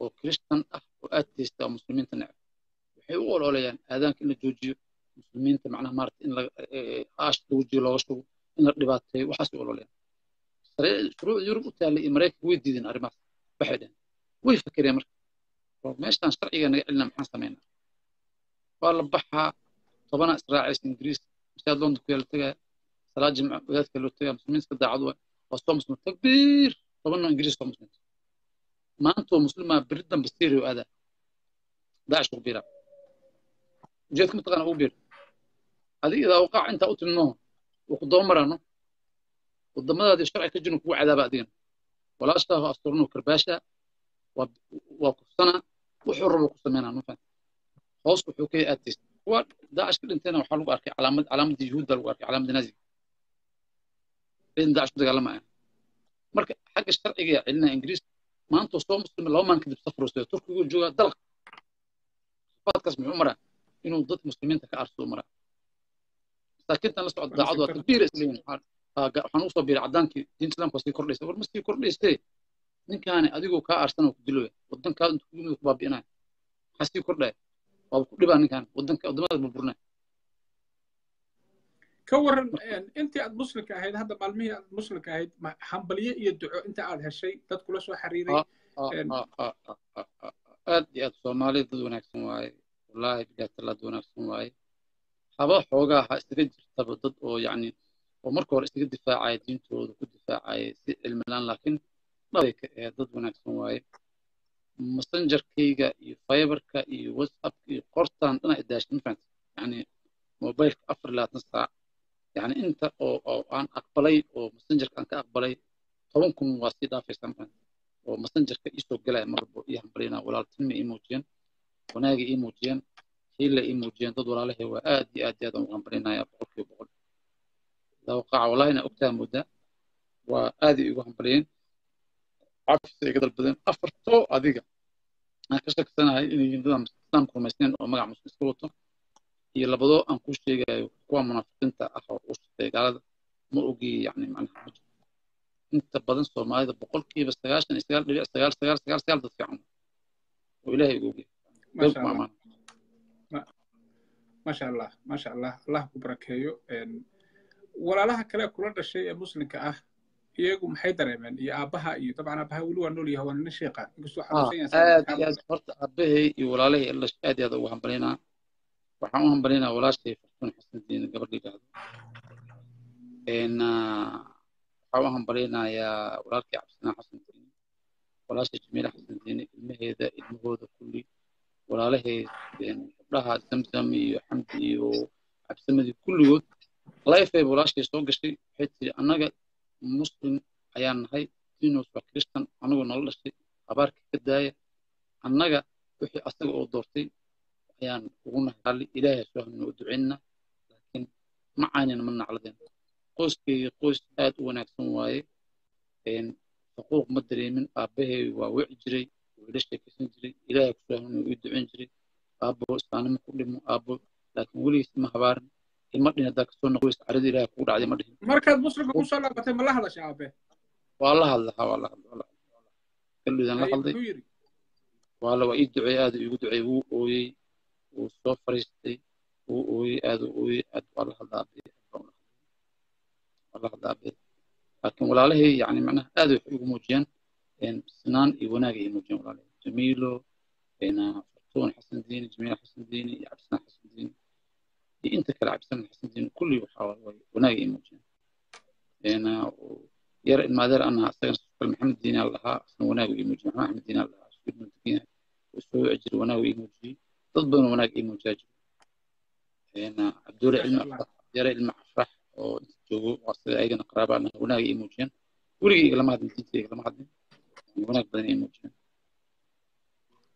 oo kiristan ah oo aad teysta oo muslimiinta necab waxay u ololayaan aadaanka in la joojiyo muslimiinta macnaha maarata in aashka wejiga looga shugo in la dhibaateeyo waxaas u ololayaan shuruuc yurub u taallay iyo maraykanka way diideen arrimahaas waxay dhaheen way fakereen marka. Meeshaan sharciga naga celina maxaan samaynaa waa la baxaa tobanaa israacaysa ingiriis masaajid london ku yaalla tegaya salaad jimca wadaadka loo tegaya muslimiinta daacad waa soo muslim takbiir tobanna ingiriis soo muslimta maanta oo beri dambe syria oo aadaa. Daacish ugu biiraa. Ujeedka mataqaana ugu biir adiga idaa waqaac intaa u timno wuu ku daba maraano wadamadaadii sharci ka jirin kugu cadaaba adigana walaashaahu asturnu karbaasha waa kufsanaa wuxuu rabo ku sameynaa mafan hoos wuxuu ka aadaysa kuwa daacish ka dhintayna waxaa lagu arkay calaamad calaamadii yuhuudda lagu arkay calaamadii naaziga ciidan daacish ku dagaalamaya marka xagga sharciga celinaya ingiriis maanta soo muslima laba maalin kadib safar soo turkigu joogaa dalq faadkaas muxuu maraa inuu dadka muslimiinta ka arsado maraa masaakiintan la socda daacadu waa takbiira isleeyihin waxaan ugu soo biiray caddaankii diinta islaamka sii kordhaysa war ma sii kordhaystee ninkaani adigoo kaa aarsan oo ku diloya waddankaada intu kuyimid ku baabi'inaya maxaa sii kordhaya waaba ku dhibaa ninkaan waddanka waddamada burburinaya ka waran intii aad muslimka ahayd hadda maalmihii aad muslimka ahayd hambalye iyo duco inta aad heshay dad kula soo xiriiray aad iyo aad soomaaliya dad wanaagsan waaye. Wallaahi bilaatalla dad wanaagsan waaye haba xoogaa ha isaga jirtaba dad oo yacni oo marka hore isaga difaacaya diintooda ku difaacaya si cilmi laan laakiin dhabay ka ahayd dad wanaagsan waaye. Messengerkayga iyo fiberka iyo whatsappka iyo qortaan dhana idaashay mafahanta yani mobilka afar labaatan saac. Yani inta oo oo aan aqbalay oo messengerka aan ka aqbalay toban kun waa sii dhaafaysaa mafahanta oo messengerka iisoo galaya marbo ii hambalyana walaaltinima ii muujiyeen wanaaga ii muujiyeen hiila ii muujiyeen dad walaalahay waa aad iyo aad aad aan ugu hambalyanaya boqolkiiba boqol daa waqaaca wallahi inaa ogtaa moodaa waa aaday igu hambaliyeen cafisa iga dalbadeen afartoo adiga aan ka shaksanahay inay yihiin islaamka rumaysnayn oo magaca muslim iska wato iyo labadoo aan ku sheegayo kuwa munaafiqiinta ah oo u shaqeeya gaalada ma ogi yani macnaha inta badan soomaalida boqolkiiba sagaashan iyo sagaal dhibic sagaal sagaal sagaal sagaal dad fiican oo ilaahay ugu ogyahay maasha allah maasha allah allah ku barakeeyo walaalaha kale kula dhashay ee muslimka ah iyagu maxay dareemeen? Iyo aabbaha iyo dabcan aabbaha weli waa nool yahay waa nina sheeqa inkastoo xanuunsan aad iyo aad horta aabbahay iyo walaalahay ila aad aad ugu hambalinaa waxaan u hambalinaa walaashay fartuun xasan diine gabadh yidhaahdo waxaan u hambalinayaa walaalkii cabdisanaan xasan diine walaashay jamiila xasan diine ilmaheeda ilmahooda kulli walaalahay gabdhaha zamzam iyo xamdi iyo cabdisamadii kulligood lifey walaashay soo gashay waxay tiri annaga muslim ayaan nahay dinos waa christian anagoo nala dhashay abaarka ka daaya annaga wixii asaga oo doortay ayaan ugu nahay raalli ilaahay soo u ducaynana laakiin ma caynina ma nacladeen qoyskeyga qoys aad u wanaagsan waaye xuquuq ma dareemin aabbahay waa wici jiray ila sheekaysan jiray ilaahay ku soo hamina uu ducayn jiray aabbo islaanimo ku dhimo aabbo laakiin weligiis ma habaarin ilma dhin haddaa ka soo noqoys carada ilaahay kugu dhacday ma dhihin markaad muslimka ku soo laabatay ma la hadashay aabe waa la hadla ha waa la hadla kallidan la hadlay waa la waa ii duceeyey aad iigu duceeyey wuu ooyey wuu soo fariistay wuu ooyey aad u ooyey aad waa la hadla abe waa la hadla abe laakiin walaalahay yani macnaha aad waxay ugu muujiyaan sinaan iyo wanaag ay muujiyaan walaalahay jamiilo fartuun xasan diini jamiila xasan diini iyo cabdisanaan xasan diini iyo inta kale cabdisanaan xasan diini kulli waxaa waay wanaag ay muujiyaan yar ilmaadeer anaha asagan kale maxamed diini lahaa asna wanaag ii muujiyey maxamed axmed diini lahaa isku ibnu yahay soo wici jiray muujiyey dad badan wanaag ii muujiyaa jiro cabdulle ilmi afrax yare ilmi afrax oo inta joogo waa sida ayagana qaraaba anaha wanaag ii muujiyaan weligii igalama hadlin diinta igalama hadlin wanaag badan ii muujiyaan.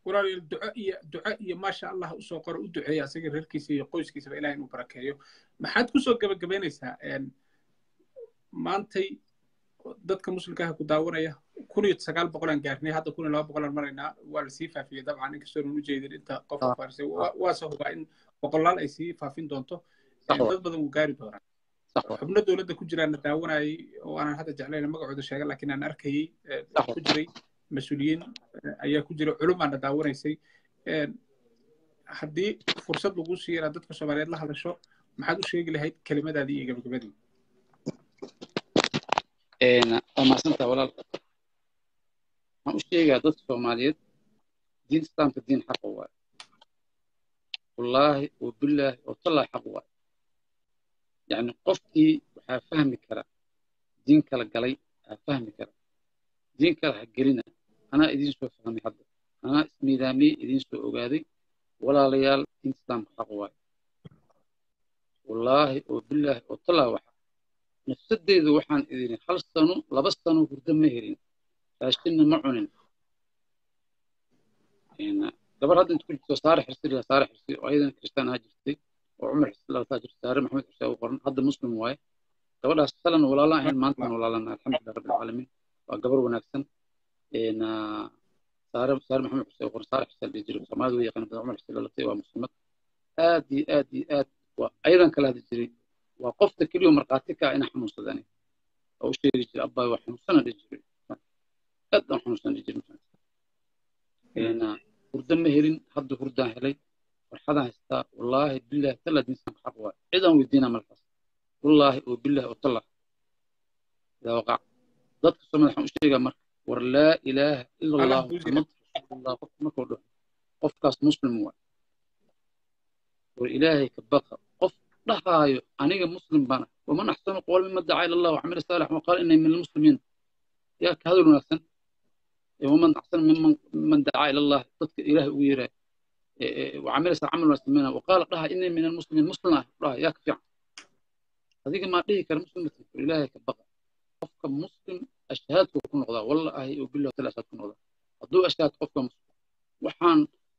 Walaalayaal duco iyo duco iyo maasha allah u soo qoro u duceeya asaga reerkiisa iyo qoyskiisaba ilaah inuu barakeeyo. Maxaad ku soo gabagabaynaysaa maantay dadka muslimkaha ku daawanaya? Kun iyo sagaal boqolaan gaarnay hadda kun iyo laba boqolaan maraynaa waa la sii faafiyey dabcan inkastoo nu ujeedin inta qofka faarisay waase hubaa in boqolaal ay sii faafin doonto. Dad badan wuu gaari doonaa xubno dowladda ku jiraana daawanayay oo aanan hadda jeclayn magacooda sheega laakiin aan arkayey ku jiray mas'uuliyiin ayaa ku jira culumaana daawanaysay haddii fursad lagu siiyo inaad dadka soomaaliyeed la hadasho maxaad u sheegi lahayd kelimadaadii iyo gabagabadii waa mahadsantaha walaal waxaan u sheegaa dadka soomaaliyeed diinta islaamka diin xaqa waaye wallaahi oo oo tallaahi xaq waaye yacni qofkii waxaa fahmi kara diin kala galay aa fahmi kara diin kale ha gelina. Anaa idiin soo fahmay hadda. Anaa ismiidaamiyey idiin soo ogaaday. Walaalayaal diinta islaamka xaq waaye wallaahi oo billaahi oo tallaahi waxa nafsadeydu waxaan idin hal sano laba sano hurdo ma helin. Raashinna ma cunin. Gabar hadda inta ku jirto saare xirsi saare xirsi oo ayadana kristaan ahaa jirtay oo cumar saare maxamed xirsi ugu qoran. Hadda muslim waaye. Gabadhaas salan walaalaan ahayn maantana walaalana alxamdulilah rabbi alcaalamiin waa gabar wanaagsan. Saare saare maxamed xirsi ugu qoran. Saare xirsi la jiray soomaalida way yaqaan cumar la latay waa muslimad. Aad iyo aad iyo aad ayadan kala hadli jiray. Waa qofta keliya markhaati ka ina xanuunsadani oo u sheegi jiray abbaa waa xanuunsana dhihi jiray. Aad aan xanuunsan dhihi jiray hurdo ma helin hadda hurdaan helay farxadaan haystaa wallaahi billaahi talla diinsanka xaq waay. Cidaan weydiinaa malkaas wallaahi oo billaahi oo talla idaa waqac dadka soo madaxaan u sheegaa marka war laa ilaaha ila allah muxamad rasuulullah qofka markuu dhaho qofkaas muslim waay. War ilaahay ka baqa. Qof dhahaayo aniga muslim bana waman axsanu qowl mima dacaa ila allah wacamila saalix waqaala inay min almuslimiin yaa ka hadal wanaagsan. Waman axsanu miman dacaa ila allah dadka ilaahay ugu yeeraay wacamila saa camal wanaagsamina waqaala dhaha inay min almuslimiin muslim ah dhaha yaa ka fiican adiga maa dhihi kara muslimati war ilaahay ka baqa qofka muslim ashhaadku ku noqdaa wallaahi oo billahi tala ashhaad ku noqdaa hadduu ashhaad qofka muslim waxaan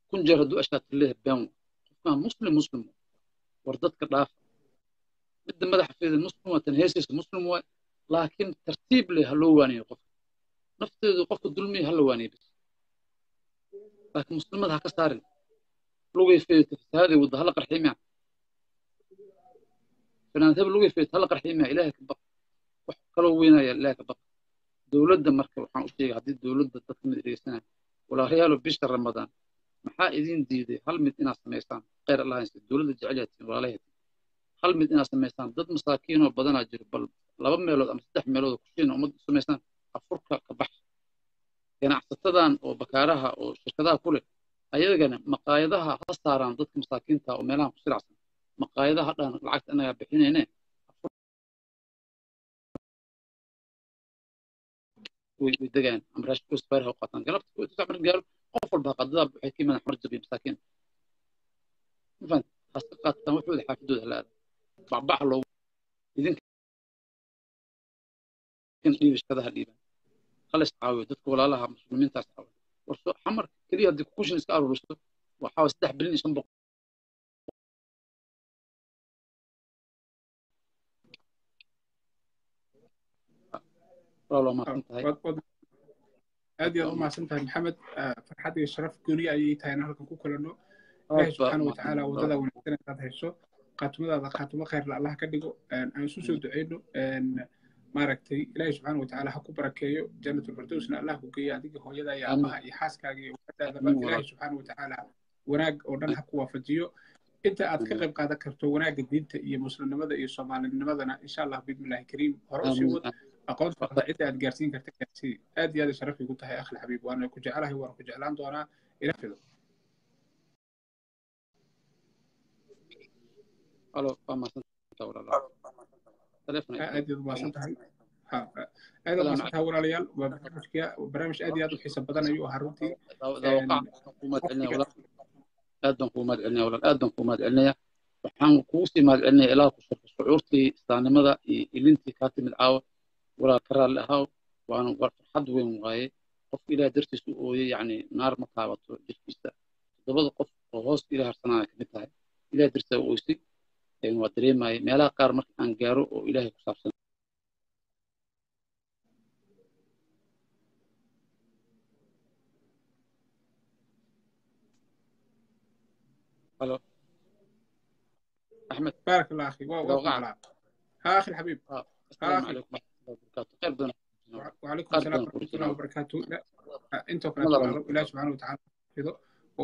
kun jeer hadduu ashhaad leeyahay been qofkaan muslim muslim war dadka dhaafa midda madaxa feeda muslim waa tan muslim waay laakiin tartiib leh ha loo waaniyo qofka nafteedu qofka dulmiya ha la waaniyo bas laakiin muslimada ha ka saarin lugay feeto fasahaday wadda hala wax kaloo weynaya ilaahay ka dowladda marka waxaan u sheegay haddii dowladda dadka mid dhegeysanaya walaalayaalo bisha ramadaan maxaa idin diiday? Hal mid inaad samaysaan khayr allah haysta dowladda walaalaheetiin hal mid inaad samaysaan dad masaakiinoo badanaa jiro bal laba meelood ama saddex meelood oo kushiina ummadda samaysaan afurka ka bax ganacsatadan oo bakaaraha oo shirkadaha ku leh ayagana maqaayadaha ha saaraan dadka masaakiinta oo meelaha ku silacsan maqaayadaha dhan lacagta inagaa bixinayne. Way degaan. Ama qaataan. Galabta kuwa gaaro qof walba qadada waxay ka yimaadaan jabiya masaakiin. Mafahant haska qaataan waxooda xaafidooda hala aada bacbaxa loogu idinka dhiiba shirkadaha dhiibaan. Hala iscaawiyo dadka walaalaha muslimiintaas caawiyo warso xamar keliya haddii kushin iska aruuriso waxaa waye saddex bilyan iyo shan boqol aad iyo aad u mahadsan tahay maxamed farxad iyo sharaf gooni ayay tahay in halkan ku kulanno ilaahi subxaana watacaala waddada wanaagsan inaad hayso khaatumadaada khaatumo khayrla allah ka dhigo aan isu soo duceyno maaragtay ilaahi subxaana watacaala ha ku barakeeyo janatulfirdowsna allah ku geeyo adiga hooyada iyo aabaha iyo xaaskaaga iyo wadaadaba ilaahi subxaana watacaala wanaag oo dhan ha ku waafajiyo. Inta aad ka qayb qaadan karto wanaagga diinta iyo muslimnimada iyo soomaalinimadana insha allah bismillahi kariim hore u sii wad. aqoontaada cidda aad gaarsiin karta gaarsii aad iyo aad sharaf igu tahay akhli xabiib waana ku jecelahay waan ku jeclaan doonaa. Ila fido alo waa mahadsantahay walaalaha aad iyaad umahadsan tahay aad u mahadsan tahay walaalayaal waa barnaamijka barnaamij aad iyo aad u xiiso badan ayuu ahaa runtii aad baan kugu mahad celinaya walaal aad baan kugu mahad celinaya waxaan kugu sii mahad celinaya ilaa ku sharfo shucuurtii islaamnimada iyo ilintii kaa timid caawa walaal ka raalli ahaaw waana war farxad weyn waaye qofka ilaah dartiisa u ooyey yacni naar ma taabato jirkiisa toddobada qof oo hoos ilaah harsanaya ka mid tahay. Ilaah dartiisa u ooysay waa dareemayay meelaha qaar marka aan gaaro oo ilaahay ku saabsan halo أحمد بارك الله أخي وقع ها أخي الحبيب السلام عليكم ورحمة الله وبركاته خير بدنا وعليكم السلام ورحمة الله وبركاته أنت وكلا إله سبحانه وتعالى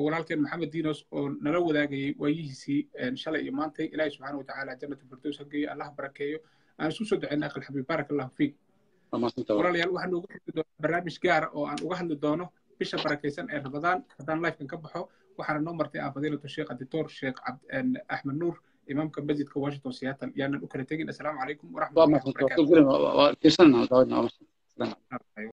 walaalkeen maxamed diinos oo nala wadaagayay waayihiisii shalay iyo maantay ilaahi subxaana watacaala jannatu firdows hageeyo allah barakeeyo aan isu soo duceyna aqal xabiib baarak allahu fiik walaalayaal waxaan noogu xigi doonaa barnaamij gaara oo aan uga hadli doono bisha barakaysan ee ramadaan haddaan lifekan ka baxo waxaana noo martay aan fadiilatu sheekh aditoor sheekh axmed nuur imaamka masjidka washington seattle yaanan u kala tegin assalaamu calaykum waraxmatullahi wabarakaatu